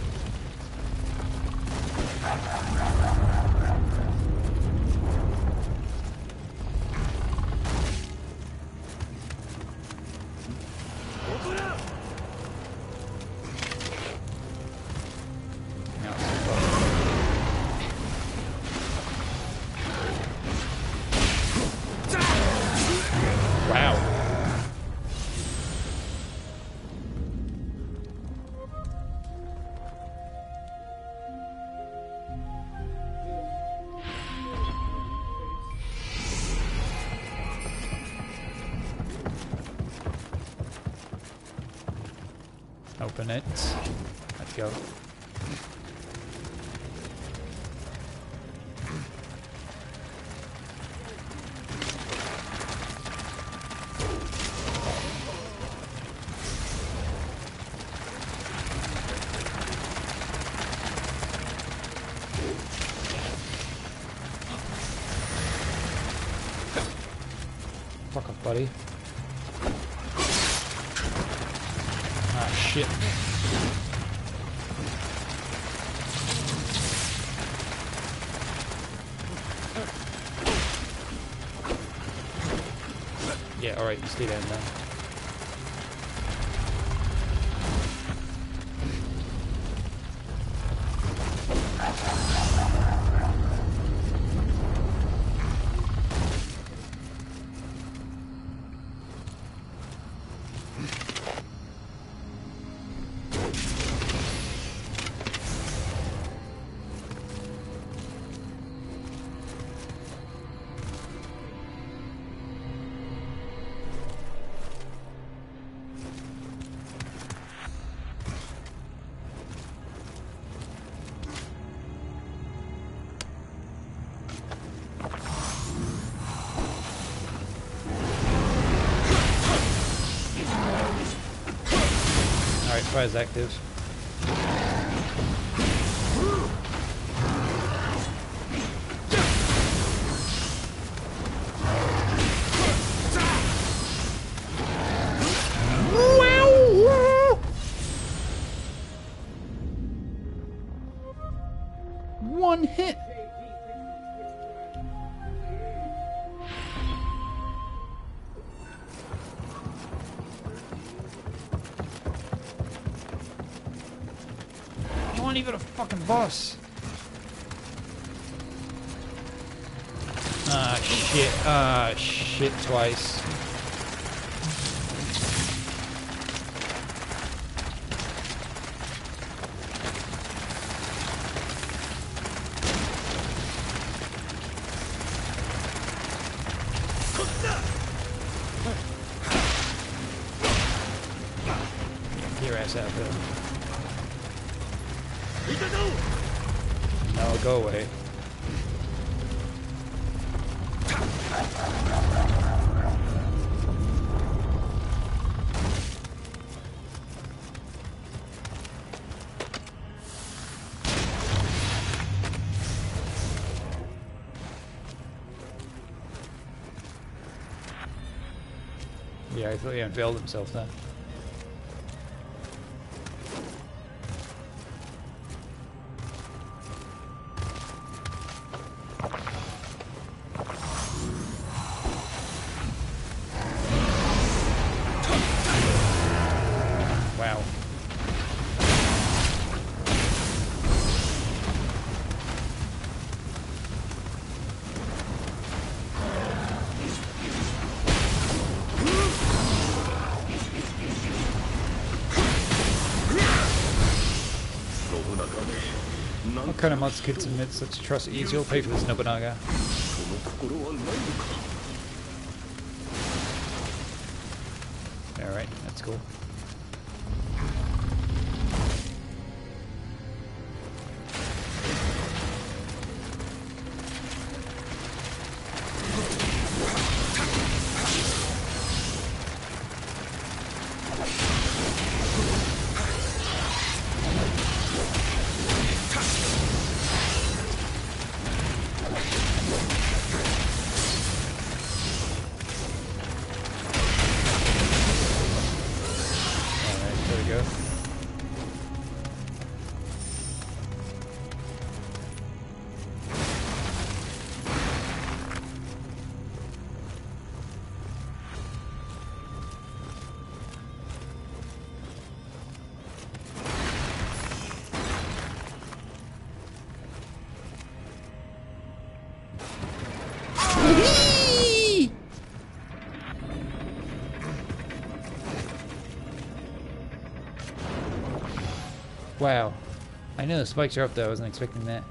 Speaker 1: alright, you stay down now. Fire's active. not even a fucking boss. Ah, shit. Ah, shit twice. He unveiled himself there. What kind of monster trust such atrocities? You'll pay for this, Nobunaga. I know the spikes are up though, I wasn't expecting that.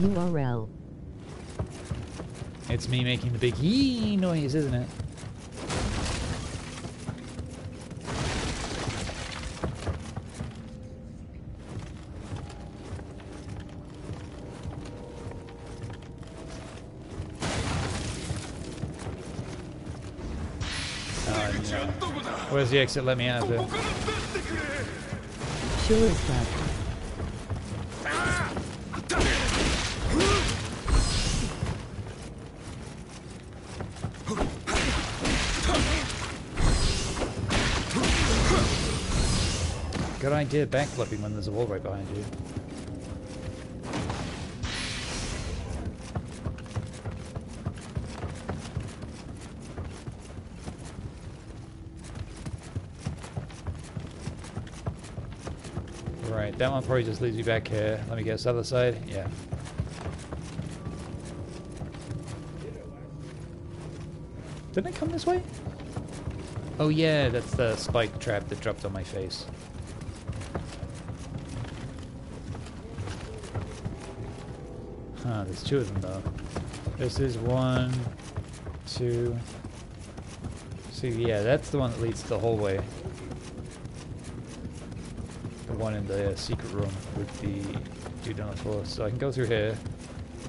Speaker 2: URL.
Speaker 1: It's me making the big yee noise, isn't it? Oh. Where's the exit? Let me out of there.
Speaker 2: Sure
Speaker 1: idea backflipping when there's a wall right behind you. Right, that one probably just leads you back here. Let me guess, the other side? Yeah. Didn't it come this way? Oh yeah, that's the spike trap that dropped on my face. Huh, there's two of them though. This is one, two. So yeah, that's the one that leads to the hallway. The one in the uh, secret room with the dude on the floor. So I can go through here,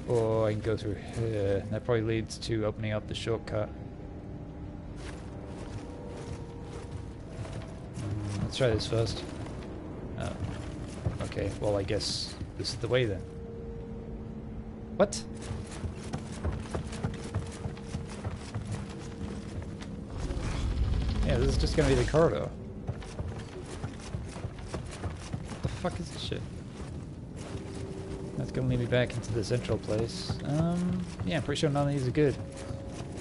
Speaker 1: or I can go through here. That probably leads to opening up the shortcut. Mm, let's try this first. Oh. Okay, well I guess this is the way then. What? Yeah, this is just gonna be the corridor. What the fuck is this shit? That's gonna lead me back into the central place. Um, yeah, I'm pretty sure none of these are good.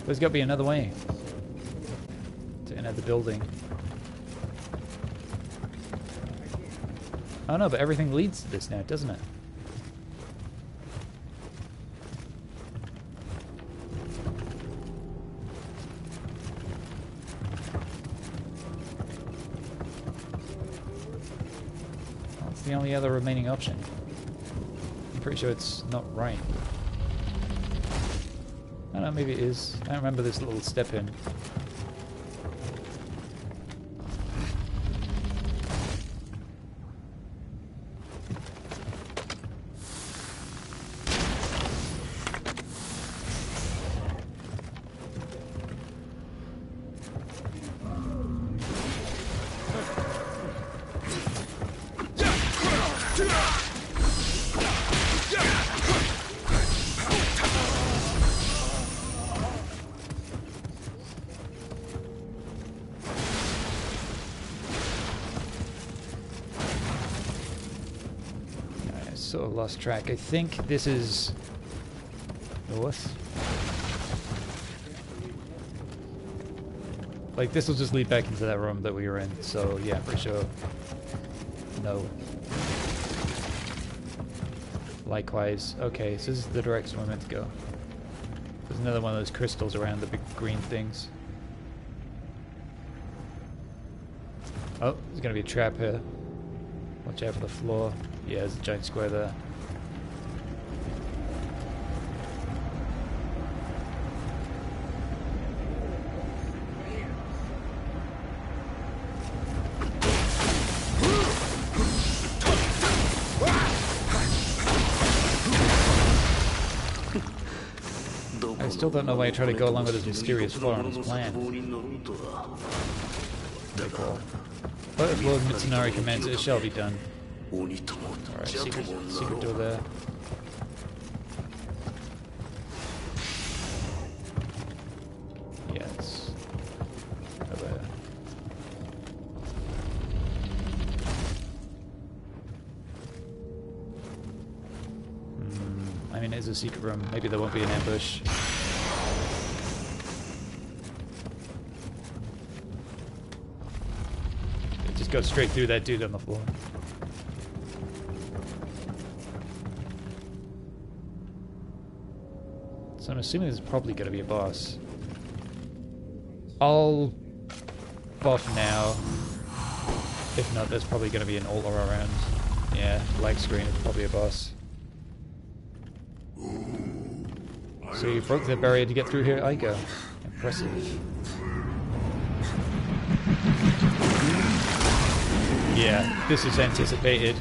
Speaker 1: There's gotta be another way to enter the building. I don't know, but everything leads to this now, doesn't it? That's the only other remaining option. I'm pretty sure it's not right. I don't know, maybe it is. I remember this little step in. Lost track. I think this is north. Like this will just lead back into that room that we were in. So yeah, for sure. No. Likewise. Okay, so this is the direction we're meant to go. There's another one of those crystals around the big green things. Oh, there's gonna be a trap here. Watch out for the floor. Yeah, there's a giant square there. Don't know why I try to go along with his mysterious his plan. Cool. But if Lord Mitsunari commands it, it shall be done. Alright, secret, secret door there. Yes. Hmm, I mean, it is a secret room. Maybe there won't be an ambush. Go straight through that dude on the floor. So I'm assuming there's probably going to be a boss. I'll buff now. If not, there's probably going to be an all around. Yeah, black screen is probably a boss. So you broke the barrier to get through here, Aiko. Impressive. Yeah, this is anticipated.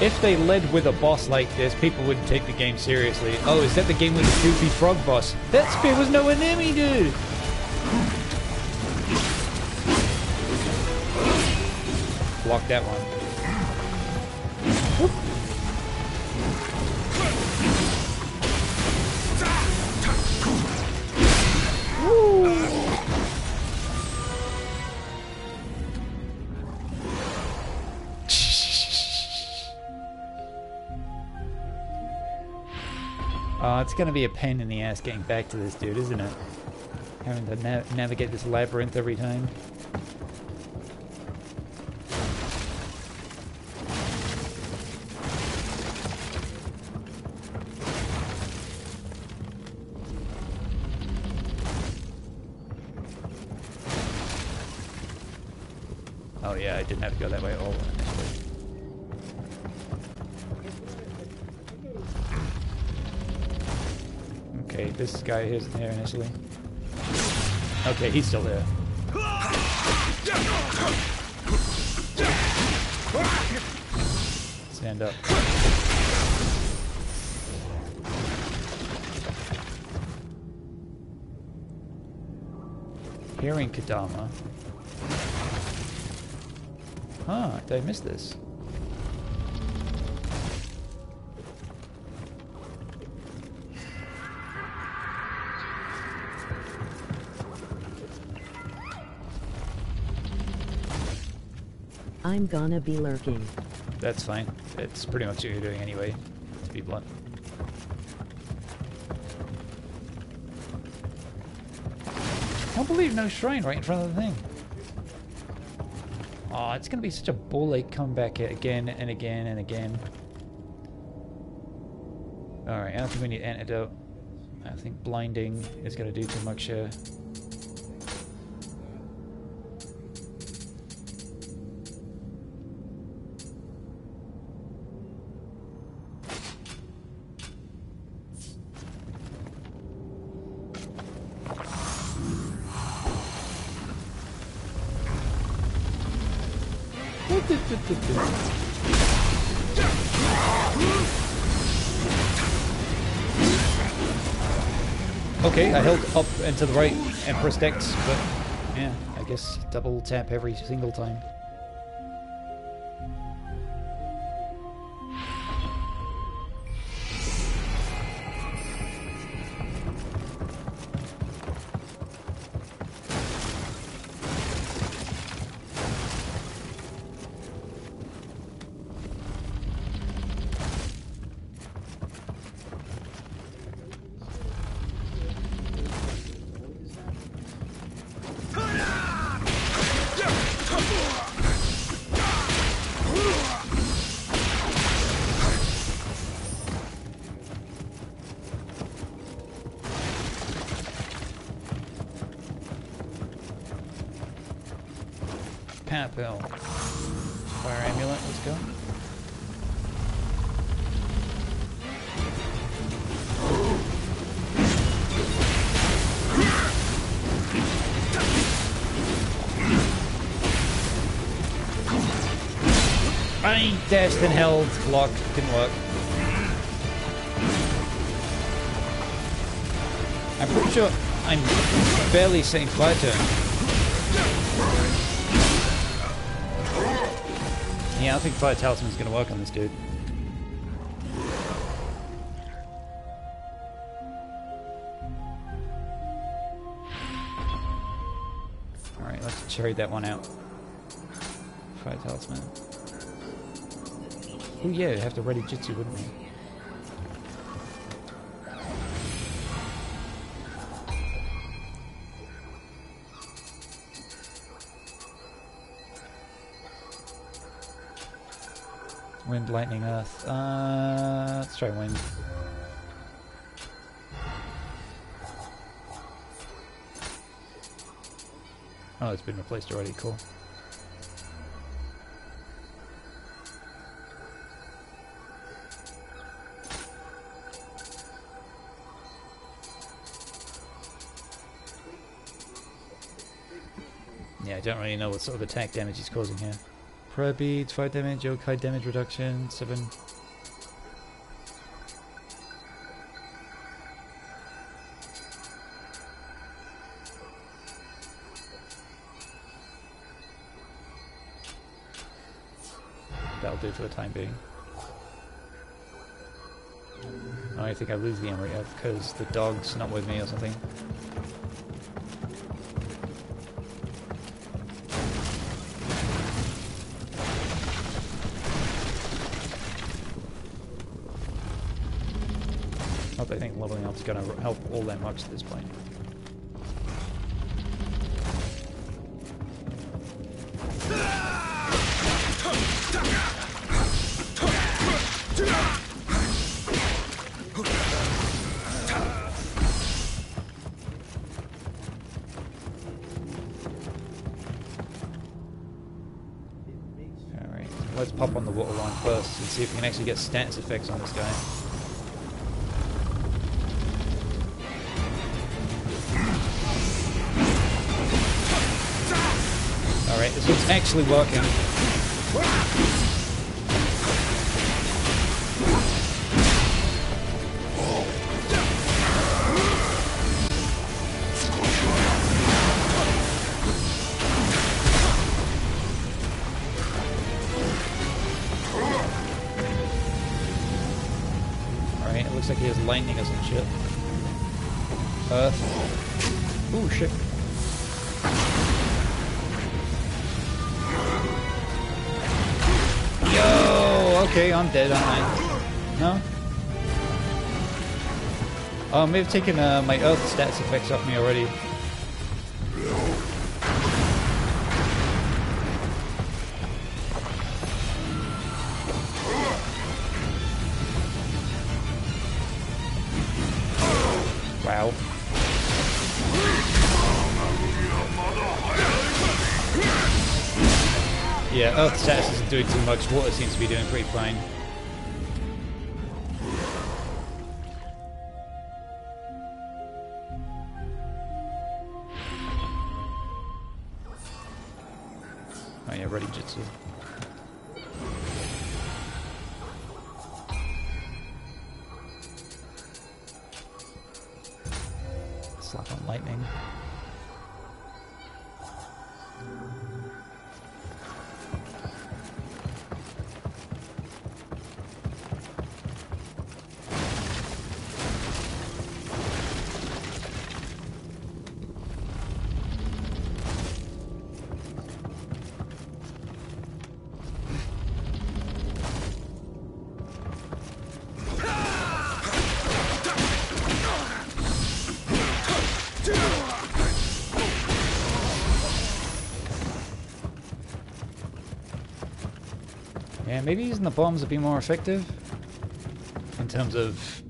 Speaker 1: If they led with a boss like this, people wouldn't take the game seriously. Oh, is that the game with the goofy frog boss? That spear was nowhere near me, dude! Block that one. It's gonna be a pain in the ass getting back to this dude, isn't it? Having to na navigate this labyrinth every time. Guy there initially. Okay, he's still there. Stand up. Hearing Kodama. Huh, did I miss this?
Speaker 2: I'm gonna be lurking.
Speaker 1: That's fine. It's pretty much what you're doing anyway, to be blunt. I don't believe no shrine right in front of the thing. Oh, it's gonna be such a ache comeback again and again and again. Alright, I don't think we need antidote. I think blinding is gonna do too much here. Okay, to the right and pressed X, but yeah, I guess double tap every single time. And held, block, didn't work. I'm pretty sure I'm barely saying fire turn. Yeah, I think Fire Talisman's gonna work on this dude. Alright, let's cherry that one out. Fire Talisman. Oh yeah, have to ready Jitsu, wouldn't we? Wind, lightning, earth. Uh, let's try wind. Oh, it's been replaced already. Cool. Really know what sort of attack damage he's causing here. Prayer beads, 5 damage, yokai damage reduction, 7. That'll do for the time being. I think I lose the Emery because the dog's not with me or something. leveling up is going to help all that much at this point. All right, let's pop on the water line first and see if we can actually get stance effects on this guy. Actually working. Oh, I may have taken uh, my earth stats effects off me already. Wow. Yeah, Earth status isn't doing too much. Water seems to be doing pretty fine. Maybe using the bombs would be more effective in terms of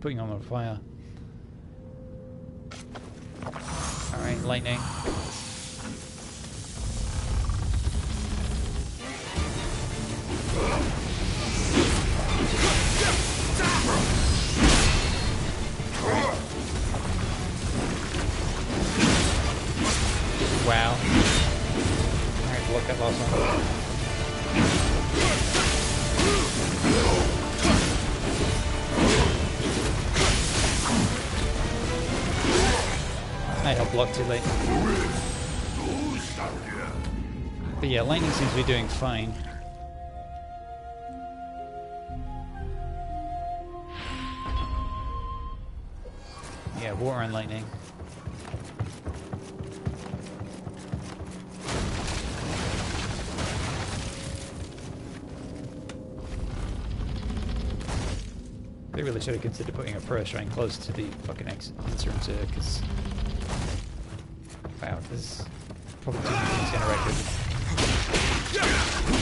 Speaker 1: putting on the fire. Alright, lightning. Seems to be doing fine. Yeah, water and lightning. They really should have considered putting a prayer shrine close to the fucking exit entrance here, because... Wow, this is probably too many things. Yeah.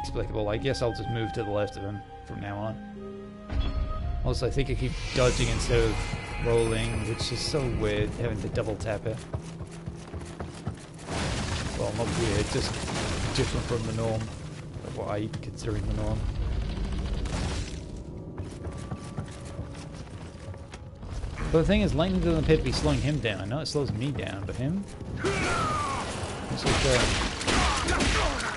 Speaker 1: Inexplicable. I guess I'll just move to the left of him from now on. Also, I think I keep dodging instead of rolling, which is so weird, having to double tap it. Well, not weird, just different from the norm, what I'm considering the norm. But the thing is, lightning doesn't appear to be slowing him down. I know it slows me down, but him? It's like, uh,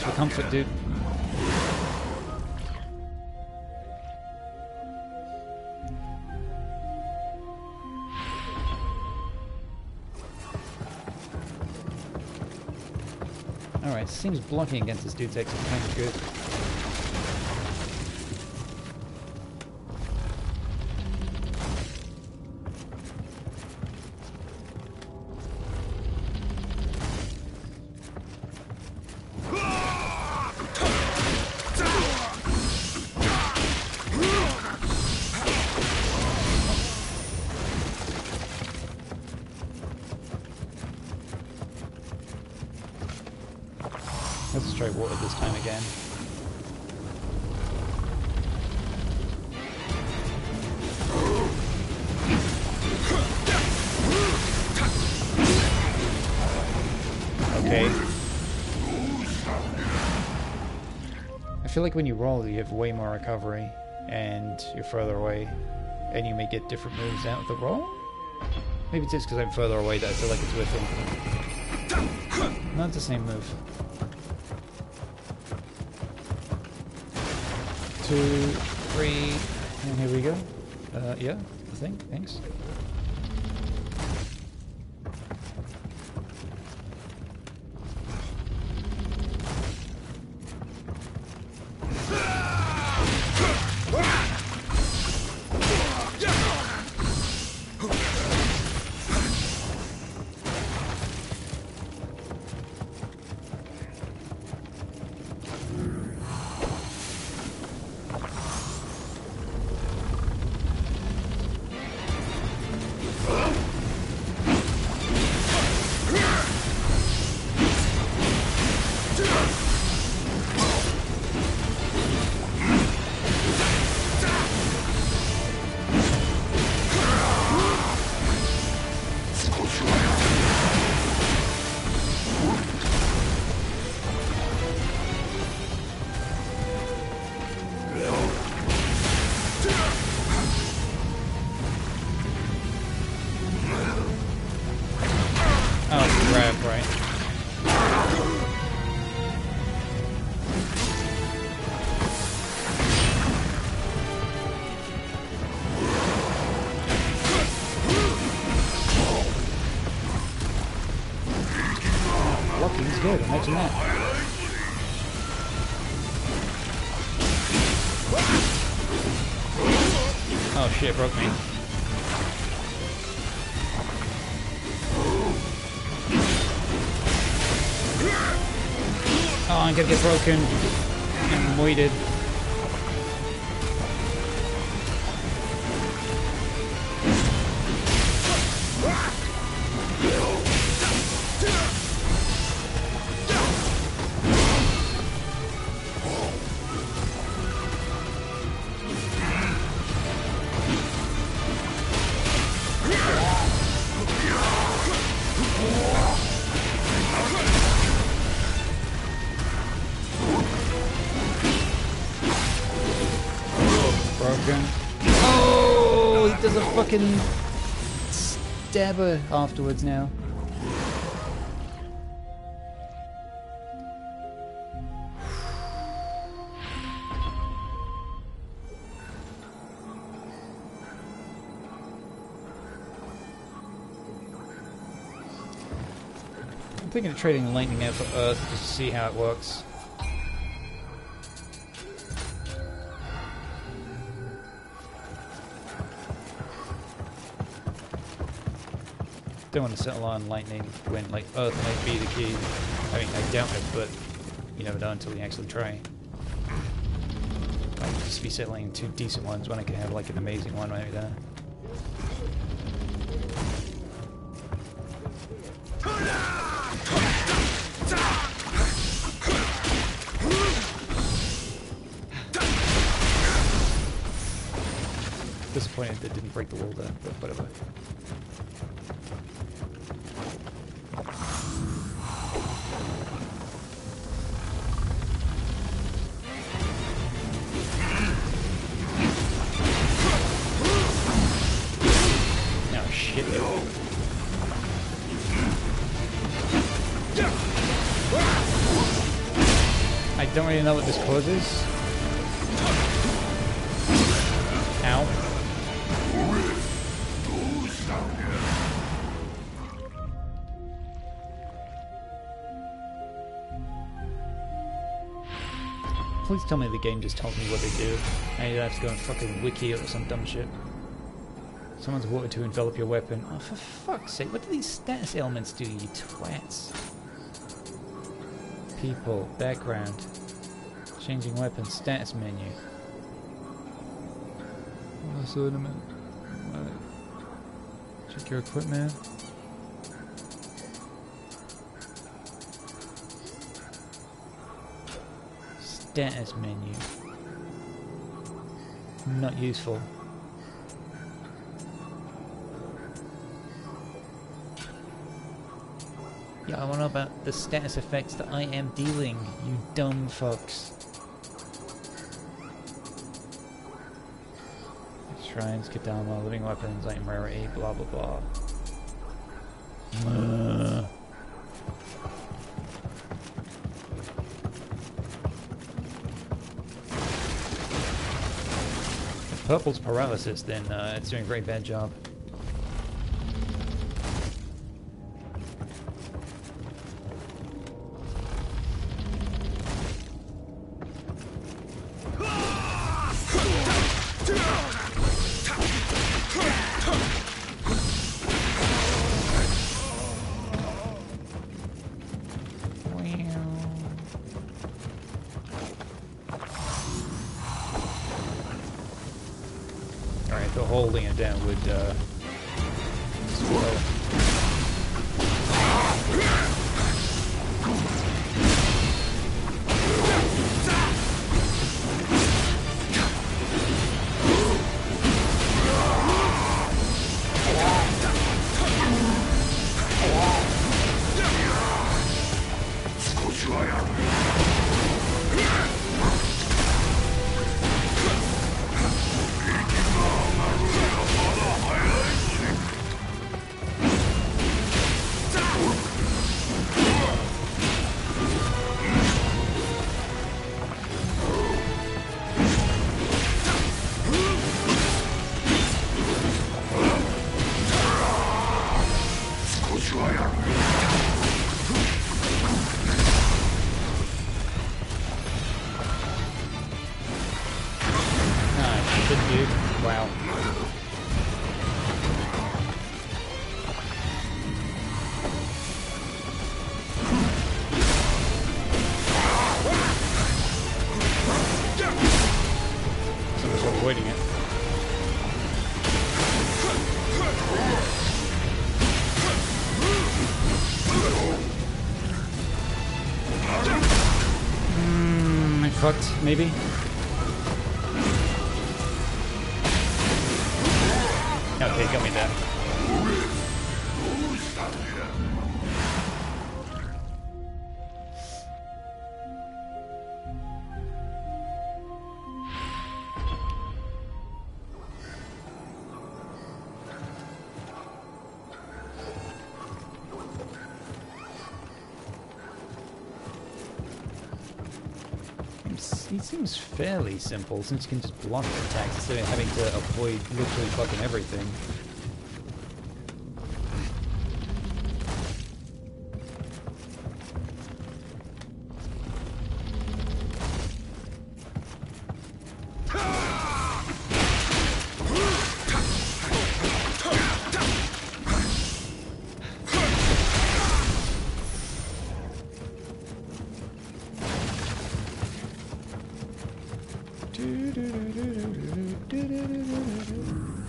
Speaker 1: for comfort, dude. Alright, seems blocking against this dude's exit kind of good. Feel like when you roll, you have way more recovery, and you're further away, and you may get different moves out of the roll? Maybe it's just because I'm further away that I feel like it's it. Not the same move. two, three, and here we go. Uh, yeah, I think. Thanks. Broke me. Oh, I'm gonna get broken and weighted. He does a fucking stabber afterwards now. I'm thinking of trading lightning out for Earth to see how it works. Don't want to settle on lightning when like Earth might be the key. I mean, I doubt it, but you never know until you actually try. Might just be settling two decent ones when I can have like an amazing one right there. Disappointed that didn't break the wall there, but whatever. Don't really know what this causes. Ow. Please tell me the game just tells me what they do. I either have to go and fucking wiki or some dumb shit. Someone's wanted to envelop your weapon. Oh, for fuck's sake, what do these status elements do, you twats? People, background, changing weapon, status menu. What's ornament? Check your equipment. Status menu. Not useful. Yeah, I want to know about the status effects that I am dealing, you dumb fucks. Shrines, Kodama, living weapons, item rarity, blah blah blah. Purple's paralysis, then uh, it's doing a very bad job. Maybe? Simple since you can just block attacks instead of having to avoid literally fucking everything. Wow, that's got some good AoE.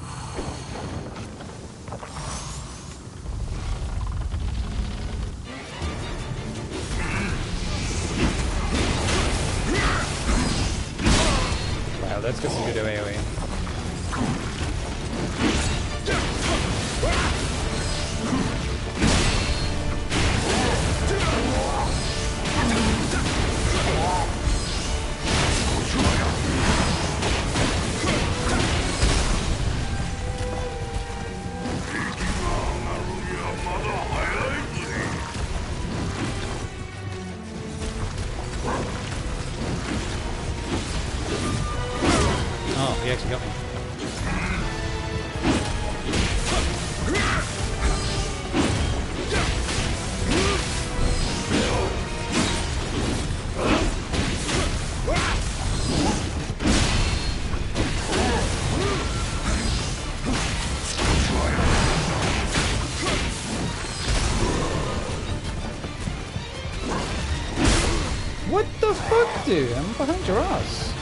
Speaker 1: Your ass.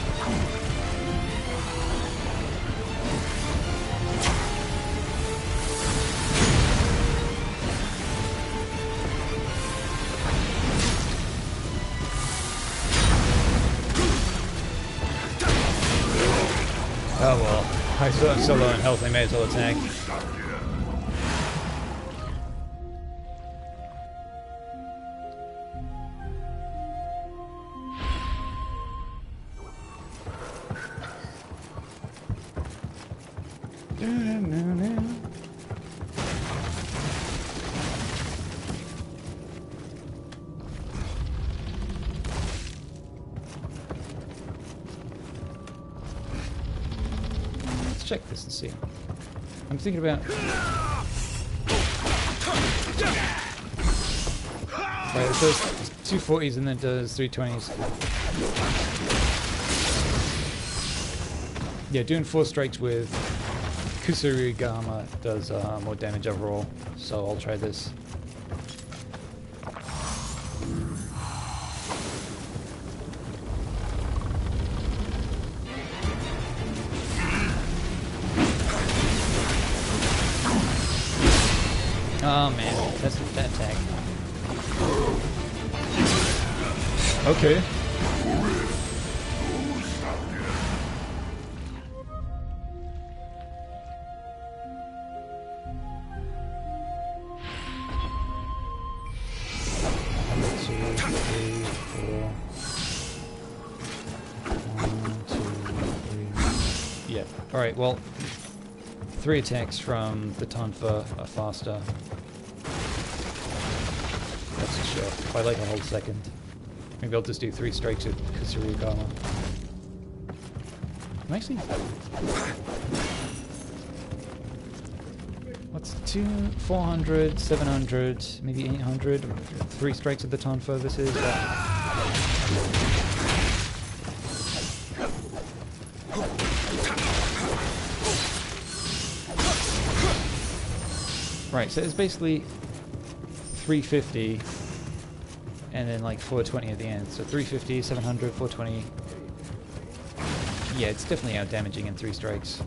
Speaker 1: Oh well. I still, I'm still low in health, I may as well attack. Thinking about. Right, it does 240s and then does 320s. Yeah, doing four strikes with Kusarigama does uh, more damage overall, so I'll try this. Three attacks from the Tonfa are faster. That's shot. If I like a whole second. Maybe I'll just do three strikes at Kusarigama. Nicely. What's two, 400, 700, maybe 800? Three strikes at the Tonfa this is. What? Right, so it's basically 350 and then like 420 at the end. So 350, 700, 420. Yeah, it's definitely out damaging in three strikes.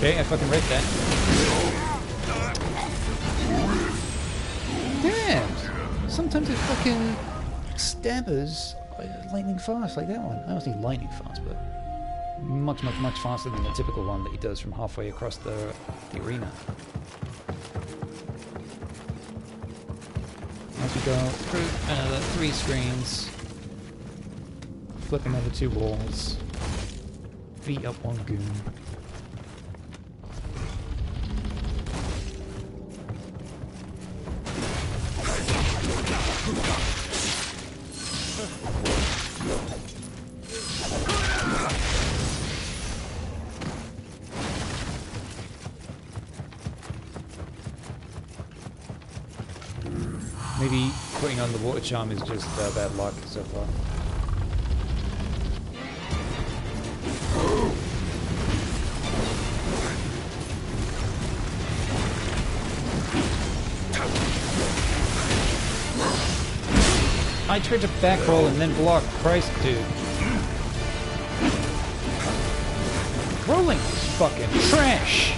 Speaker 1: Okay, I fucking read that. Damn! Sometimes it fucking stabbers lightning fast like that one. I don't think lightning fast, but much, much, much faster than the typical one that he does from halfway across the, the arena. As we go through another three screens, flip another two walls, beat up one goon. The charm is just uh, bad luck so far. I tried to back roll and then block. Christ, dude. Rolling is fucking trash.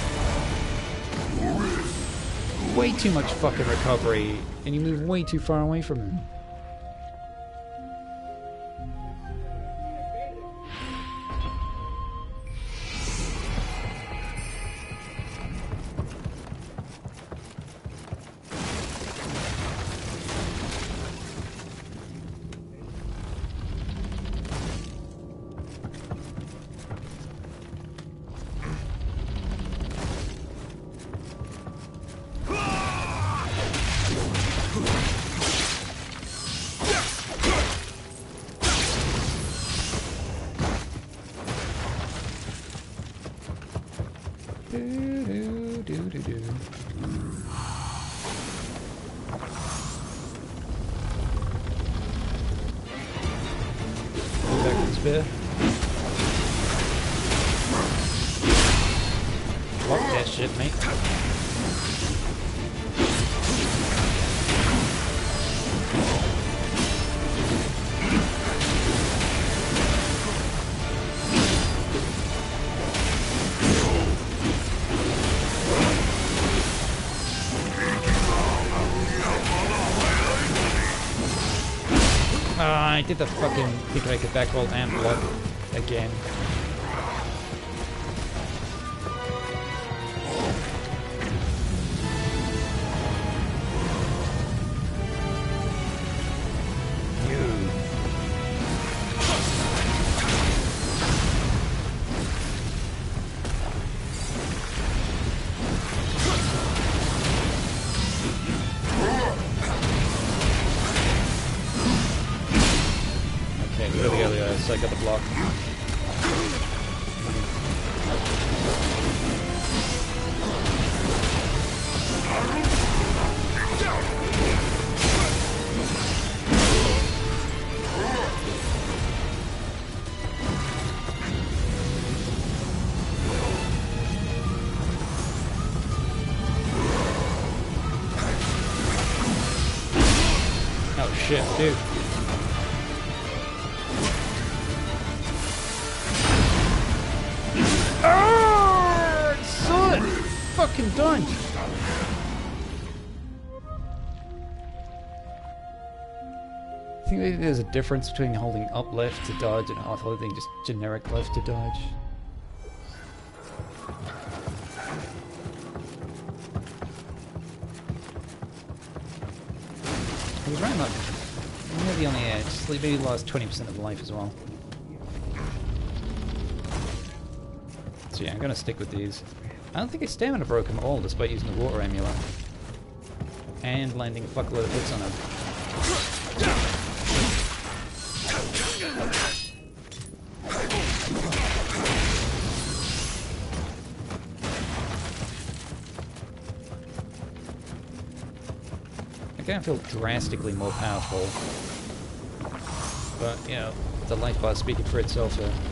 Speaker 1: Way too much fucking recovery, and you move way too far away from him. I did the fucking think I could back roll and block again. Shit, dude. Ah, oh, saw it! Fucking done! I think maybe there's a difference between holding up left to dodge and holding just generic left to dodge. He was right up on the edge, maybe lost 20% of life as well. So yeah, I'm gonna stick with these. I don't think his stamina broke him at all, despite using the water amulet. And landing a fuckload of hits on him. I feel drastically more powerful. But, you know, the life bar speaking for itself there.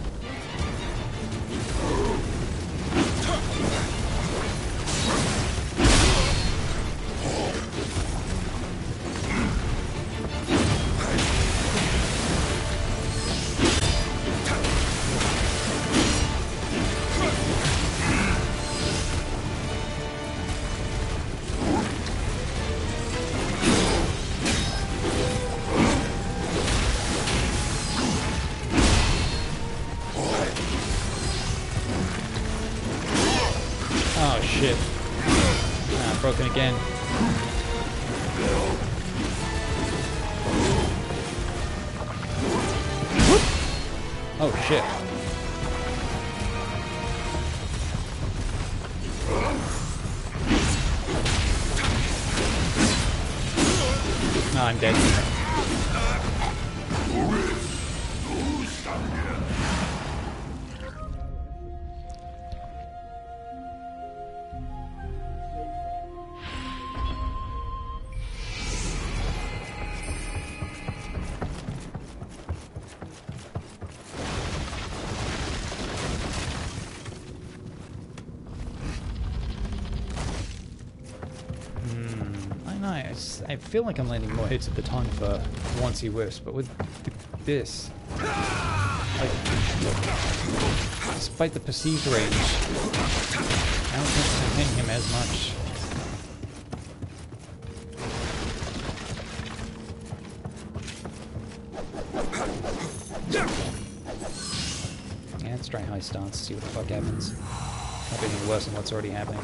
Speaker 1: Feel like I'm landing more hits at the time for once he whiffs, but with this, like, despite the perceived range, I don't think I'm hitting him as much. Yeah, let's try high stance, see what the fuck happens. Any worse than what's already happening.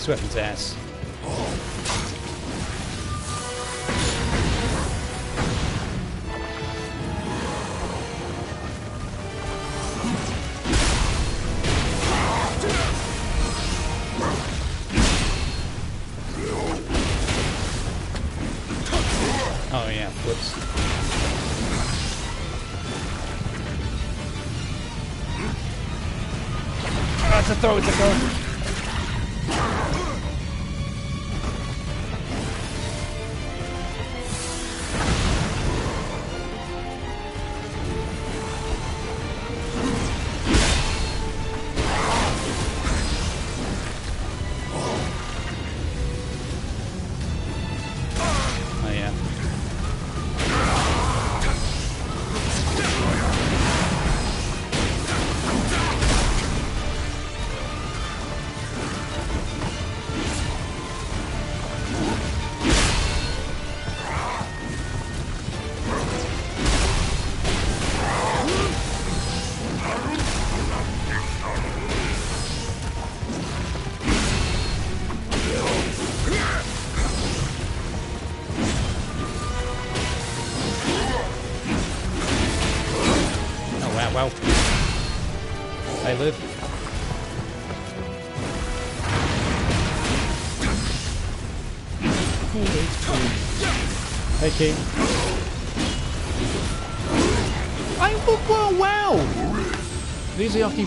Speaker 1: this weapon's ass. Oh yeah, whoops. Throw, a throw.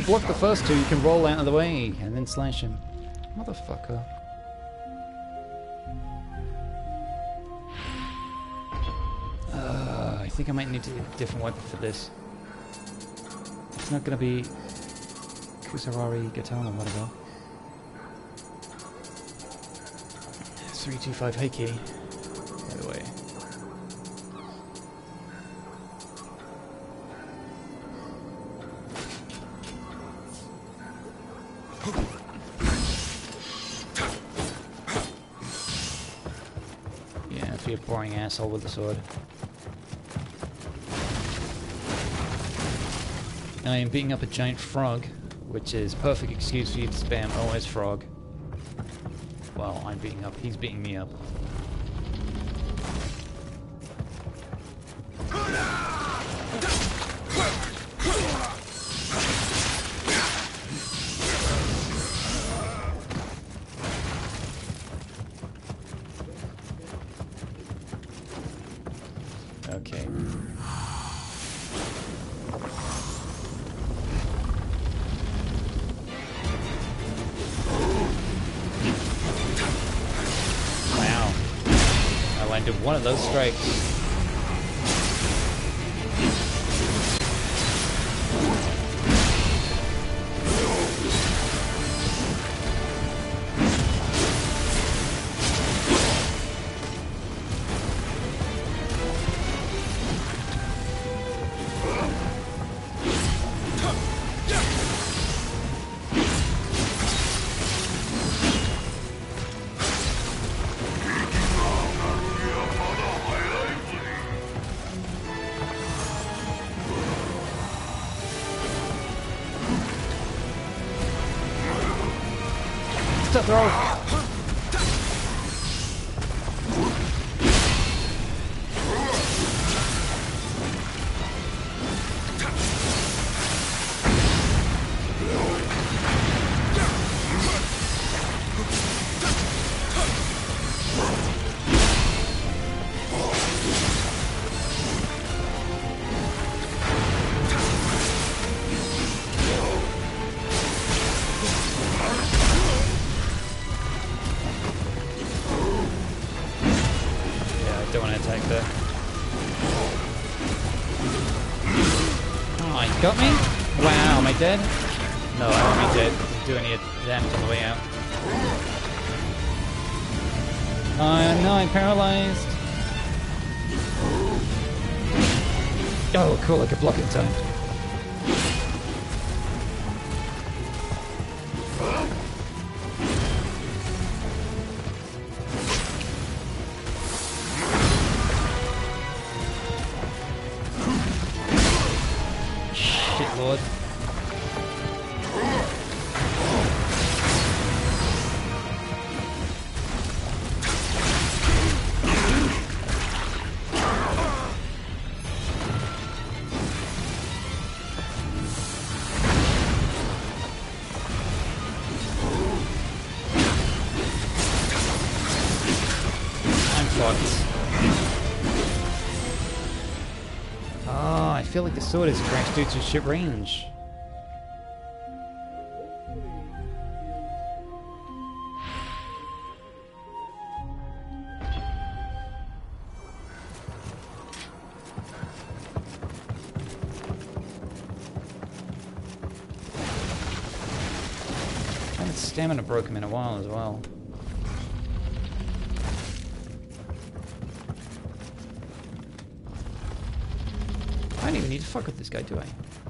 Speaker 1: Block the first two, you can roll out of the way and then slash him. Motherfucker. Uh, I think I might need to get a different weapon for this. It's not gonna be Kusarari Katana, whatever. 325 Heiki, asshole with a sword. I am beating up a giant frog, which is perfect excuse for you to spam OS frog. Well, I'm beating up, he's beating me up. Those strikes. To throw. so it is crashed due to ship range. stamina broke him in a while fuck with this guy, do I?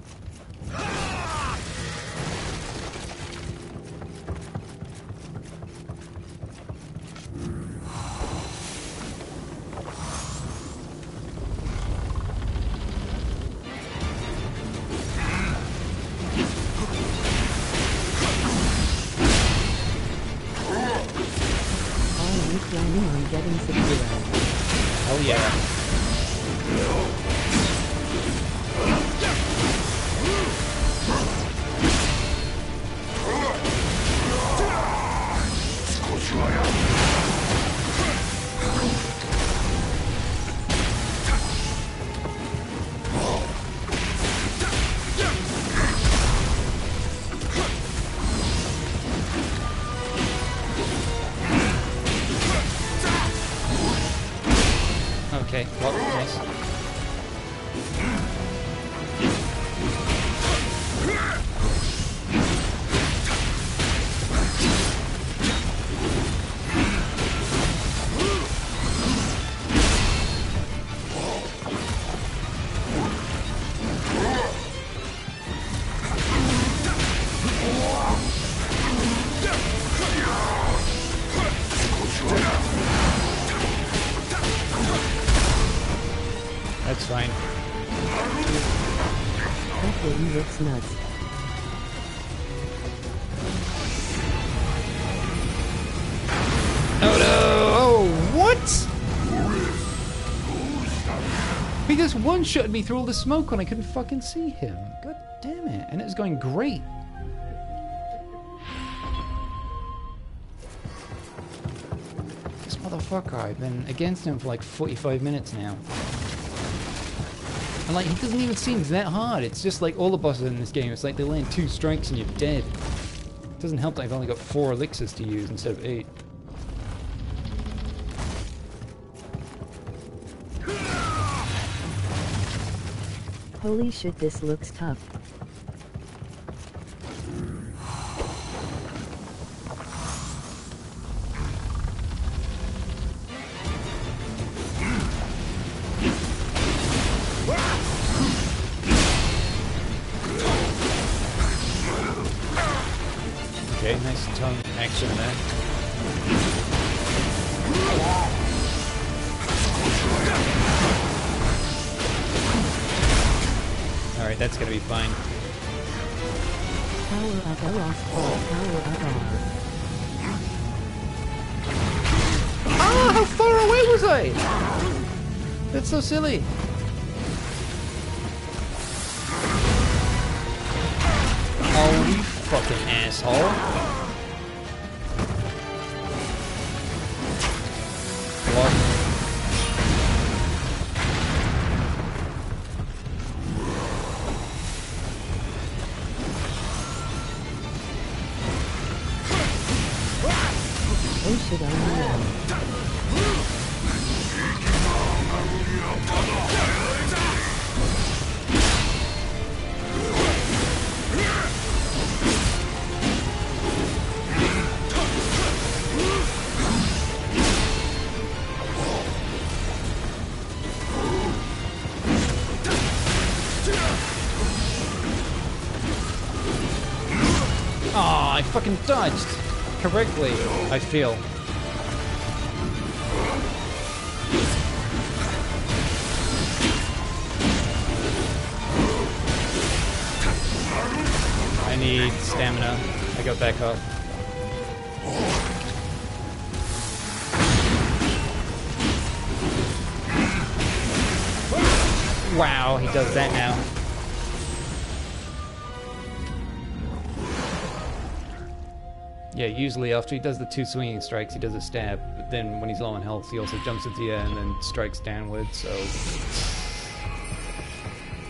Speaker 1: One-shotted me through all the smoke when I couldn't fucking see him. God damn it. And it was going great. This motherfucker, I've been against him for like 45 minutes now. And like, he doesn't even seem that hard. It's just like all the bosses in this game. It's like they land two strikes and you're dead. It doesn't help that I've only got four elixirs to use instead of eight.
Speaker 2: Holy shit, this looks tough.
Speaker 1: So silly. Fucking dodged correctly, I feel. I need stamina. I go back up. Wow, he does that now. Yeah, usually after he does the two swinging strikes, he does a stab. But then when he's low on health, he also jumps into the air and then strikes downward, so.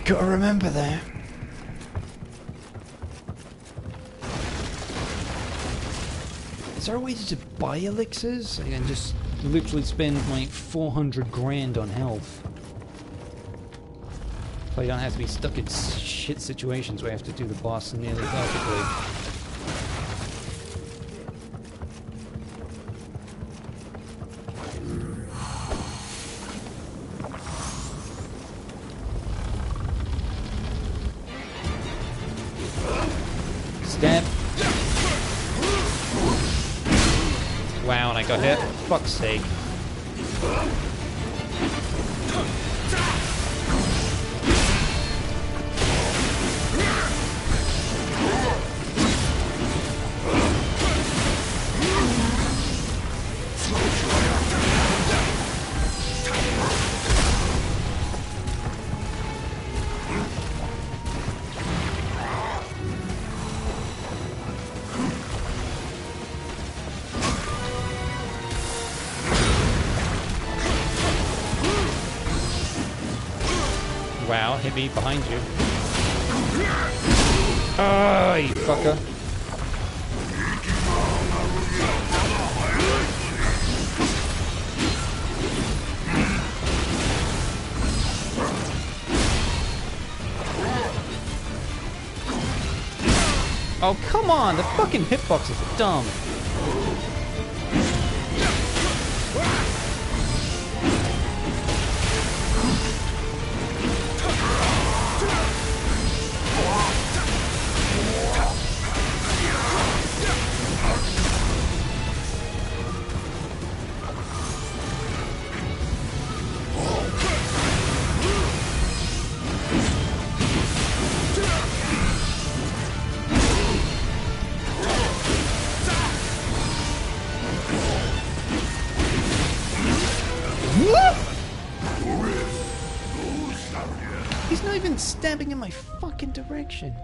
Speaker 1: Gotta remember that. Is there a way to buy elixirs? I can just literally spend like 400 grand on health. So you don't have to be stuck in shit situations where you have to do the boss nearly perfectly. Fuck's Wow, behind you. Oh, you fucker. Oh, come on! The fucking hitboxes are dumb. Stabbing in my fucking direction.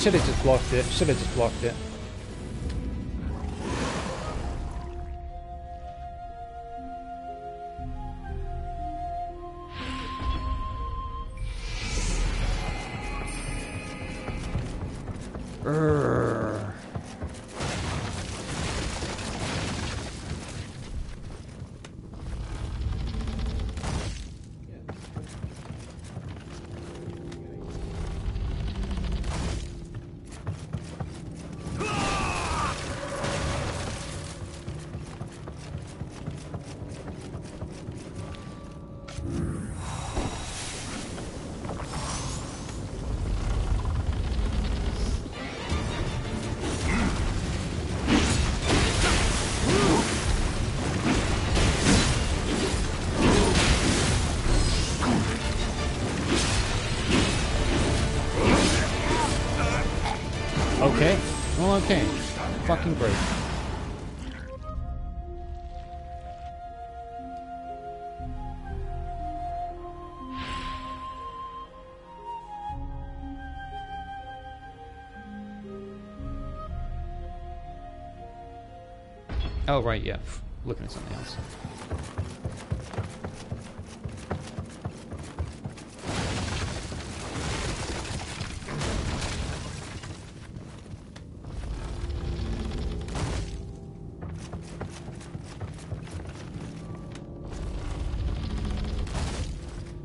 Speaker 1: Should have just blocked it. Should have just blocked it. Oh, right, yeah. Looking at something else.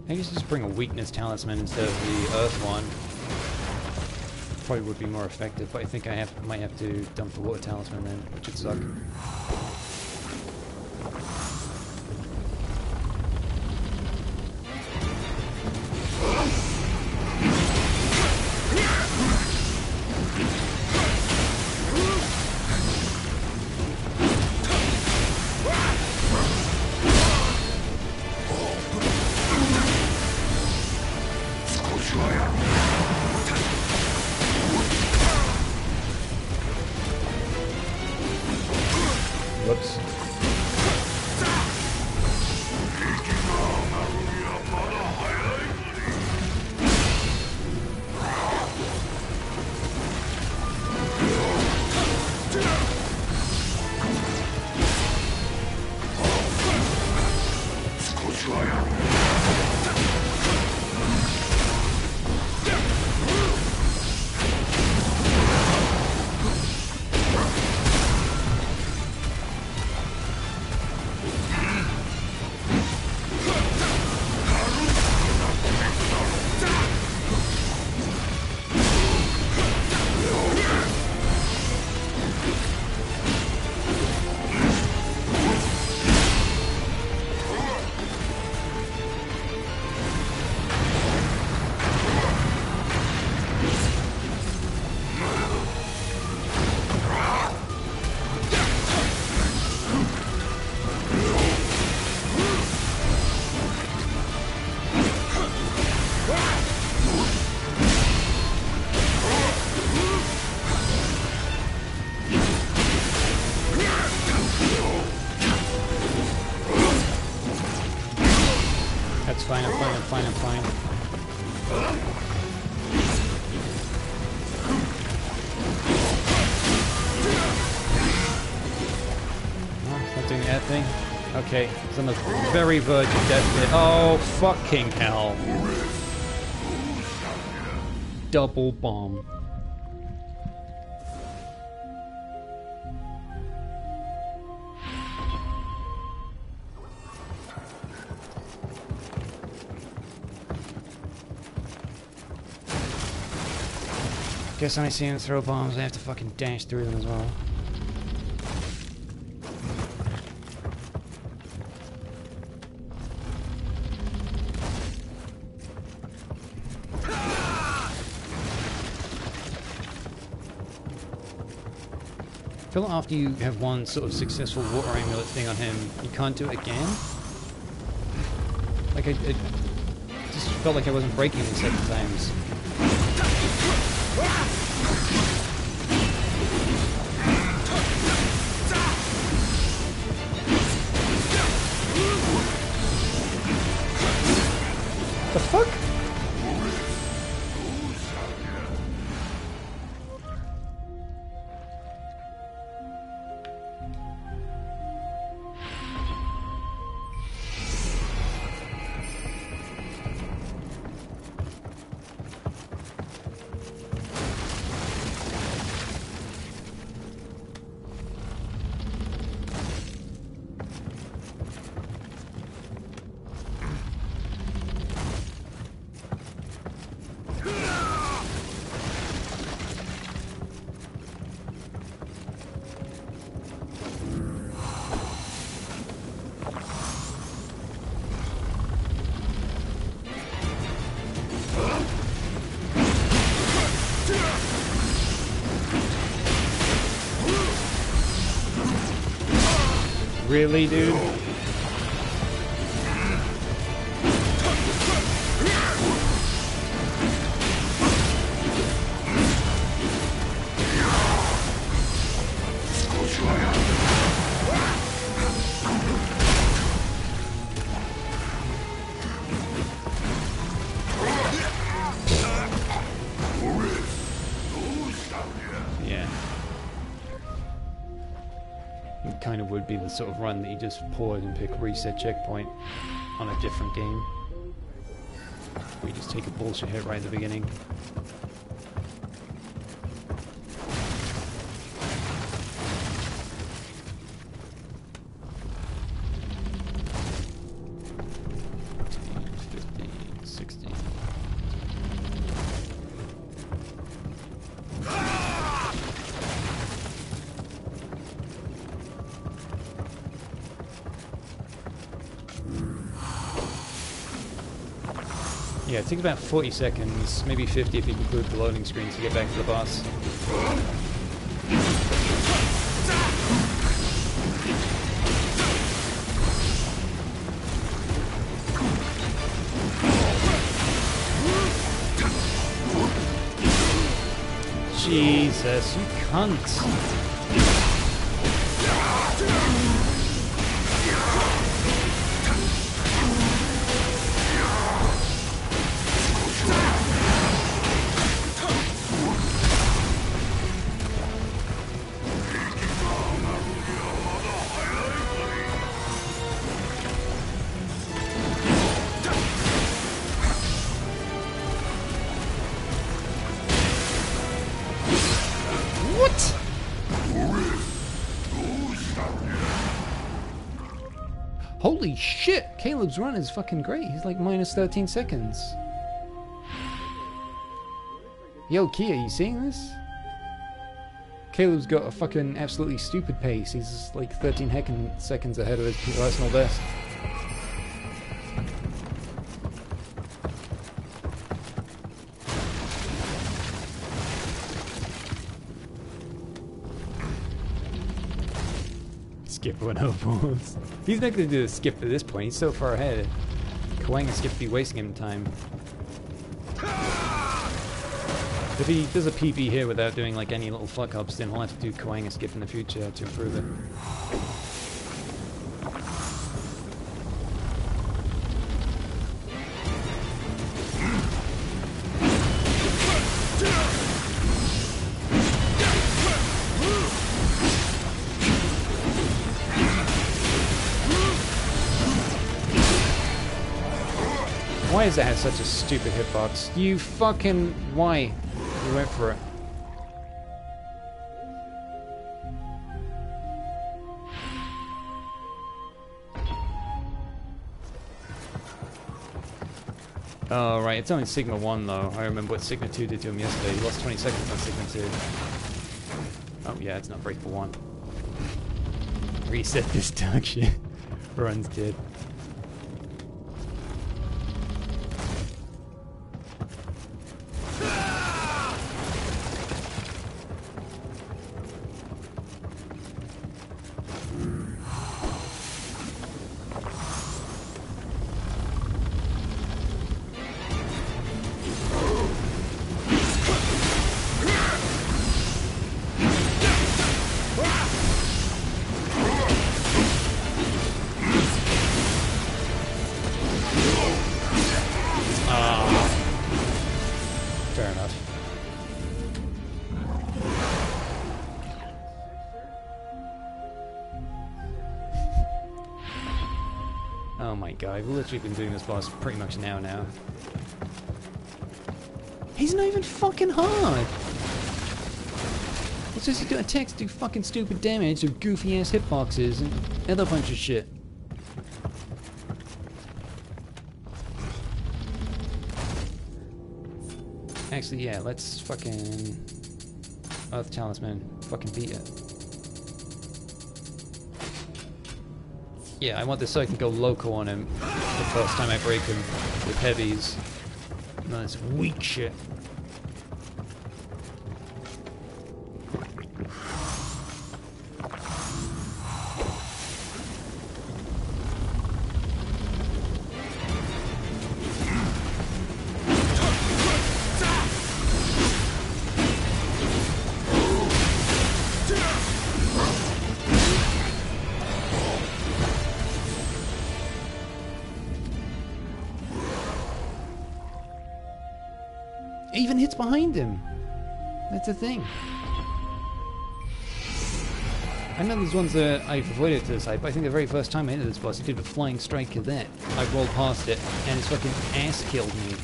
Speaker 1: I guess just bring a weakness talisman instead of the earth one. Probably would be more effective, but I think I have might have to dump the water talisman then, which would suck. That's fine, I'm fine, I'm fine, I'm fine. Not doing that thing? Okay, it's on the very verge of death. Oh, fucking hell. Double bomb. Guess I see him throw bombs, I have to fucking dash through them as well. I feel like after you have one sort of successful water amulet thing on him, you can't do it again. Like, I, it just felt like I wasn't breaking him seven times. Really, dude? Sort of run that you just pause and pick reset checkpoint on a different game. You just take a bullshit hit right at the beginning. It takes about 40 seconds, maybe 50 if you include the loading screen to get back to the boss. Jesus, you cunt! Caleb's run is fucking great. He's like minus 13 seconds. Yo, Kia, you seeing this? Caleb's got a fucking absolutely stupid pace. He's like 13 heckin' seconds ahead of his personal best. He's not gonna do a skip at this point. He's so far ahead. Kawanga skip be wasting him time. If he does a PB here without doing like any little fuck ups, then he'll have to do Kawanga skip in the future to improve it. That have such a stupid hitbox? You fucking... Why? You went for it. Oh, right, it's only Sigma 1 though. I remember what Sigma 2 did to him yesterday. He lost 20 seconds on Sigma 2. Oh, yeah, it's not Breakable 1. Reset this dog shit. Runs dead. Literally been doing this boss pretty much now now. He's not even fucking hard! It's just do attacks do fucking stupid damage or goofy ass hitboxes and other bunch of shit. Actually, yeah, let's fucking Earth Talisman. Fucking beat it. Yeah, I want this so I can go loco on him the first time I break him with heavies. Nice weak shit. Even hits behind him. That's the thing. I know there's ones that I've avoided to the side, but I think the very first time I entered this boss, it did a flying strike of that. I rolled past it, and it's fucking ass killed me.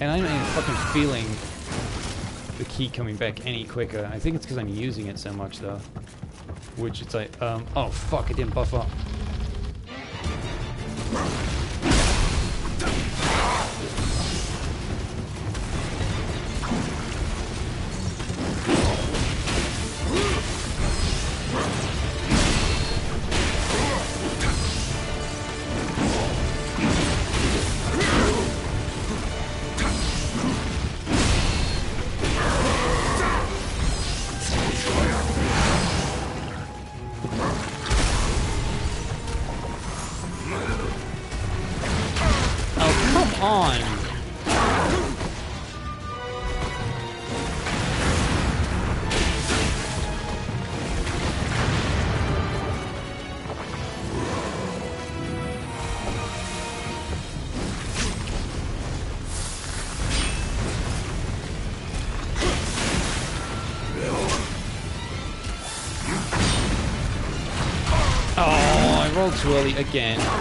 Speaker 1: And I'm not even fucking feeling Ki coming back any quicker. I think it's because I'm using it so much, though. Which it's like, um, oh fuck, it didn't buff up. Early again.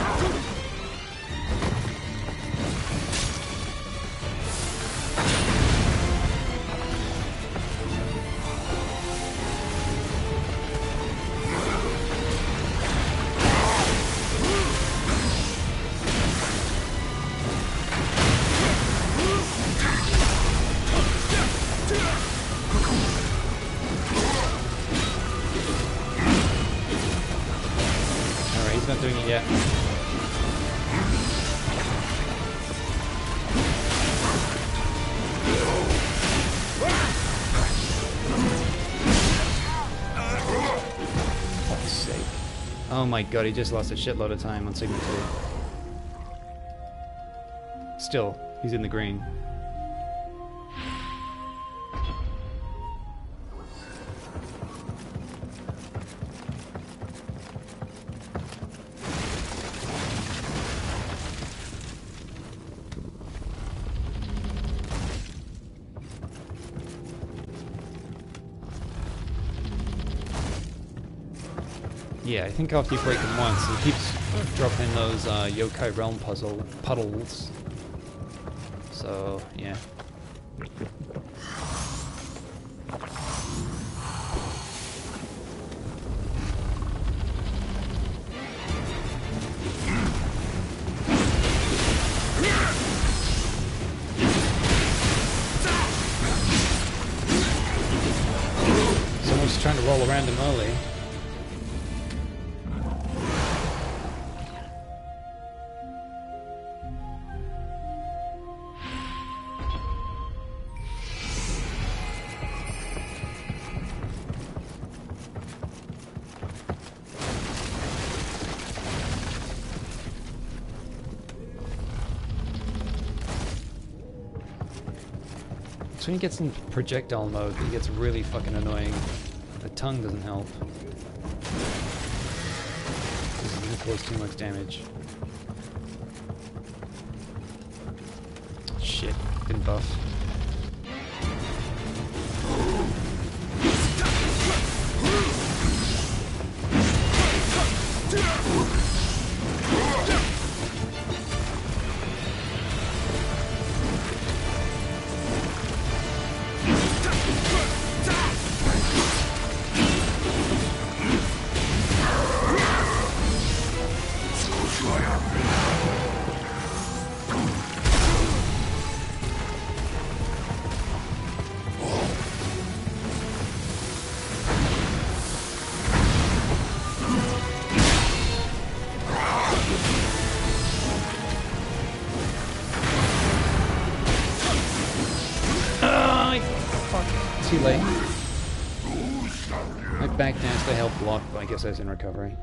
Speaker 1: My god, he just lost a shitload of time on Sigma 2. Still, he's in the green. Think after you break him once, it keeps dropping those uh, Yokai Realm puzzle puddles. So, yeah. So when he gets in projectile mode, he gets really fucking annoying. The tongue doesn't help. This is gonna cause too much damage. Was in recovery.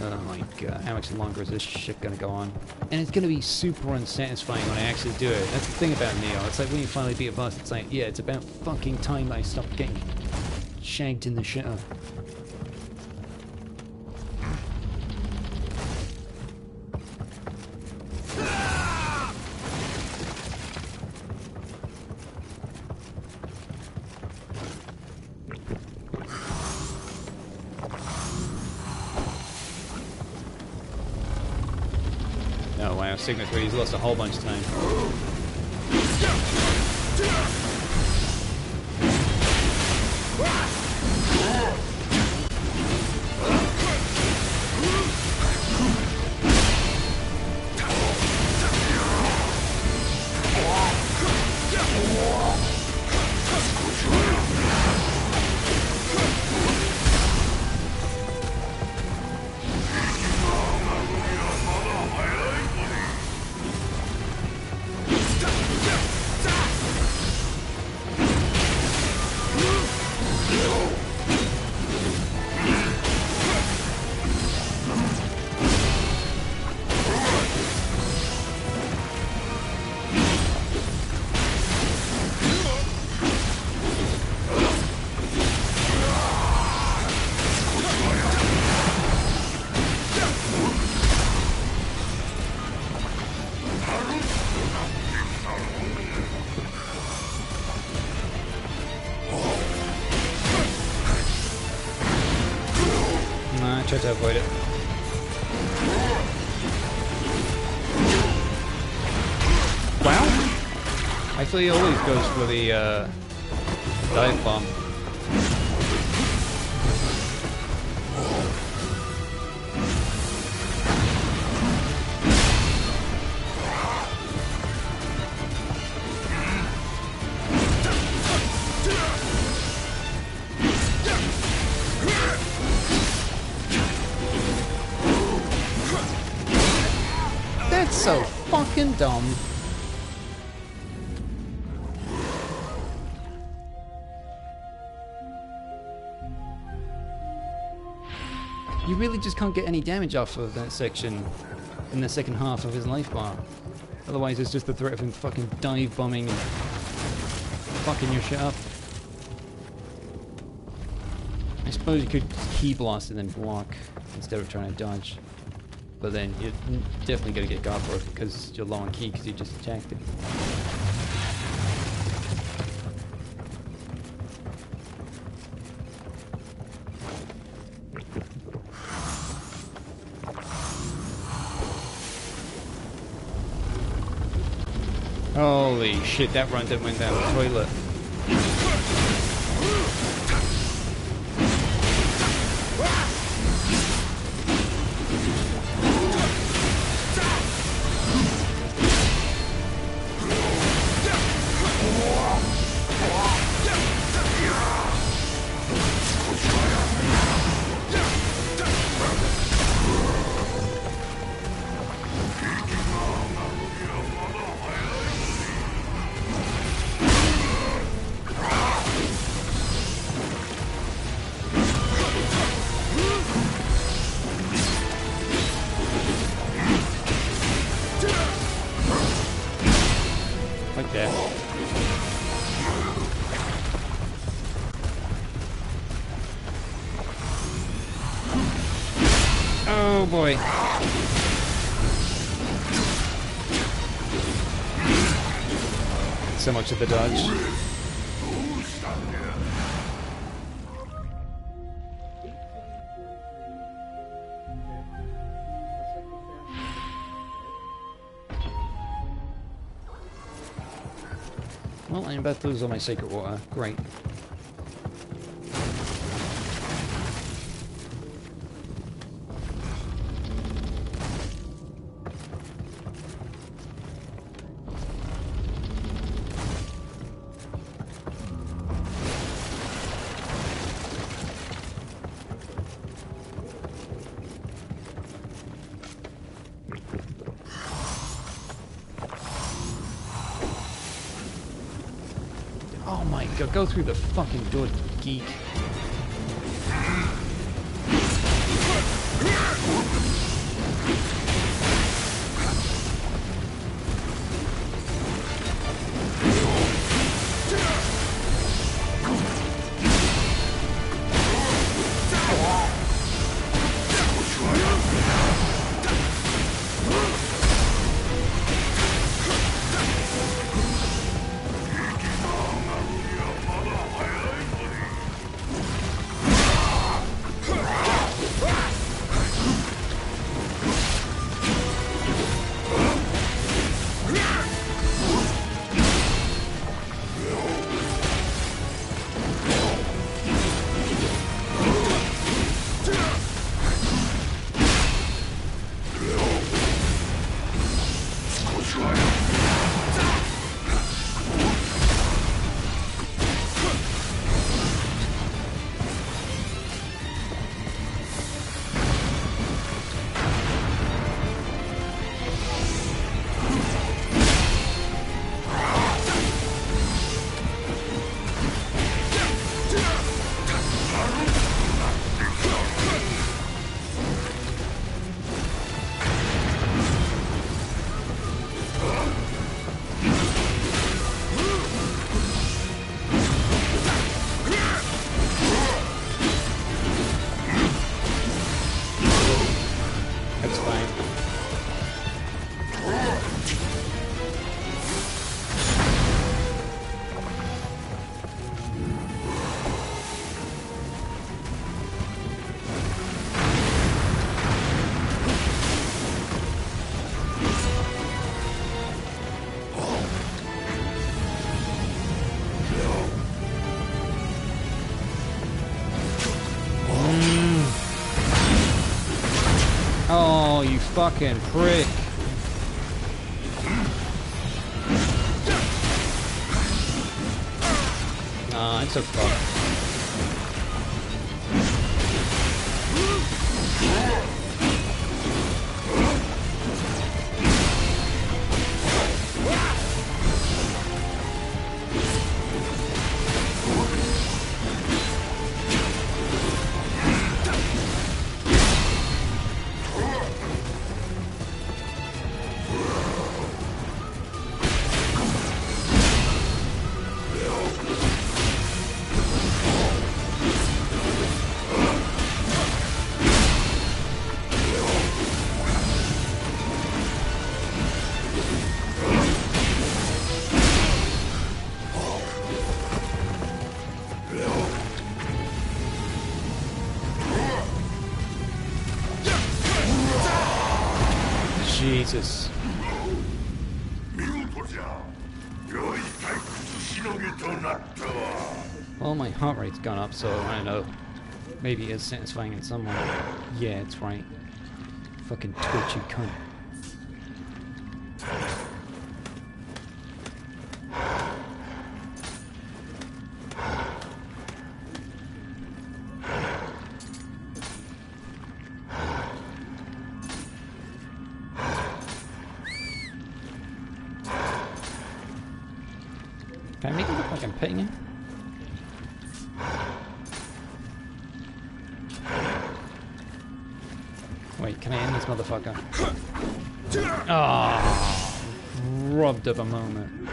Speaker 1: Oh my god, how much longer is this shit gonna go on? And it's gonna be super unsatisfying when I actually do it. That's the thing about Nioh. It's like when you finally beat a boss, it's like, yeah, it's about fucking time I stop getting shanked in the shit. 3, he's lost a whole bunch of time. Tried to avoid it. Wow! I feel he always goes for the uh, dive bomb. You really just can't get any damage off of that section in the second half of his life bar. Otherwise, it's just the threat of him fucking dive bombing and fucking your shit up. I suppose you could Ki blast and then block instead of trying to dodge. But then you're definitely going to get guard broken because you're low on Ki because you just attacked it. Holy shit, that run didn't went down the toilet. Of the dodge. Well, I'm about to lose all my sacred water. Uh, Great. Go through the fucking door, geek.
Speaker 6: Fucking prick. Nah, it's a rate's gone up, so I don't know. Maybe it's satisfying in some way. Yeah, it's right. Fucking Twitch, you cunt. of a moment.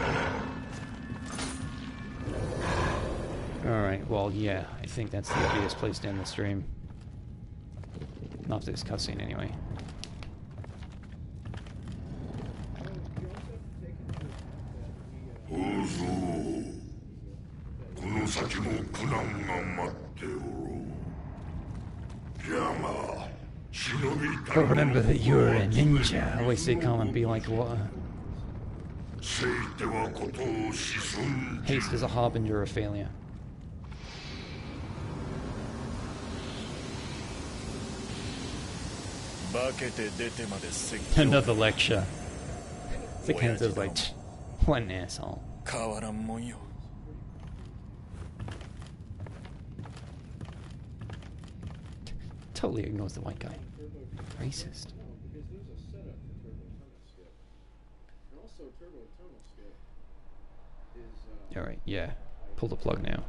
Speaker 6: Alright, well, yeah, I think that's the obvious place to end the stream. Not this cutscene, anyway. Remember that you're a ninja. I always say, come and be like,
Speaker 1: what?
Speaker 6: Haste is a harbinger of failure. Another lecture. The Kanzo's like, what an asshole. Totally ignores the white guy. Racist.
Speaker 7: Is uh,
Speaker 6: Alright, yeah. Pull the plug now.